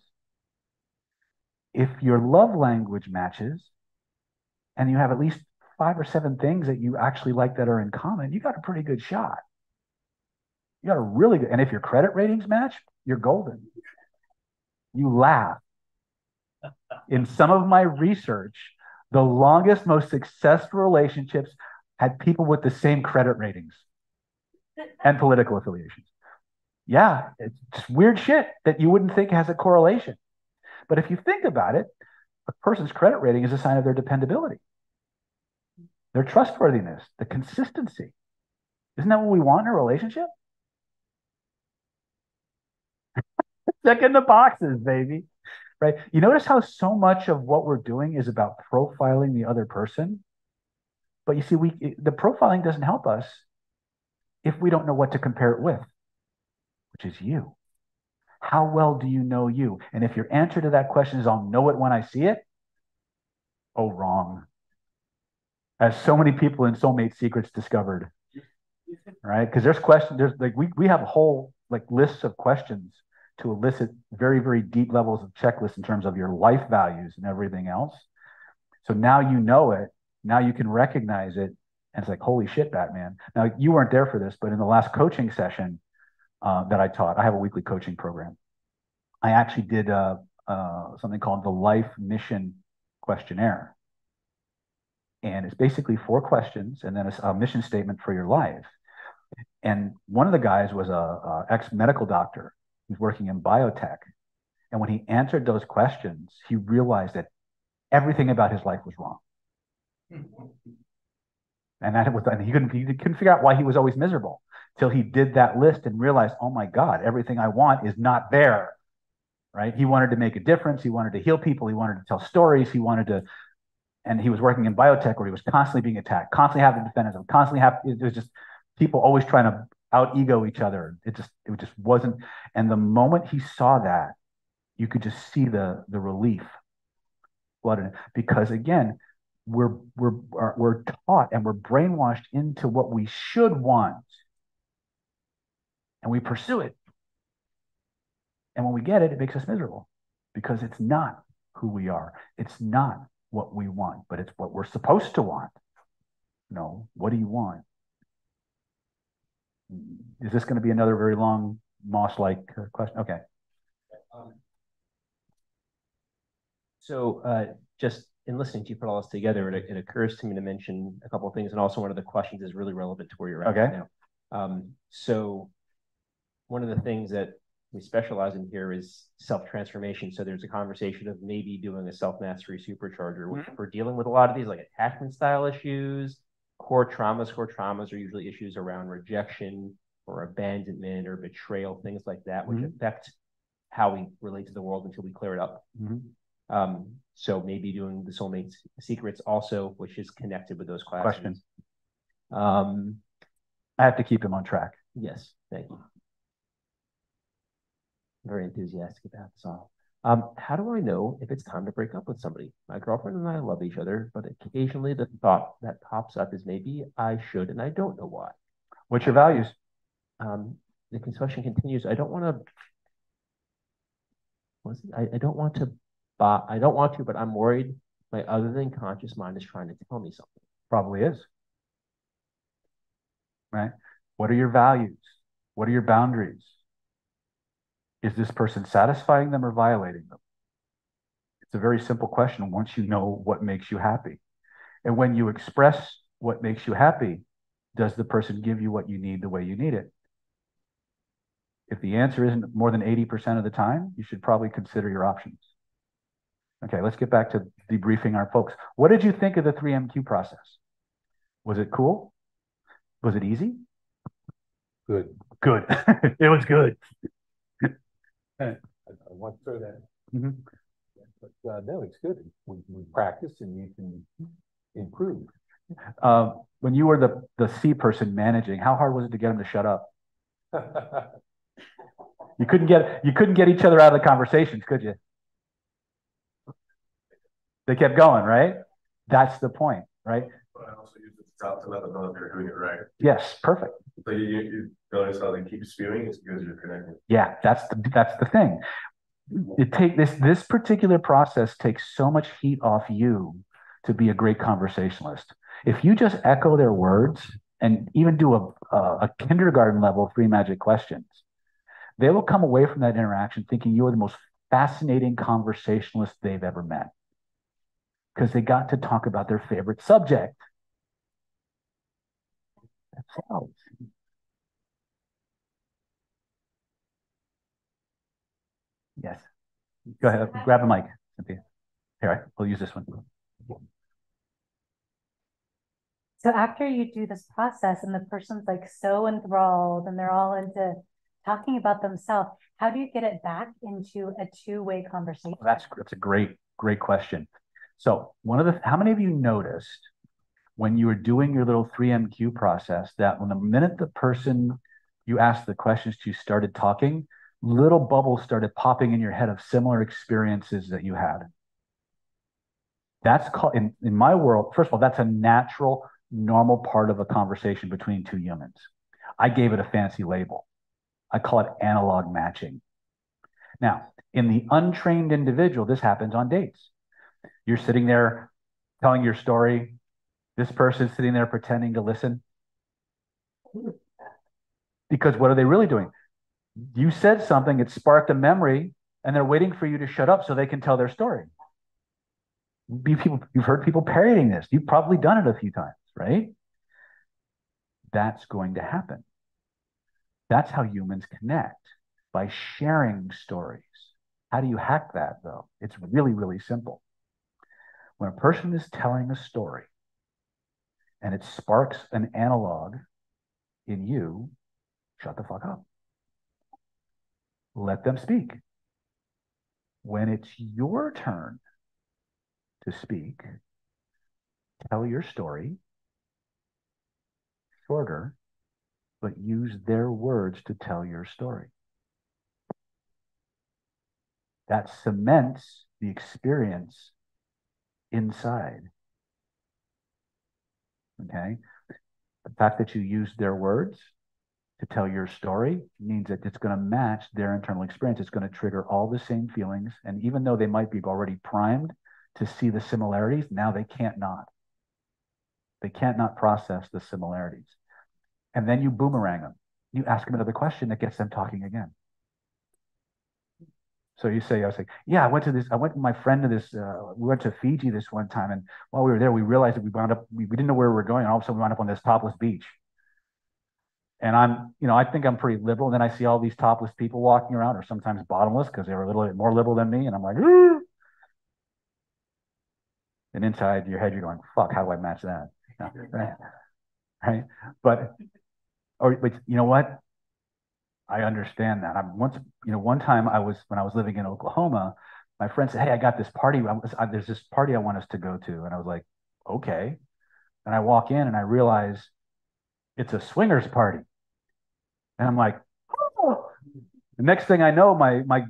if your love language matches, and you have at least five or seven things that you actually like that are in common, you got a pretty good shot. You got a really good, and if your credit ratings match, you're golden. You laugh. In some of my research, the longest, most successful relationships had people with the same credit ratings and political affiliations. Yeah, it's just weird shit that you wouldn't think has a correlation. But if you think about it, a person's credit rating is a sign of their dependability. their trustworthiness, the consistency. Isn't that what we want in a relationship? Check in the boxes, baby. Right? You notice how so much of what we're doing is about profiling the other person? But you see, we the profiling doesn't help us if we don't know what to compare it with, which is you. How well do you know you? And if your answer to that question is I'll know it when I see it, oh, wrong. As so many people in Soulmate Secrets discovered, right? Because there's questions, there's like we we have a whole like lists of questions to elicit very, very deep levels of checklists in terms of your life values and everything else. So now you know it. Now you can recognize it. And it's like, holy shit, Batman. Now you weren't there for this, but in the last coaching session uh, that I taught, I have a weekly coaching program. I actually did uh, uh, something called the Life Mission Questionnaire. And it's basically four questions and then a, a mission statement for your life. And one of the guys was a, a ex medical doctor who's working in biotech. And when he answered those questions, he realized that everything about his life was wrong. and that was, and he couldn't, he couldn't figure out why he was always miserable till he did that list and realized, oh my God, everything I want is not there. Right? He wanted to make a difference. He wanted to heal people. He wanted to tell stories. He wanted to, and he was working in biotech where he was constantly being attacked, constantly having to defend himself, constantly have, it was just people always trying to out ego each other. It just it just wasn't. And the moment he saw that, you could just see the the relief flooded because again, we're we're we're taught and we're brainwashed into what we should want, and we pursue it. And when we get it, it makes us miserable because it's not who we are. It's not what we want, but it's what we're supposed to want. No, what do you want? is this going to be another very long Moss-like uh, question? Okay. Um, so uh, just in listening to you put all this together, it, it, occurs to me to mention a couple of things, and also one of the questions is really relevant to where you're at okay. right now. Um, so one of the things that we specialize in here is self-transformation. So there's a conversation of maybe doing a self-mastery supercharger. Mm -hmm. We're dealing with a lot of these like attachment style issues, core traumas. Core traumas are usually issues around rejection or abandonment or betrayal, things like that, which mm-hmm. affect how we relate to the world until we clear it up. Mm-hmm. Um, so maybe doing the soulmate secrets also, which is connected with those classes. Question. Um, I have to keep him on track. Yes, thank you. Very enthusiastic about this all. Um, how do I know if it's time to break up with somebody? My girlfriend and I love each other, but occasionally the thought that pops up is maybe I should, and I don't know why. What's your values? Um, the question continues. I don't want to. I, I don't want to. But I don't want to, but I'm worried. My other than conscious mind is trying to tell me something. Probably is. Right. What are your values? What are your boundaries? Is this person satisfying them or violating them? It's a very simple question once you know what makes you happy. And when you express what makes you happy, does the person give you what you need the way you need it? If the answer isn't more than 80% of the time, you should probably consider your options. Okay, let's get back to debriefing our folks. What did you think of the 3MQ process? Was it cool? Was it easy? Good. Good. it was good. I, went through that. Mm-hmm. But uh, no, it's good. We, we practice and you can improve. Uh, when you were the, the C person managing, how hard was it to get them to shut up? you couldn't get you couldn't get each other out of the conversations, could you? They kept going, right? That's the point, right? But I also use it to talk to let them know if you're doing it right. Yes, perfect. So you, you notice how they keep spewing, it's because you're connecting. Yeah, that's the that's the thing. It take this this particular process takes so much heat off you to be a great conversationalist. If you just echo their words and even do a, a, a kindergarten level free magic questions, they will come away from that interaction thinking you are the most fascinating conversationalist they've ever met because they got to talk about their favorite subject. Themselves. Yes. Go ahead. Grab a mic, Cynthia. Here, we'll use this one. So after you do this process and the person's like so enthralled and they're all into talking about themselves, how do you get it back into a two-way conversation? That's that's a great great question. So one of the how many of you noticed when you were doing your little 3MQ process that when the minute the person you asked the questions to started talking, little bubbles started popping in your head of similar experiences that you had. That's called in, in my world, first of all, that's a natural, normal part of a conversation between two humans. I gave it a fancy label. I call it analog matching. Now, in the untrained individual, this happens on dates. You're sitting there telling your story. This person's sitting there pretending to listen. Because what are they really doing? You said something, it sparked a memory, and they're waiting for you to shut up so they can tell their story. You've heard people parroting this. You've probably done it a few times, right? That's going to happen. That's how humans connect by sharing stories. How do you hack that, though? It's really, really simple. When a person is telling a story and it sparks an analog in you, shut the fuck up. Let them speak. When it's your turn to speak, tell your story shorter, but use their words to tell your story. That cements the experience inside. Okay. The fact that you use their words to tell your story means that it's going to match their internal experience. It's going to trigger all the same feelings. And even though they might be already primed to see the similarities, now they can't not. They can't not process the similarities. And then you boomerang them. You ask them another question that gets them talking again. So you say, I was like, yeah, I went to this, I went with my friend to this, uh, we went to Fiji this one time. And while we were there, we realized that we wound up, we, we didn't know where we were going. And all of a sudden we wound up on this topless beach. And I'm, you know, I think I'm pretty liberal. And then I see all these topless people walking around, or sometimes bottomless, because they were a little bit more liberal than me. And I'm like, Ooh! and inside your head, you're going, fuck, how do I match that? right? right? But, or, but you know what? I understand that. I'm once, you know, one time I was when I was living in Oklahoma, my friend said, "Hey, I got this party. I was, I, there's this party I want us to go to," and I was like, "Okay." And I walk in and I realize it's a swingers party, and I'm like, "Oh!" The next thing I know, my my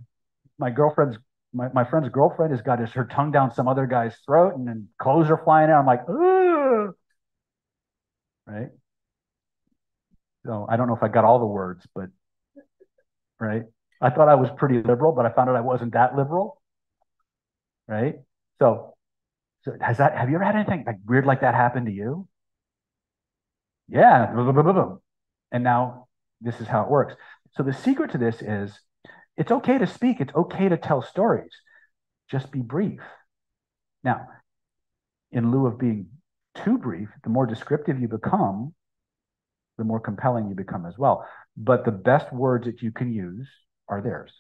my girlfriend's my, my friend's girlfriend has got his her tongue down some other guy's throat, and then clothes are flying out. I'm like, Ugh! right? So I don't know if I got all the words, but right? I thought I was pretty liberal, but I found out I wasn't that liberal, right? So, so has that? Have you ever had anything like weird like that happen to you? Yeah, and now this is how it works. So the secret to this is it's okay to speak. It's okay to tell stories. Just be brief. Now, in lieu of being too brief, the more descriptive you become, the more compelling you become as well. But the best words that you can use are theirs.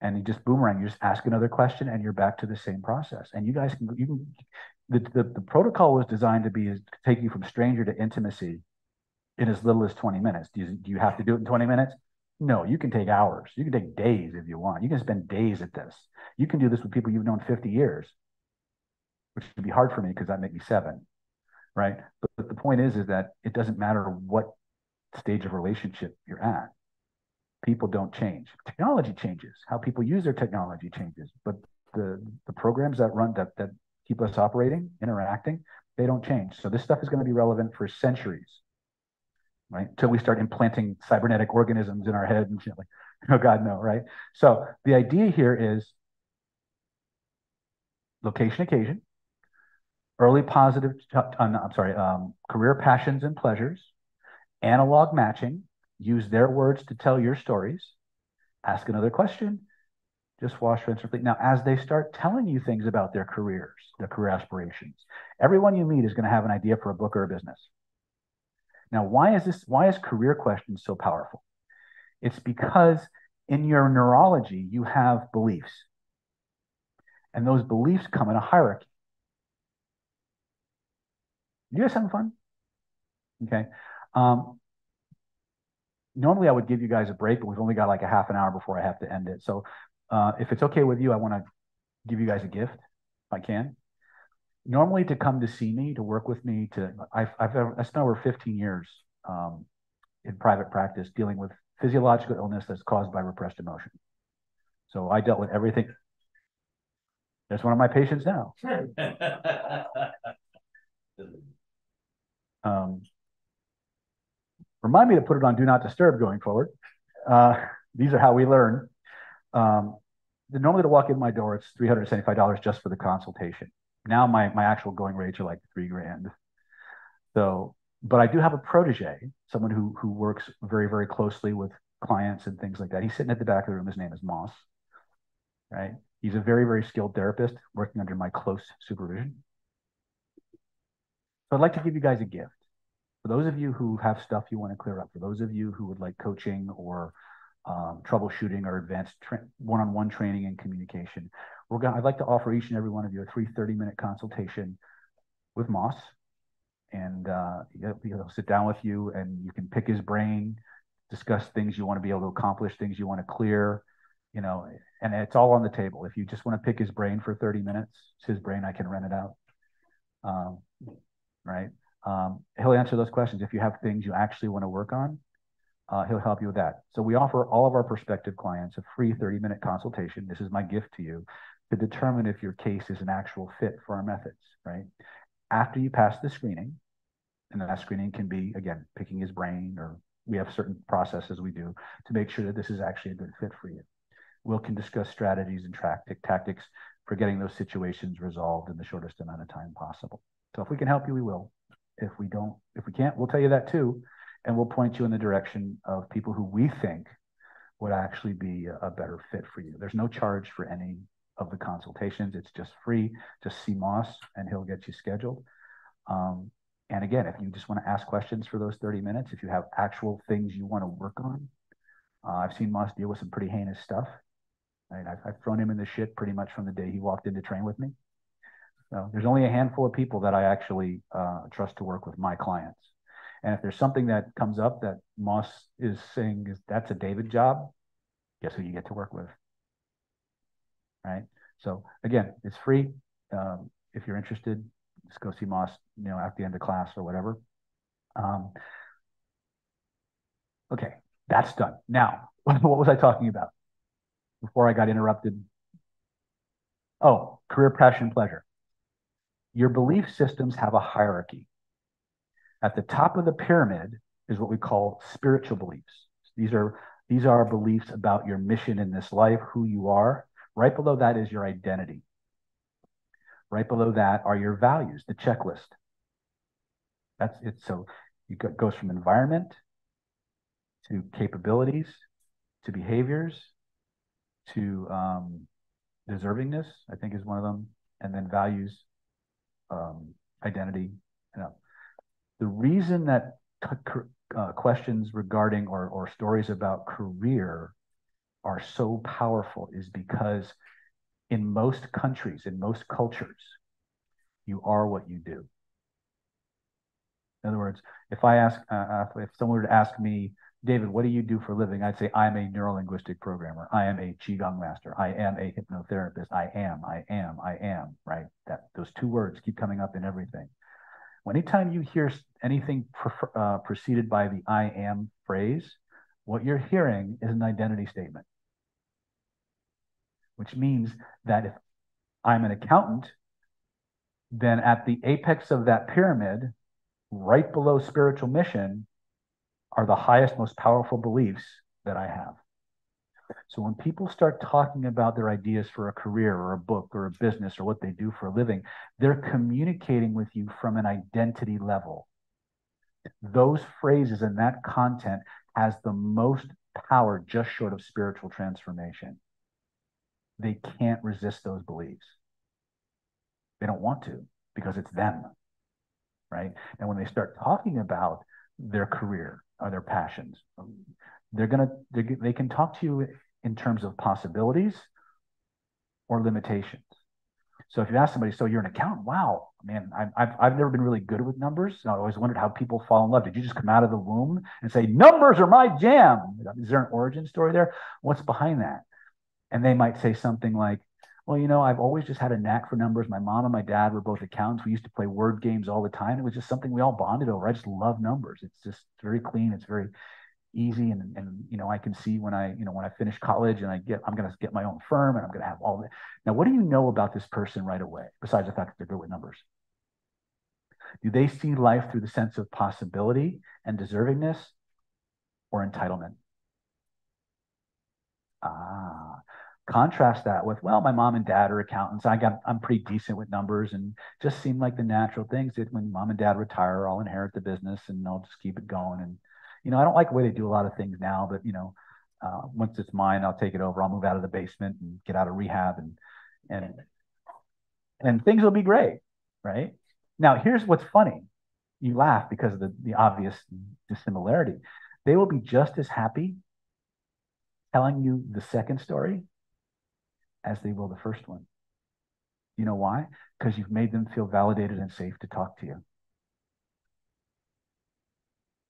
And you just boomerang, you just ask another question and you're back to the same process. And you guys can, you can, the, the, the protocol was designed to be, to take you from stranger to intimacy in as little as 20 minutes. Do you, do you have to do it in 20 minutes? No, you can take hours. You can take days if you want. You can spend days at this. You can do this with people you've known 50 years, which would be hard for me because that make me seven right? But, but the point is, is that it doesn't matter what stage of relationship you're at. People don't change. Technology changes. How people use their technology changes. But the the programs that run that that keep us operating, interacting, they don't change. So this stuff is going to be relevant for centuries, right? Until we start implanting cybernetic organisms in our head and shit like, oh God, no, right? So the idea here is location, occasion, early positive, I'm sorry, um, career passions and pleasures, analog matching, use their words to tell your stories, ask another question, just wash, rinse, repeat. Now, as they start telling you things about their careers, their career aspirations, everyone you meet is going to have an idea for a book or a business. Now, why is this? Why is career questions so powerful? It's because in your neurology, you have beliefs. And those beliefs come in a hierarchy. You guys having fun? Okay. Um, normally I would give you guys a break, but we've only got like a half an hour before I have to end it. So uh, if it's okay with you, I want to give you guys a gift if I can. Normally to come to see me, to work with me, to I've, I've I spent over 15 years um, in private practice dealing with physiological illness that's caused by repressed emotion. So I dealt with everything. There's one of my patients now. Um, remind me to put it on do not disturb going forward. Uh, these are how we learn. Um, normally to walk in my door, it's $375 just for the consultation. Now my, my actual going rates are like three grand. So, but I do have a protege, someone who, who works very, very closely with clients and things like that. He's sitting at the back of the room. His name is Moss, right? He's a very, very skilled therapist working under my close supervision. So I'd like to give you guys a gift. For those of you who have stuff you want to clear up, for those of you who would like coaching or um, troubleshooting or advanced one-on-one training and communication, we're going. I'd like to offer each and every one of you a free 30-minute consultation with Moss, and uh, he'll sit down with you, and you can pick his brain, discuss things you want to be able to accomplish, things you want to clear, you know, and it's all on the table. If you just want to pick his brain for 30 minutes, it's his brain. I can rent it out. Um, right. Um, he'll answer those questions. If you have things you actually want to work on, uh, he'll help you with that. So we offer all of our prospective clients a free 30 minute consultation. This is my gift to you to determine if your case is an actual fit for our methods, right? After you pass the screening, and that screening can be, again, picking his brain, or we have certain processes we do to make sure that this is actually a good fit for you. We can discuss strategies and tactic, tactics for getting those situations resolved in the shortest amount of time possible. So if we can help you, we will. If we don't, if we can't, we'll tell you that too. And we'll point you in the direction of people who we think would actually be a better fit for you. There's no charge for any of the consultations. It's just free. Just see Moss and he'll get you scheduled. Um, and again, if you just want to ask questions for those 30 minutes, if you have actual things you want to work on, uh, I've seen Moss deal with some pretty heinous stuff. I've, I've thrown him in the shit pretty much from the day he walked in to train with me. So there's only a handful of people that I actually uh, trust to work with my clients. And if there's something that comes up that Moss is saying is that's a David job, guess who you get to work with, right? So again, it's free. Um, if you're interested, just go see Moss, you know, at the end of class or whatever. Um, okay, that's done. Now, what was I talking about before I got interrupted? Oh, career, passion, pleasure. Your belief systems have a hierarchy. At the top of the pyramid is what we call spiritual beliefs. These are these are beliefs about your mission in this life, who you are. Right below that is your identity. Right below that are your values, the checklist. That's it. So it goes from environment to capabilities to behaviors to um, deservingness, I think is one of them, and then values, um, identity. You know, the reason that uh, questions regarding or, or stories about career are so powerful is because in most countries, in most cultures, you are what you do. In other words, if I ask, uh, uh, if someone were to ask me, David, what do you do for a living? I'd say, I'm a neurolinguistic programmer. I am a Qigong master. I am a hypnotherapist. I am, I am, I am, right? That those two words keep coming up in everything. anytime you hear anything prefer, uh, preceded by the I am phrase, what you're hearing is an identity statement which means that if I'm an accountant, then at the apex of that pyramid, right below spiritual mission, are the highest, most powerful beliefs that I have. So when people start talking about their ideas for a career or a book or a business or what they do for a living, they're communicating with you from an identity level. Those phrases and that content has the most power just short of spiritual transformation they can't resist those beliefs. They don't want to because it's them, right? And when they start talking about their career or their passions, they're gonna they they can talk to you in terms of possibilities or limitations. So if you ask somebody, so you're an accountant? Wow, man, I've, I've never been really good with numbers. I always wondered how people fall in love. Did you just come out of the womb and say, numbers are my jam? Is there an origin story there? What's behind that? And they might say something like, well, you know, I've always just had a knack for numbers. My mom and my dad were both accountants. We used to play word games all the time. It was just something we all bonded over. I just love numbers. It's just very clean. It's very easy and and you know I can see when I you know when I finish college and I get I'm going to get my own firm and I'm going to have all that. Now, what do you know about this person right away besides the fact that they're good with numbers? Do they see life through the sense of possibility and deservingness or entitlement? Ah, contrast that with well, my mom and dad are accountants. I got I'm pretty decent with numbers and just seem like the natural things that when mom and dad retire, I'll inherit the business and I'll just keep it going and you know, I don't like the way they do a lot of things now, but you know, uh, once it's mine, I'll take it over. I'll move out of the basement and get out of rehab and and and things will be great, right? Now, here's what's funny. You laugh because of the, the obvious dissimilarity. They will be just as happy telling you the second story as they will the first one. You know why? Because you've made them feel validated and safe to talk to you.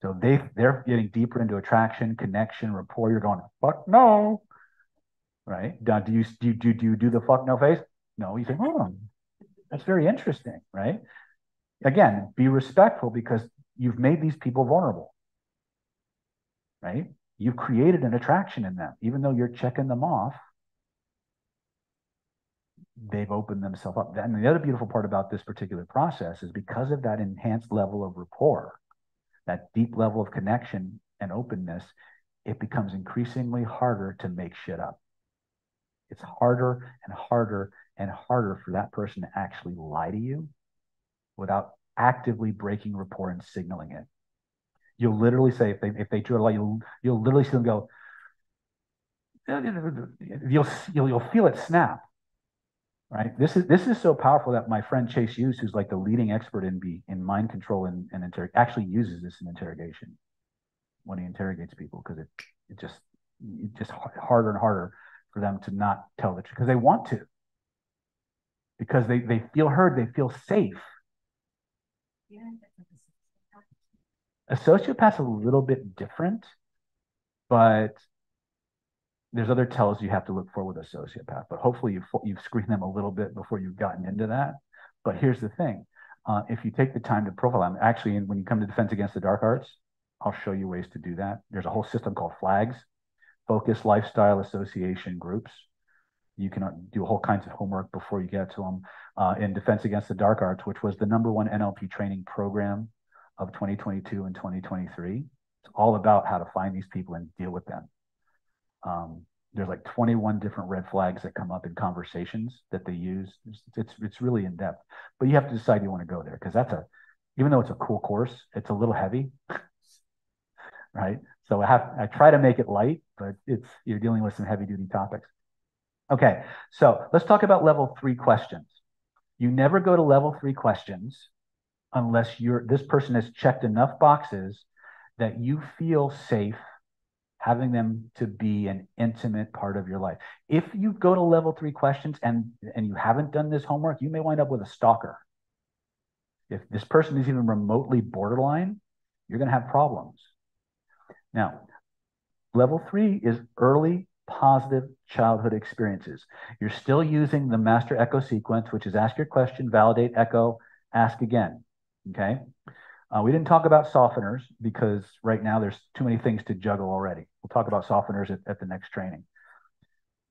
So they they're getting deeper into attraction, connection, rapport. You're going, fuck no. Right? Do you do you, do, you do the fuck no face? No, you say, oh, that's very interesting, right? Again, be respectful because you've made these people vulnerable. Right? You've created an attraction in them, even though you're checking them off. They've opened themselves up. And the other beautiful part about this particular process is because of that enhanced level of rapport, that deep level of connection and openness, it becomes increasingly harder to make shit up. It's harder and harder and harder for that person to actually lie to you without actively breaking rapport and signaling it. You'll literally say if they if they draw a lie, you'll you'll literally see them go. You'll you'll you'll feel it snap right? This is this is so powerful that my friend Chase Hughes, who's like the leading expert in be in mind control and, and inter- actually uses this in interrogation when he interrogates people because it it just it just harder and harder for them to not tell the truth because they want to because they they feel heard they feel safe a sociopath's a little bit different but there's other tells you have to look for with a sociopath, but hopefully you've, you've screened them a little bit before you've gotten into that. But here's the thing. Uh, if you take the time to profile them, actually, when you come to Defense Against the Dark Arts, I'll show you ways to do that. There's a whole system called FLAGs, Focus Lifestyle Association Groups. You can uh, do whole kinds of homework before you get to them. Uh, in Defense Against the Dark Arts, which was the number one NLP training program of 2022 and 2023. It's all about how to find these people and deal with them. Um, there's like 21 different red flags that come up in conversations that they use. It's, it's, it's really in depth, but you have to decide you want to go there because that's a, even though it's a cool course, it's a little heavy, right? So I have, I try to make it light, but it's, you're dealing with some heavy duty topics. Okay. So let's talk about level three questions. You never go to level three questions unless you're, this person has checked enough boxes that you feel safe having them to be an intimate part of your life. If you go to level three questions and and you haven't done this homework, you may wind up with a stalker. If this person is even remotely borderline, you're going to have problems. Now, level three is early positive childhood experiences. You're still using the master echo sequence, which is ask your question, validate, echo, ask again. Okay. Uh, we didn't talk about softeners because right now there's too many things to juggle already. We'll talk about softeners at, at the next training.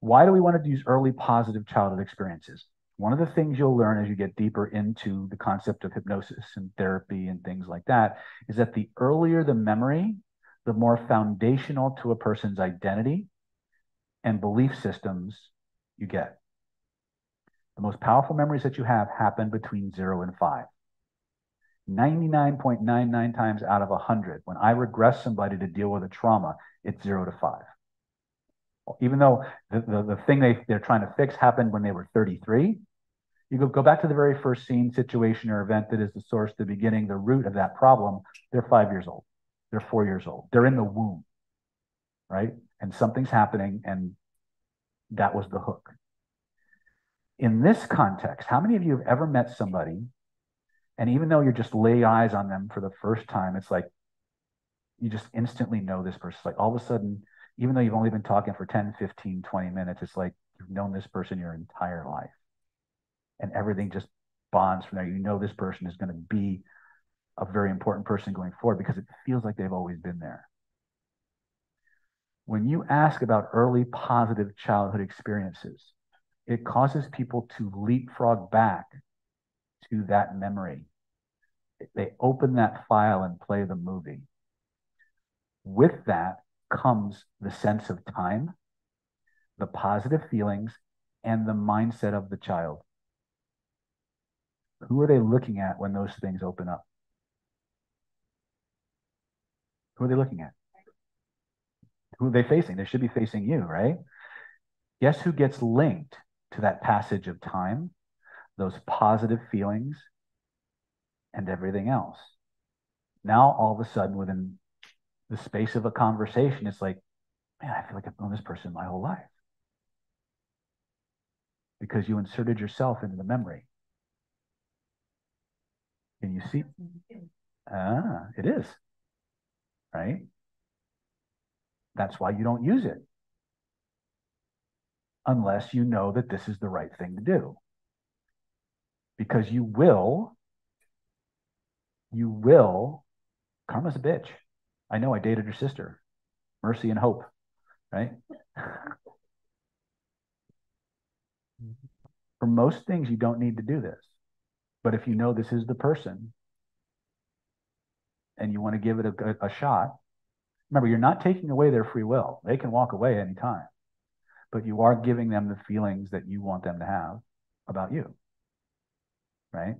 Why do we want to use early positive childhood experiences? One of the things you'll learn as you get deeper into the concept of hypnosis and therapy and things like that is that the earlier the memory, the more foundational to a person's identity and belief systems you get. The most powerful memories that you have happen between zero and five. 99.99 times out of 100, when I regress somebody to deal with a trauma, it's zero to five. Even though the, the, the thing they, they're trying to fix happened when they were 33, you go, go back to the very first scene, situation, or event that is the source, the beginning, the root of that problem. They're five years old. They're four years old. They're in the womb, right? And something's happening, and that was the hook In this context, how many of you have ever met somebody and even though you're just lay eyes on them for the first time, it's like you just instantly know this person. Like all of a sudden, even though you've only been talking for 10, 15, 20 minutes, it's like you've known this person your entire life. And everything just bonds from there. You know this person is going to be a very important person going forward because it feels like they've always been there. When you ask about early positive childhood experiences, it causes people to leapfrog back to that memory. They open that file and play the movie. With that comes the sense of time, the positive feelings, and the mindset of the child. Who are they looking at when those things open up? Who are they looking at? Who are they facing? They should be facing you, right? Guess who gets linked to that passage of time? Those positive feelings and everything else. Now, all of a sudden, within the space of a conversation, it's like, man, I feel like I've known this person my whole life. Because you inserted yourself into the memory. Can you see? Ah, it is. Right? That's why you don't use it. Unless you know that this is the right thing to do because you will, you will, karma's a bitch. I know I dated your sister, mercy and hope, right? For most things, you don't need to do this. But if you know this is the person and you want to give it a, a, shot, remember, you're not taking away their free will. They can walk away anytime, but you are giving them the feelings that you want them to have about you right?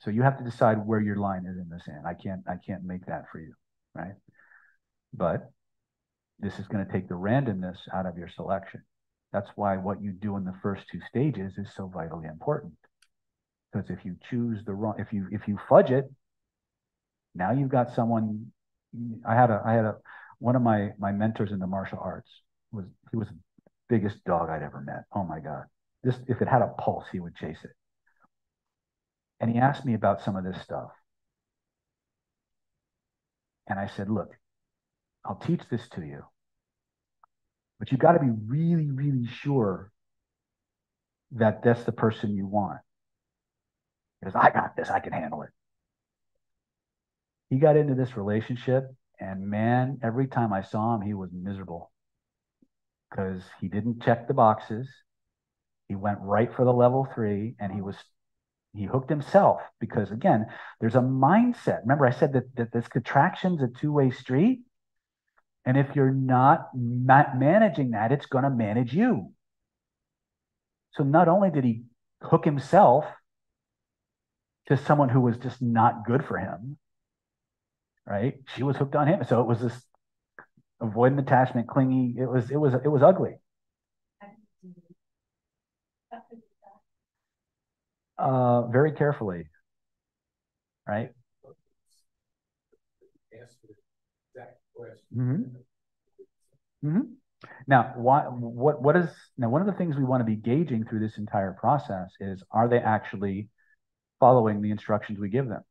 So you have to decide where your line is in the sand. I can't I can't make that for you, right? But this is going to take the randomness out of your selection. That's why what you do in the first two stages is so vitally important. Because if you choose the wrong, if you if you fudge it, now you've got someone. I had a I had a one of my my mentors in the martial arts was he was the biggest dog I'd ever met. Oh my god! Just if it had a pulse, he would chase it. And he asked me about some of this stuff. And I said, look, I'll teach this to you. But you've got to be really, really sure that that's the person you want. Because I got this, I can handle it. He got into this relationship, and man, every time I saw him, he was miserable because he didn't check the boxes. He went right for the level three, and he was he hooked himself because again there's a mindset. Remember i said that, that this contraction's a two-way street? And if you're not ma- managing that it's going to manage you. So not only did he hook himself to someone who was just not good for him right? She was hooked on him. So it was this avoidant attachment clingy it was it was it was ugly uh, very carefully, right? Mm-hmm. Mm-hmm. Now, why, what, what is now? One of the things we want to be gauging through this entire process is: Are they actually following the instructions we give them?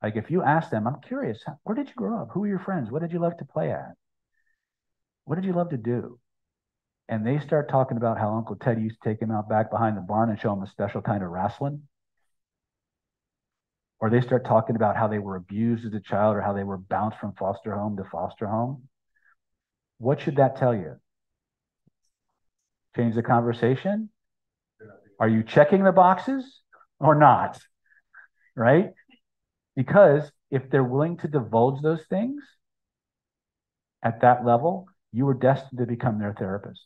Like, if you ask them, "I'm curious, where did you grow up? Who were your friends? What did you love to play at? What did you love to do?" And they start talking about how Uncle Ted used to take him out back behind the barn and show him a special kind of wrestling. Or they start talking about how they were abused as a child or how they were bounced from foster home to foster home. What should that tell you? Change the conversation? Are you checking the boxes or not? Right? Because if they're willing to divulge those things at that level, you were destined to become their therapist.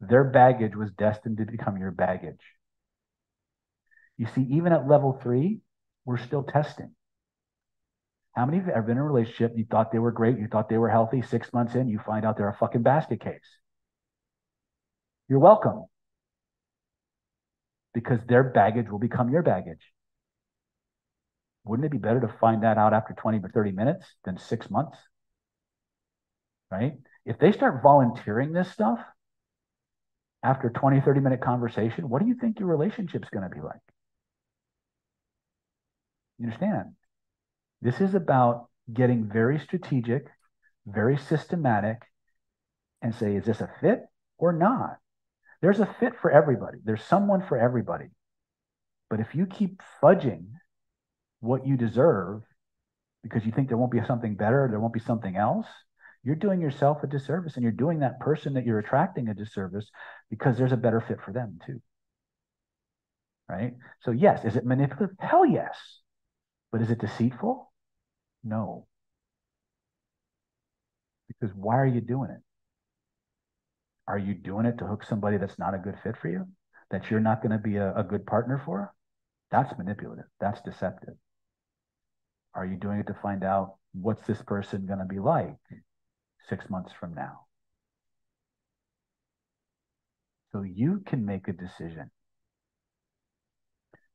Their baggage was destined to become your baggage. You see, even at level three, we're still testing. How many of you have ever been in a relationship? You thought they were great. You thought they were healthy. Six months in, you find out they're a fucking basket case. You're welcome. Because their baggage will become your baggage. Wouldn't it be better to find that out after 20 or 30 minutes than six months? Right? If they start volunteering this stuff, after 20, 30 minute conversation, what do you think your relationship's going to be like? You understand? This is about getting very strategic, very systematic, and say, is this a fit or not? There's a fit for everybody. There's someone for everybody. But if you keep fudging what you deserve because you think there won't be something better, there won't be something else, you're doing yourself a disservice and you're doing that person that you're attracting a disservice because there's a better fit for them too. Right? So, yes, is it manipulative? Hell yes. But is it deceitful? No. Because why are you doing it? Are you doing it to hook somebody that's not a good fit for you? That you're not going to be a, a good partner for? That's manipulative. That's deceptive. Are you doing it to find out what's this person going to be like six months from now? So you can make a decision.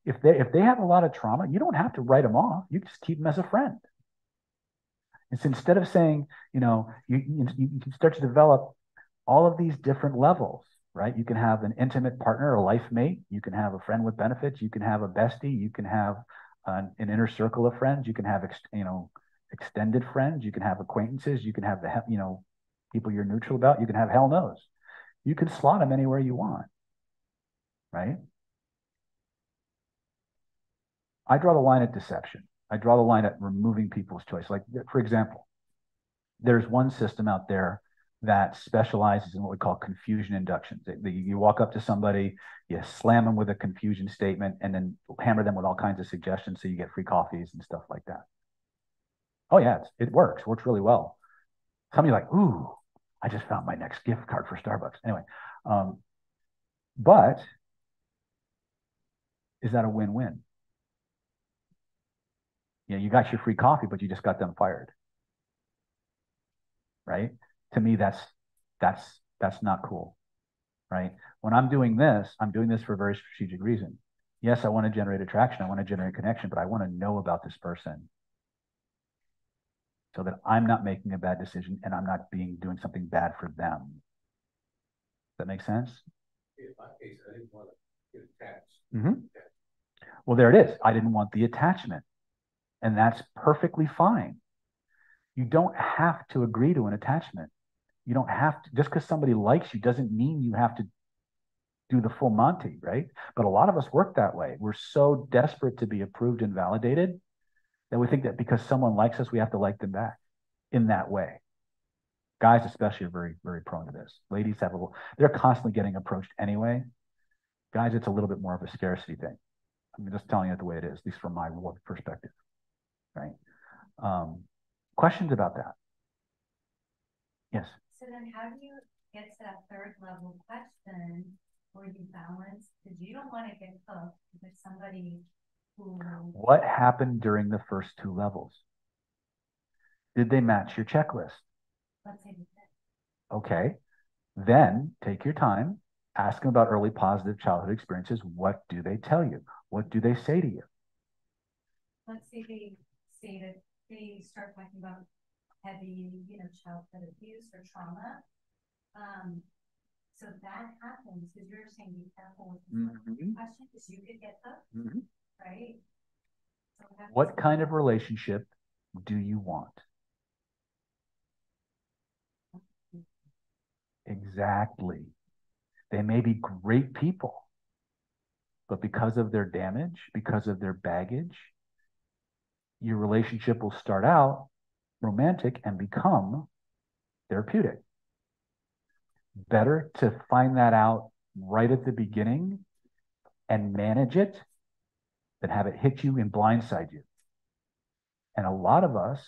If they if they have a lot of trauma, you don't have to write them off. You just keep them as a friend. It's instead of saying, you know, you, you, you can start to develop all of these different levels, right? You can have an intimate partner, a life mate. You can have a friend with benefits. You can have a bestie. You can have an, an inner circle of friends. You can have, you know, extended friends. You can have acquaintances. You can have the, you know, people you're neutral about. You can have hell knows. You can slot them anywhere you want, right? I draw the line at deception. I draw the line at removing people's choice. Like, for example, there's one system out there that specializes in what we call confusion inductions. You walk up to somebody, you slam them with a confusion statement, and then hammer them with all kinds of suggestions so you get free coffees and stuff like that. Oh, yeah, it works, works really well. Some of you like, ooh, I just found my next gift card for Starbucks. Anyway, um, but is that a win win? You know, you got your free coffee, but you just got them fired. Right? To me, that's that's that's not cool. Right? When I'm doing this, I'm doing this for a very strategic reason. Yes, I want to generate attraction, I want to generate connection, but I want to know about this person so that I'm not making a bad decision and I'm not being doing something bad for them. Does that make sense? In my case, I didn't want to get attached. Mm-hmm. Well, there it is. I didn't want the attachment. And that's perfectly fine. You don't have to agree to an attachment. You don't have to, just because somebody likes you doesn't mean you have to do the full Monty, right? But a lot of us work that way. We're so desperate to be approved and validated that we think that because someone likes us, we have to like them back in that way. Guys, especially, are very, very prone to this. Ladies have a little, they're constantly getting approached anyway. Guys, it's a little bit more of a scarcity thing. I'm just telling you the way it is, at least from my work perspective. Right? Um, questions about that? Yes. So then how do you get to that third level question where you balance? Because you don't want to get hooked with somebody what happened during the first two levels? Did they match your checklist? Okay. Then take your time, ask them about early positive childhood experiences. What do they tell you? What do they say to you? Let's say they say that they start talking about heavy, you know, childhood abuse or trauma. Um, so that happens because you're saying be careful with the mm-hmm. question because you could get hooked. Mm-hmm right? What kind of relationship do you want? Exactly. They may be great people, but because of their damage, because of their baggage, your relationship will start out romantic and become therapeutic. Better to find that out right at the beginning and manage it have it hit you and blindside you. And a lot of us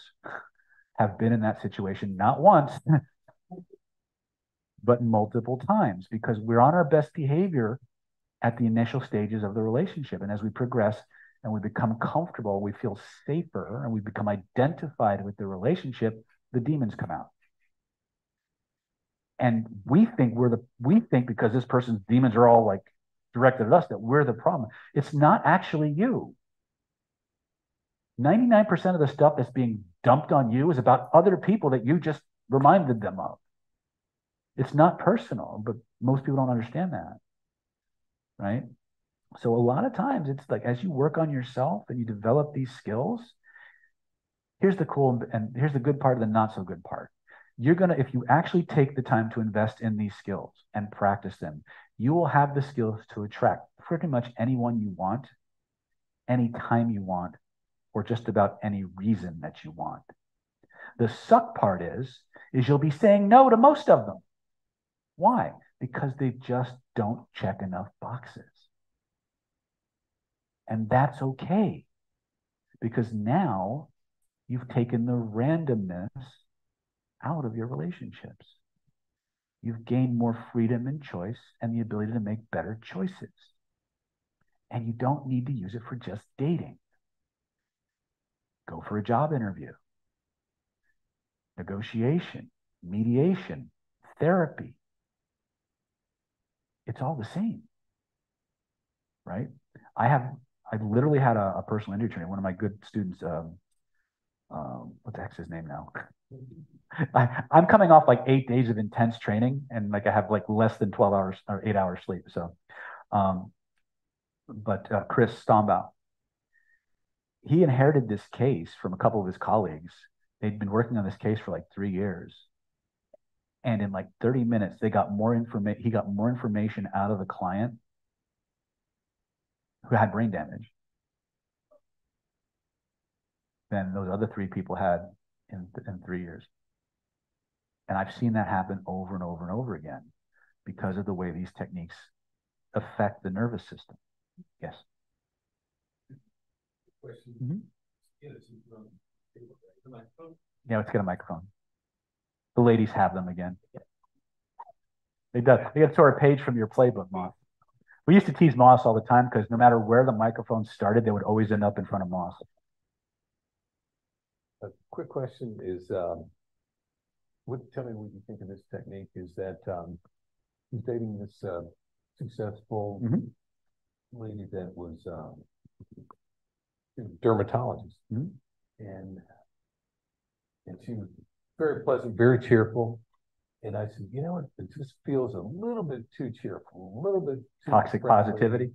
have been in that situation not once, but multiple times because we're on our best behavior at the initial stages of the relationship. And as we progress and we become comfortable, we feel safer and we become identified with the relationship, the demons come out. And we think we're the, we think because this person's demons are all like directed at us that we're the problem. It's not actually you. 99% of the stuff that's being dumped on you is about other people that you just reminded them of. It's not personal, but Most people don't understand that. Right? So a lot of times it's like as you work on yourself and you develop these skills, here's the cool and here's the good part of the not so good part. You're going to, if you actually take the time to invest in these skills and practice them, you will have the skills to attract pretty much anyone you want, anytime you want, or just about any reason that you want. The suck part is, is you'll be saying no to most of them. Why? Because they just don't check enough boxes. And that's okay. Because now you've taken the randomness out of your relationships. You've gained more freedom and choice and the ability to make better choices. And you don't need to use it for just dating. Go for a job interview, negotiation, mediation, therapy. It's all the same, right? I have, I literally had a, a personal injury training. One of my good students, um, um, what the heck's his name now? I, I'm coming off like eight days of intense training and like I have like less than 12 hours or eight hours sleep. So, um, but uh, Chris Stombaugh, he inherited this case from a couple of his colleagues. They'd been working on this case for like three years. And in like 30 minutes, they got more information. He got more information out of the client who had brain damage than those other three people had in, in three years. And I've seen that happen over and over and over again because of the way these techniques affect the nervous system. Yes. Mm-hmm. Yeah, let's get a microphone. The ladies have them again. They do. They got to our page from your playbook, Moss. We used to tease Moss all the time because no matter where the microphone started, they would always end up in front of Moss. A quick question is, um, what, tell me what you think of this technique is that, um, who's dating this, uh, successful Mhm. lady that was, um, dermatologist. Mhm. And, and she was very pleasant, very cheerful. And I said, you know what, it just feels a little bit too cheerful, a little bit. too Toxic positivity.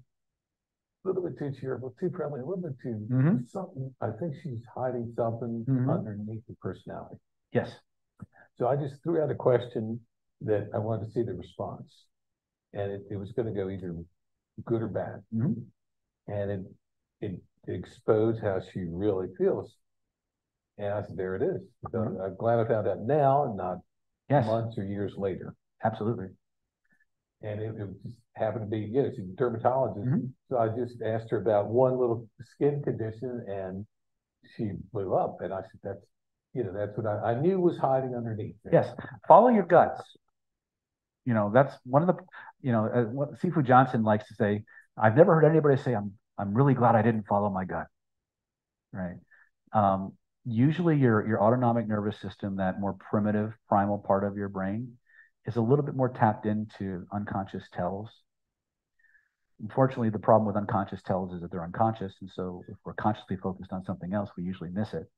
A little bit too cheerful, too friendly, a little bit too, Mhm. something, I think she's hiding something Mhm. underneath the personality. Yes. So I just threw out a question that I wanted to see the response. And it, it was gonna go either good or bad. Mhm. And it, it exposed how she really feels. And I said, there it is. So Mhm. I'm glad I found out now and not Yes. months or years later. Absolutely. And it, it just happened to be, yeah, she's a dermatologist. Mhm. So I just asked her about one little skin condition and she blew up. And I said, that's, you know, that's what I, I knew was hiding underneath. Yes. Follow your guts. You know, that's one of the, you know, uh, what Sifu Johnson likes to say. I've never heard anybody say, "I'm I'm really glad I didn't follow my gut." Right. Um, usually, your your autonomic nervous system, that more primitive primal part of your brain, is a little bit more tapped into unconscious tells. Unfortunately, the problem with unconscious tells is that they're unconscious, and so if we're consciously focused on something else, we usually miss it.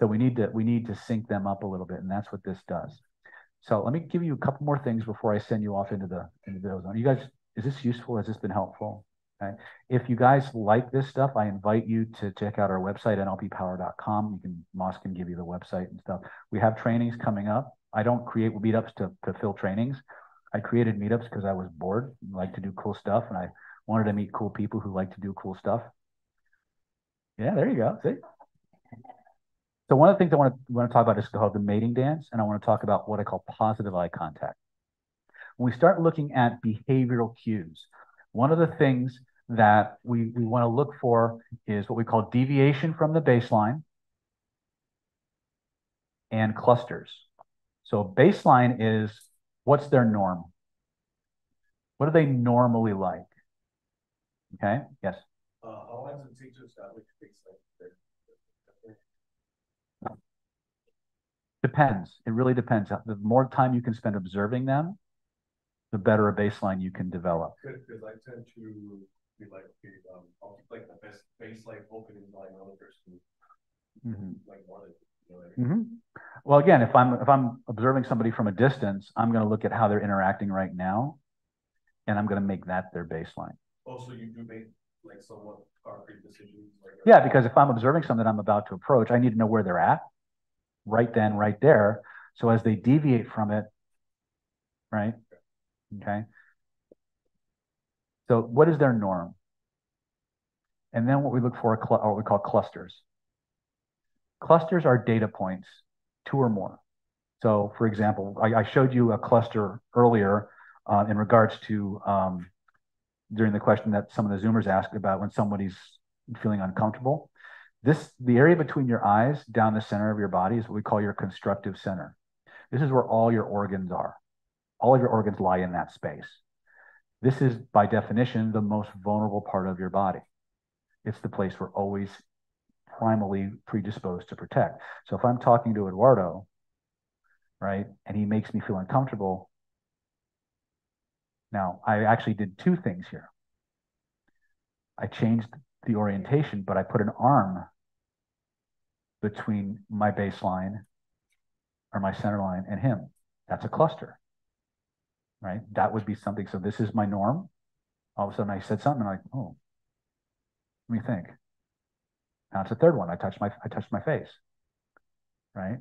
So we need to we need to sync them up a little bit, and that's what this does. So let me give you a couple more things before I send you off into the into the ozone. You guys, is this useful? Has this been helpful? Okay. If you guys like this stuff, I invite you to check out our website, nlppower.com. You can Moss can give you the website and stuff. We have trainings coming up. I don't create meetups to, to fill trainings. I created meetups because I was bored, like to do cool stuff, and I wanted to meet cool people who like to do cool stuff. Yeah, there you go. See? So one of the things I want to want to talk about is called the mating dance, and I want to talk about what I call positive eye contact. When we start looking at behavioral cues, one of the things that we, we want to look for is what we call deviation from the baseline and clusters. So baseline is what's their norm? What are they normally like? Okay, yes. Uh, how long does it take to baseline? Depends. It really depends. The more time you can spend observing them, the better a baseline you can develop. Because I tend to be like, okay, um, I'll keep like the best baseline open until I know the person Mhm. like. You know what I mean? Mhm. Well, again, if I'm if I'm observing somebody from a distance, I'm going to look at how they're interacting right now, and I'm going to make that their baseline. Also, you do make like somewhat concrete decisions. Like Yeah, because if I'm observing something I'm about to approach, I need to know where they're at right then, right there. So as they deviate from it, right? Okay. So what is their norm? And then what we look for are what we call clusters. Clusters are data points, two or more. So for example, I, I showed you a cluster earlier uh, in regards to um, during the question that some of the Zoomers asked about when somebody's feeling uncomfortable. This, the area between your eyes down the center of your body is what we call your constructive center. This is where all your organs are. All of your organs lie in that space. This is by definition the most vulnerable part of your body. It's the place we're always primally predisposed to protect. So if I'm talking to Eduardo, right, and he makes me feel uncomfortable, now, I actually did two things here. I changed the orientation, but I put an arm between my baseline or my center line and him. That's a cluster, right? That would be something. So this is my norm. All of a sudden I said something I'm like, oh, let me think. Now it's a third one. I touched my I touched my face. Right?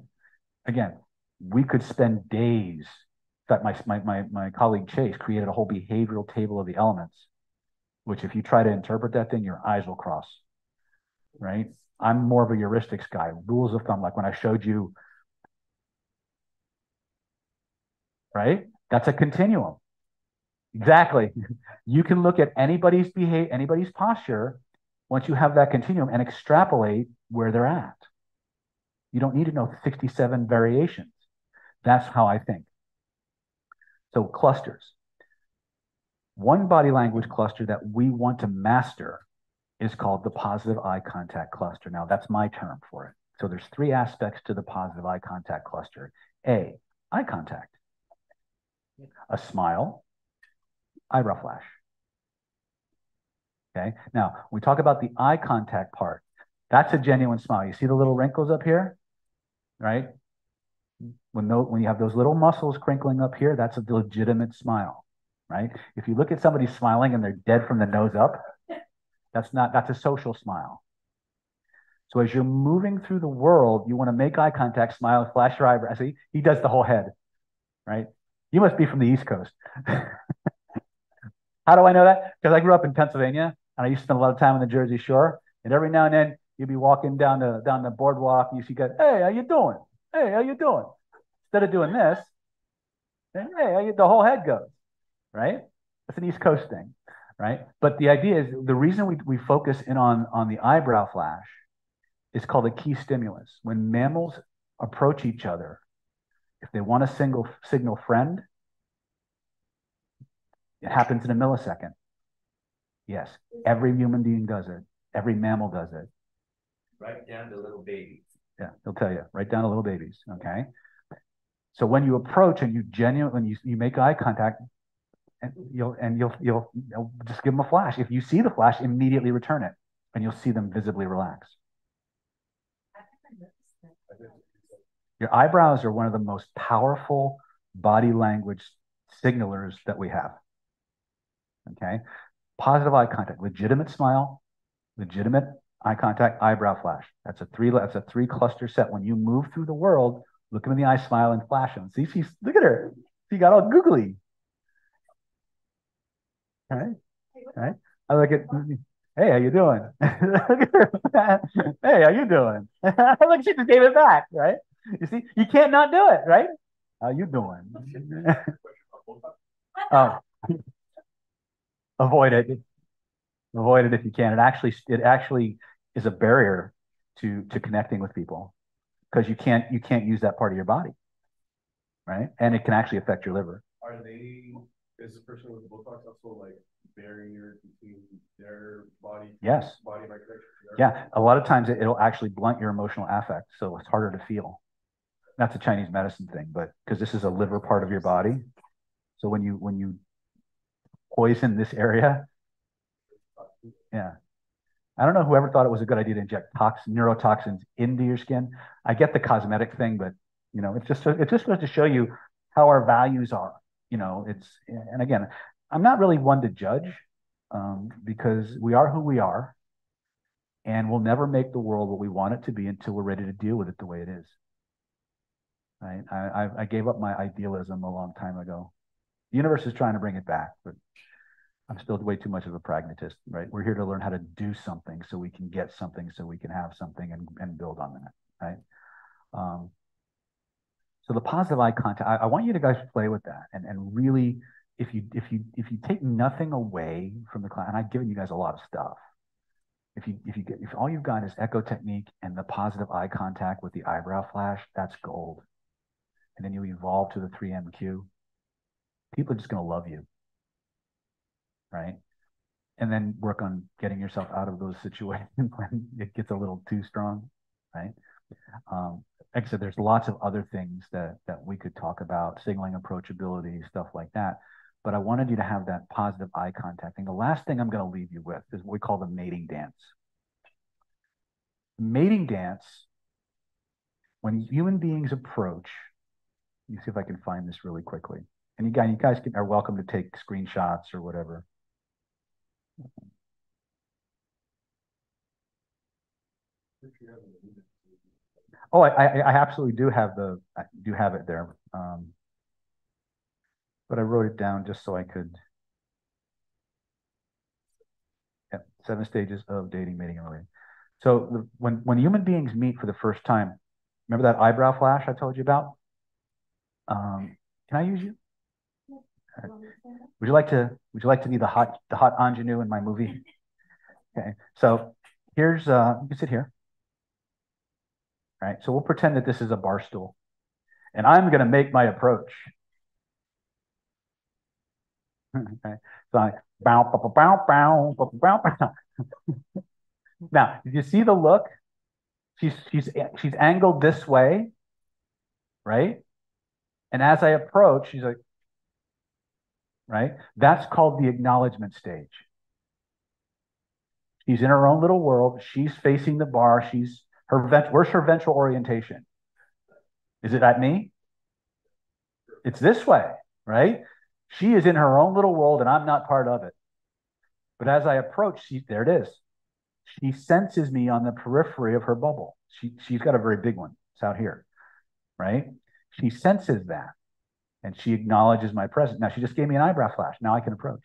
Again, we could spend days In fact, my, my, my, my colleague Chase created a whole behavioral table of the elements, which if you try to interpret that thing, your eyes will cross, right? I'm more of a heuristics guy, rules of thumb, like when I showed you, right? That's a continuum. Exactly. You can look at anybody's behavior, anybody's posture once you have that continuum and extrapolate where they're at. You don't need to know 67 variations. That's how I think. So clusters. One body language cluster that we want to master is called the positive eye contact cluster. Now that's my term for it. So there's three aspects to the positive eye contact cluster. A, eye contact. A smile, eyebrow flash. Okay, now we talk about the eye contact part. That's a genuine smile. You see the little wrinkles up here, right? When, when you have those little muscles crinkling up here, that's a legitimate smile, right? If you look at somebody smiling and they're dead from the nose up, that's not, that's a social smile. So as you're moving through the world, you want to make eye contact, smile, flash your eyebrows. See, he does the whole head, right? You must be from the East Coast. How do I know that? Because I grew up in Pennsylvania and I used to spend a lot of time on the Jersey Shore. And every now and then you'd be walking down the down the boardwalk. You see guys, hey, how you doing? Hey, how you doing? Instead of doing this, hey, the whole head goes, right? That's an East Coast thing, right? But the idea is the reason we, we focus in on, on the eyebrow flash is called a key stimulus. When mammals approach each other, if they want a single signal friend, it happens in a millisecond. Yes, every human being does it. Every mammal does it. Right down to little babies. Yeah, he'll tell you, right down to little babies. Okay. So when you approach and you genuinely, you, you make eye contact, and you'll and you'll, you'll you'll just give them a flash. If you see the flash, immediately return it, and you'll see them visibly relax. Your eyebrows are one of the most powerful body language signalers that we have. Okay, positive eye contact, legitimate smile, legitimate eye contact, eyebrow flash. That's a three. That's a three cluster set. When you move through the world, look him in the eye, smile, and flash him. See, she's look at her. She got all googly. All right, all right. I look at. Hey, how you doing? hey, how you doing? look, she just gave it back, right? You see, you can't not do it, right? How you doing? oh, avoid it. Avoid it if you can. It actually, it actually is a barrier to to connecting with people because you can't you can't use that part of your body, right? And it can actually affect your liver. Are they is the person with the Botox also like barrier between their body? Yes. Body? Yeah, a lot of times it, it'll actually blunt your emotional affect, so it's harder to feel. That's a Chinese medicine thing, but because this is a liver part of your body, so when you when you poison this area, yeah, I don't know whoever thought it was a good idea to inject toxin, neurotoxins into your skin. I get the cosmetic thing, but you know, it's just it's just supposed to show you how our values are. You know, it's and again, I'm not really one to judge um, because we are who we are, and we'll never make the world what we want it to be until we're ready to deal with it the way it is. Right? I, I gave up my idealism a long time ago. The universe is trying to bring it back, but I'm still way too much of a pragmatist, right? We're here to learn how to do something so we can get something, so we can have something and, and build on that, right? Um, so the positive eye contact, I, I, want you to guys play with that and, and really, if you if you if you take nothing away from the class, and I've given you guys a lot of stuff. If you if you get if all you've got is echo technique and the positive eye contact with the eyebrow flash, that's gold. And then you evolve to the 3MQ. People are just going to love you, right? And then work on getting yourself out of those situations when it gets a little too strong, right? Um, like I said, there's lots of other things that that we could talk about, signaling approachability, stuff like that. But I wanted you to have that positive eye contact. And the last thing I'm going to leave you with is what we call the mating dance. mating dance, when human beings approach, you see if I can find this really quickly. And you guys, you guys can, are welcome to take screenshots or whatever. Oh, I, I, I absolutely do have the, I do have it there. Um, but I wrote it down just so I could. Yeah, seven stages of dating, mating, and relating. So the, when when human beings meet for the first time, remember that eyebrow flash I told you about? Um, can I use you? Would you like to Would you like to be the hot the hot ingenue in my movie? Okay, so here's uh, you can sit here. All right, so we'll pretend that this is a bar stool, and I'm going to make my approach. okay, so I now, did you see the look? She's she's she's angled this way, right? And as I approach, she's like, right? That's called the acknowledgement stage. She's in her own little world. She's facing the bar. She's her vent, where's her ventral orientation? Is it at me? It's this way, right? She is in her own little world and I'm not part of it. But as I approach, she, there it is. She senses me on the periphery of her bubble. She, she's got a very big one. It's out here, right? She senses that and she acknowledges my presence. Now she just gave me an eyebrow flash. Now I can approach.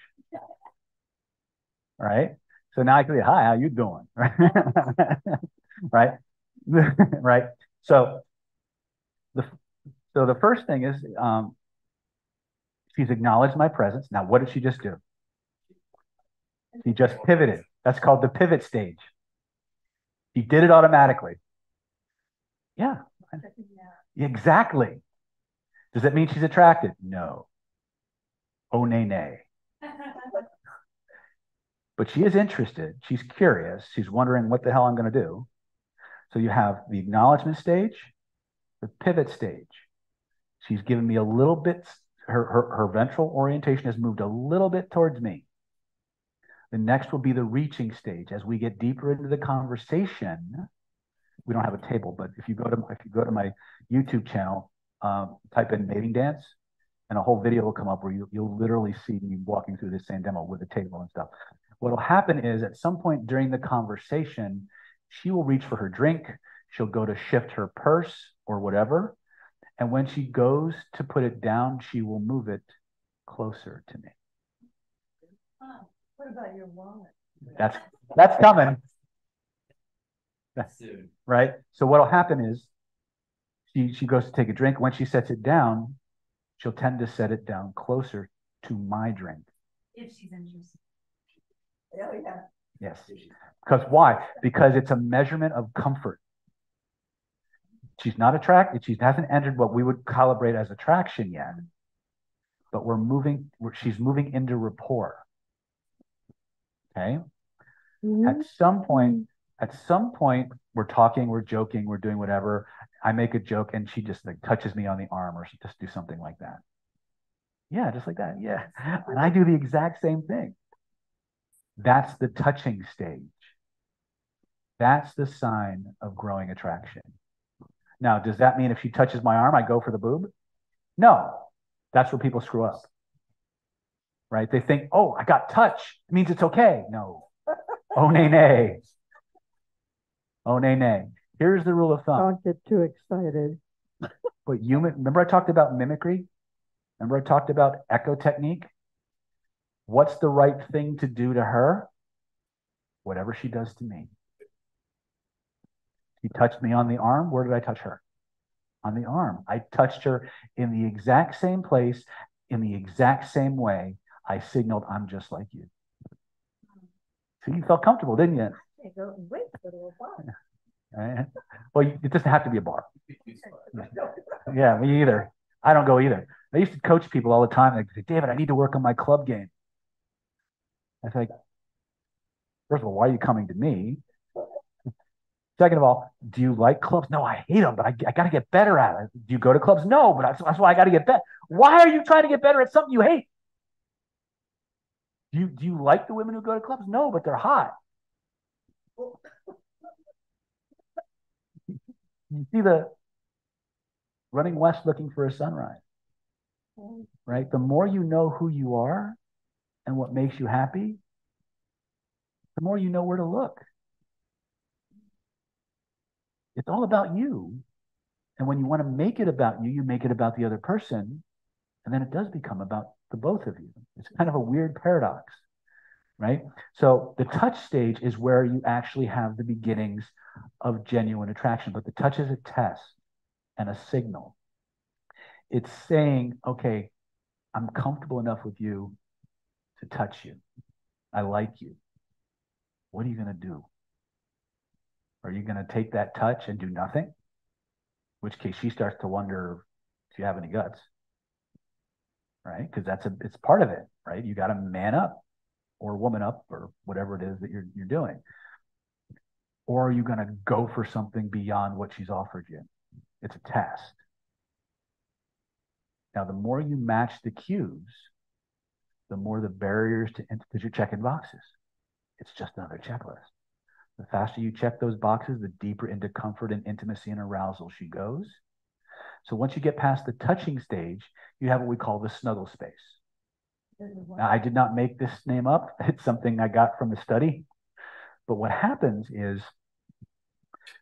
Right? So now I can say, hi, how you doing? right? right? So the so the first thing is um, she's acknowledged my presence. Now, what did she just do? She just pivoted. That's called the pivot stage. He did it automatically. Yeah. Exactly. Does that mean she's attracted? No. Oh, nay, nay. but she is interested. She's curious. She's wondering what the hell I'm going to do. So you have the acknowledgement stage, the pivot stage. She's given me a little bit, her, her, her ventral orientation has moved a little bit towards me. The next will be the reaching stage. As we get deeper into the conversation, we don't have a table, but if you go to if you go to my YouTube channel, uh, type in mating dance, and a whole video will come up where you, you'll literally see me walking through this same demo with a table and stuff. What will happen is at some point during the conversation, she will reach for her drink. She'll go to shift her purse or whatever. And when she goes to put it down, she will move it closer to me. What about your wallet? That's that's coming. That's, right. So what'll happen is she she goes to take a drink. When she sets it down, she'll tend to set it down closer to my drink. If she's interested. Oh, yeah. Yes. Because why? Because it's a measurement of comfort. She's not attracted. She hasn't entered what we would calibrate as attraction yet. But we're moving, we're, she's moving into rapport. Okay. Mm-hmm. At some point, at some point, we're talking, we're joking, we're doing whatever. I make a joke and she just like touches me on the arm or just do something like that. Yeah, just like that. Yeah. And I do the exact same thing. That's the touching stage. That's the sign of growing attraction. Now, does that mean if she touches my arm, I go for the boob? No, that's where people screw up. right? They think, oh, I got touch. It means it's okay. No. oh, nay, nay. Oh, nay, nay. Here's the rule of thumb. Don't get too excited. But human, remember I talked about mimicry? Remember I talked about echo technique? What's the right thing to do to her? Whatever she does to me. She touched me on the arm. Where did I touch her? On the arm. I touched her in the exact same place, in the exact same way. I signaled, I'm just like you. So you felt comfortable, didn't you? I go, wait, to a bar. Eh? Well, it doesn't have to be a bar. Yeah, me either. I don't go either. I used to coach people all the time. They say, David, I need to work on my club game. I think, first of all, why are you coming to me? Second of all, do you like clubs? No, I hate them, but I, I got to get better at it. Do you go to clubs? No, but that's, that's why I got to get better. Why are you trying to get better at something you hate? Do you, do you like the women who go to clubs? No, but they're hot. You see the running west looking for a sunrise, right? The more you know who you are and what makes you happy, the more you know where to look. It's all about you. And when you want to make it about you, you make it about the other person. And then it does become about the both of you. It's kind of a weird paradox, right? So the touch stage is where you actually have the beginnings of genuine attraction, but the touch is a test and a signal. It's saying, okay, I'm comfortable enough with you to touch you. I like you. What are you going to do? Are you going to take that touch and do nothing? In which case she starts to wonder if you have any guts. Right? Because that's a it's part of it, right? You got to man up or woman up or whatever it is that you're you're doing. Or are you going to go for something beyond what she's offered you? It's a test. Now, the more you match the cues, the more the barriers to because you're checking boxes. It's just another checklist. The faster you check those boxes, the deeper into comfort and intimacy and arousal she goes. So once you get past the touching stage, you have what we call the snuggle space. I did not make this name up. It's something I got from a study. But what happens is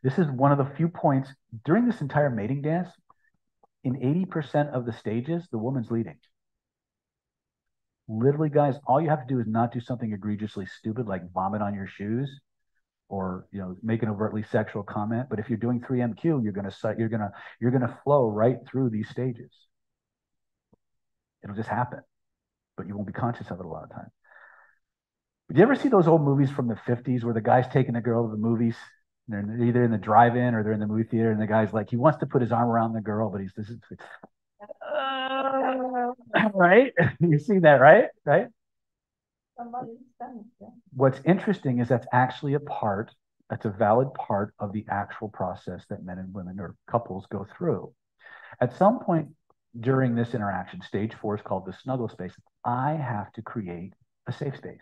this is one of the few points during this entire mating dance. In 80% of the stages, the woman's leading. Literally, guys, all you have to do is not do something egregiously stupid like vomit on your shoes or you know make an overtly sexual comment but if you're doing 3mq you're going to you're going to you're going to flow right through these stages it'll just happen but you won't be conscious of it a lot of times did you ever see those old movies from the 50s where the guy's taking a girl to the movies? They're either in the drive-in or they're in the movie theater and the guy's like he wants to put his arm around the girl but he's this is uh, right? You see that right? Right? What's interesting is that's actually a part, that's a valid part of the actual process that men and women or couples go through. At some point during this interaction, stage four is called the snuggle space. I have to create a safe space.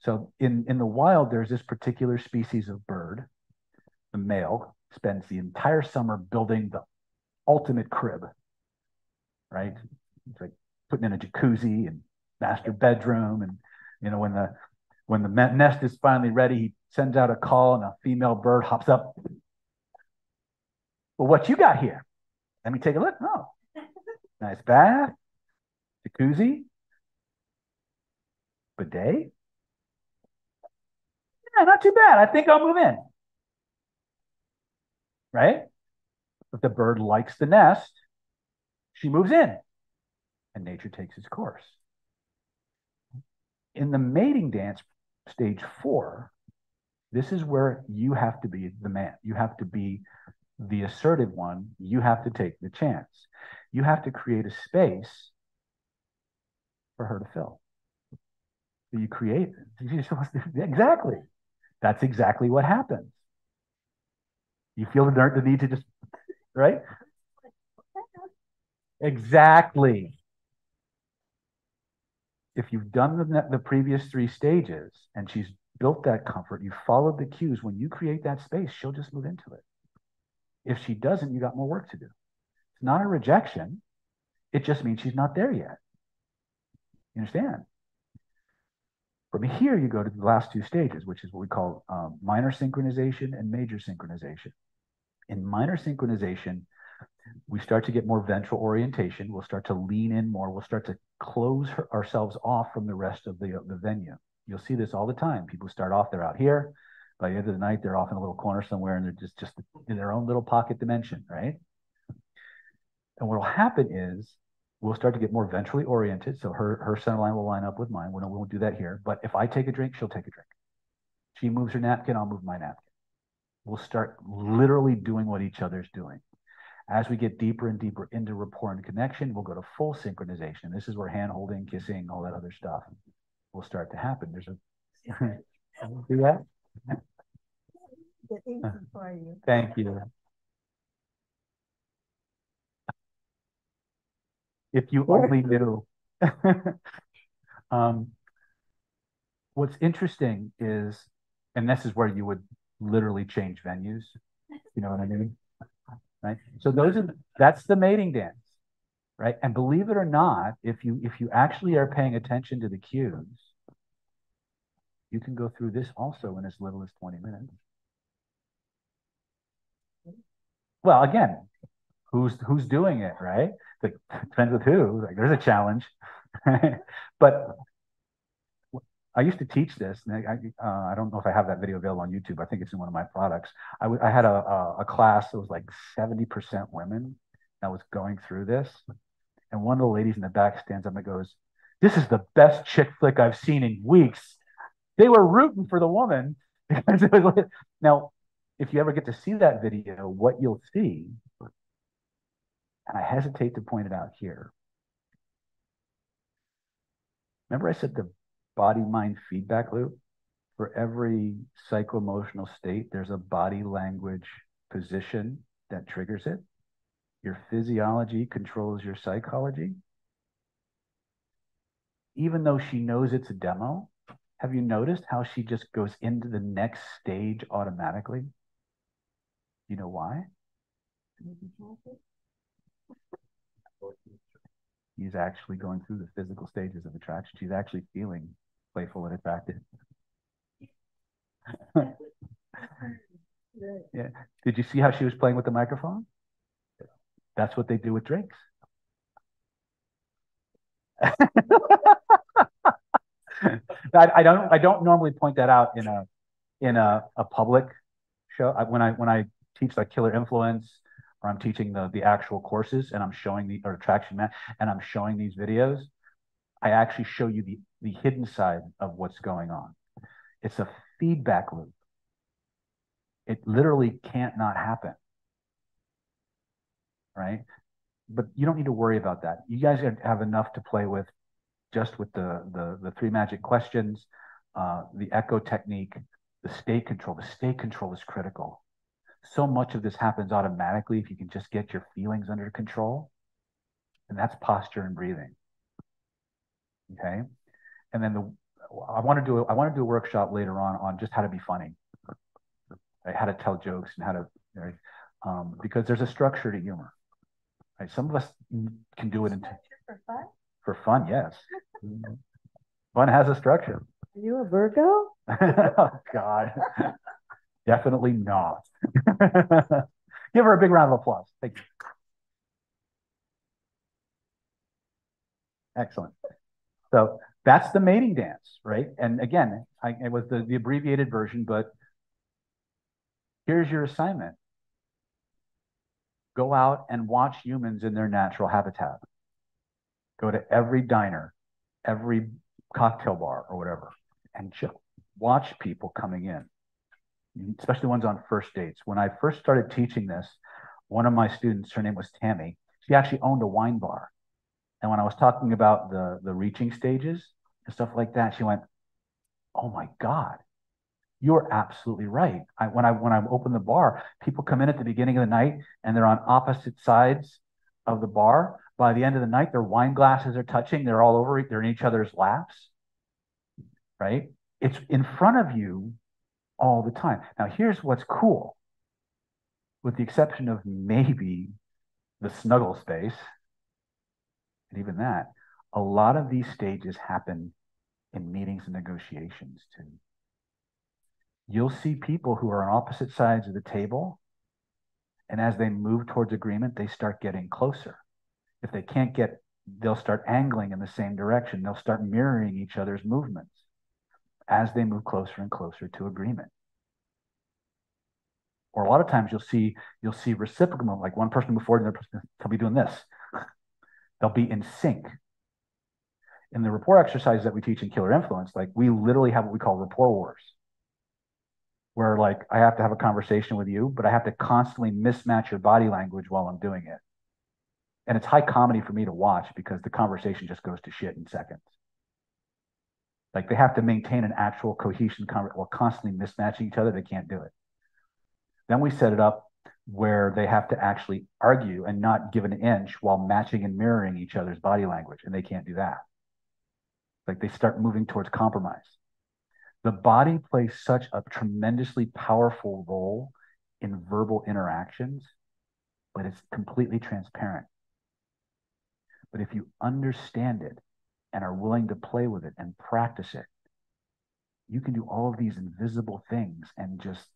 So in, in the wild, there's this particular species of bird. The male spends the entire summer building the ultimate crib, right? It's like putting in a jacuzzi and master bedroom. And, you know, when the, when the nest is finally ready, he sends out a call and a female bird hops up. Well, what you got here? Let me take a look. Oh, nice bath, jacuzzi, bidet. Yeah, not too bad. I think I'll move in. Right? If the bird likes the nest, she moves in and nature takes its course in the mating dance stage four, this is where you have to be the man. You have to be the assertive one. You have to take the chance. You have to create a space for her to fill. You create exactly. That's exactly what happens. You feel the, the need to just right. Exactly if you've done the, the previous three stages and she's built that comfort, you followed the cues, when you create that space, she'll just move into it. If she doesn't, you got more work to do. It's not a rejection. It just means she's not there yet. You understand? From here, you go to the last two stages, which is what we call um, minor synchronization and major synchronization. In minor synchronization, we start to get more ventral orientation. We'll start to lean in more. We'll start to close her, ourselves off from the rest of the, the venue. You'll see this all the time. People start off, they're out here. By the end of the night, they're off in a little corner somewhere and they're just, just in their own little pocket dimension, right? And what will happen is we'll start to get more ventrally oriented. So her, her center line will line up with mine. We won't do that here. But if I take a drink, she'll take a drink. She moves her napkin, I'll move my napkin. We'll start literally doing what each other's doing. As we get deeper and deeper into rapport and connection, we'll go to full synchronization. This is where hand holding, kissing, all that other stuff will start to happen. There's do that. Thank you. If you only knew. um, what's interesting is, and this is where you would literally change venues. You know what I mean? right? So those are that's the mating dance, right? And believe it or not, if you if you actually are paying attention to the cues, you can go through this also in as little as 20 minutes. Well, again, who's who's doing it, right? The, depends with who. Like, there's a challenge, but I used to teach this, and I, uh, I don't know if I have that video available on YouTube. I think it's in one of my products. I, I had a, a, a class that was like 70% women that was going through this. And one of the ladies in the back stands up and goes, This is the best chick flick I've seen in weeks. They were rooting for the woman. now, if you ever get to see that video, what you'll see, and I hesitate to point it out here. Remember, I said the body mind feedback loop. For every psycho-emotional state, there's a body language position that triggers it. Your physiology controls your psychology. Even though she knows it's a demo, have you noticed how she just goes into the next stage automatically? You know why? He's actually going through the physical stages of attraction. She's actually feeling playful and attractive. yeah. Did you see how she was playing with the microphone? That's what they do with drinks. I, I, don't I don't normally point that out in a in a, a public show. I, when I when I teach like killer influence or I'm teaching the the actual courses and I'm showing the or attraction man and I'm showing these videos, I actually show you the, the hidden side of what's going on. It's a feedback loop. It literally can't not happen. Right? But you don't need to worry about that. You guys have enough to play with just with the, the, the three magic questions, uh, the echo technique, the state control. The state control is critical. So much of this happens automatically if you can just get your feelings under control. And that's posture and breathing. Okay. And then the I want to do a, I want to do a workshop later on on just how to be funny, right? how to tell jokes and how to right? um, because there's a structure to humor. Right? Some of us can do it in for fun. For fun, yes. fun has a structure. Are you a Virgo? oh God, definitely not. Give her a big round of applause. Thank you. Excellent. So that's the mating dance, right? And again, I, it was the, the abbreviated version, but here's your assignment. Go out and watch humans in their natural habitat. Go to every diner, every cocktail bar or whatever, and chill. Watch people coming in, especially ones on first dates. When I first started teaching this, one of my students, her name was Tammy, she actually owned a wine bar. And when I was talking about the the reaching stages and stuff like that, she went, "Oh my God, you're absolutely right." I, when I when I open the bar, people come in at the beginning of the night and they're on opposite sides of the bar. By the end of the night, their wine glasses are touching. They're all over. They're in each other's laps. Right? It's in front of you all the time. Now, here's what's cool. With the exception of maybe the snuggle space, and even that, a lot of these stages happen in meetings and negotiations too. You'll see people who are on opposite sides of the table, and as they move towards agreement, they start getting closer. If they can't get, they'll start angling in the same direction. They'll start mirroring each other's movements as they move closer and closer to agreement. Or a lot of times you'll see you'll see reciprocal, like one person move forward and the other person will be doing this. They'll be in sync. In the rapport exercises that we teach in Killer Influence, like we literally have what we call rapport wars, where like I have to have a conversation with you, but I have to constantly mismatch your body language while I'm doing it. And it's high comedy for me to watch because the conversation just goes to shit in seconds. Like they have to maintain an actual cohesion while constantly mismatching each other. They can't do it. Then we set it up where they have to actually argue and not give an inch while matching and mirroring each other's body language, and they can't do that. Like they start moving towards compromise. The body plays such a tremendously powerful role in verbal interactions, but it's completely transparent. But if you understand it and are willing to play with it and practice it, you can do all of these invisible things and just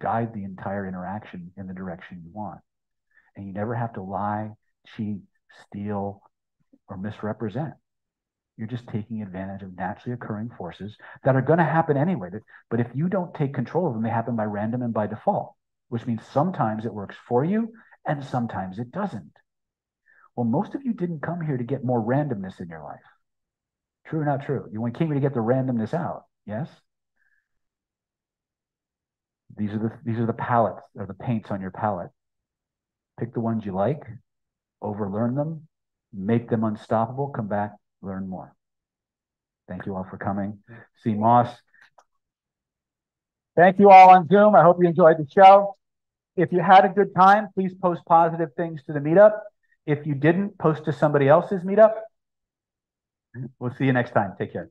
guide the entire interaction in the direction you want. And you never have to lie, cheat, steal, or misrepresent. You're just taking advantage of naturally occurring forces that are going to happen anyway. But if you don't take control of them, they happen by random and by default, which means sometimes it works for you and sometimes it doesn't. Well, most of you didn't come here to get more randomness in your life. True or not true? You came here to get the randomness out. Yes? These are the these are the palettes or the paints on your palette. Pick the ones you like, overlearn them, make them unstoppable, come back, learn more. Thank you all for coming. See Moss. Thank you all on Zoom. I hope you enjoyed the show. If you had a good time, please post positive things to the meetup. If you didn't, post to somebody else's meetup. We'll see you next time. Take care.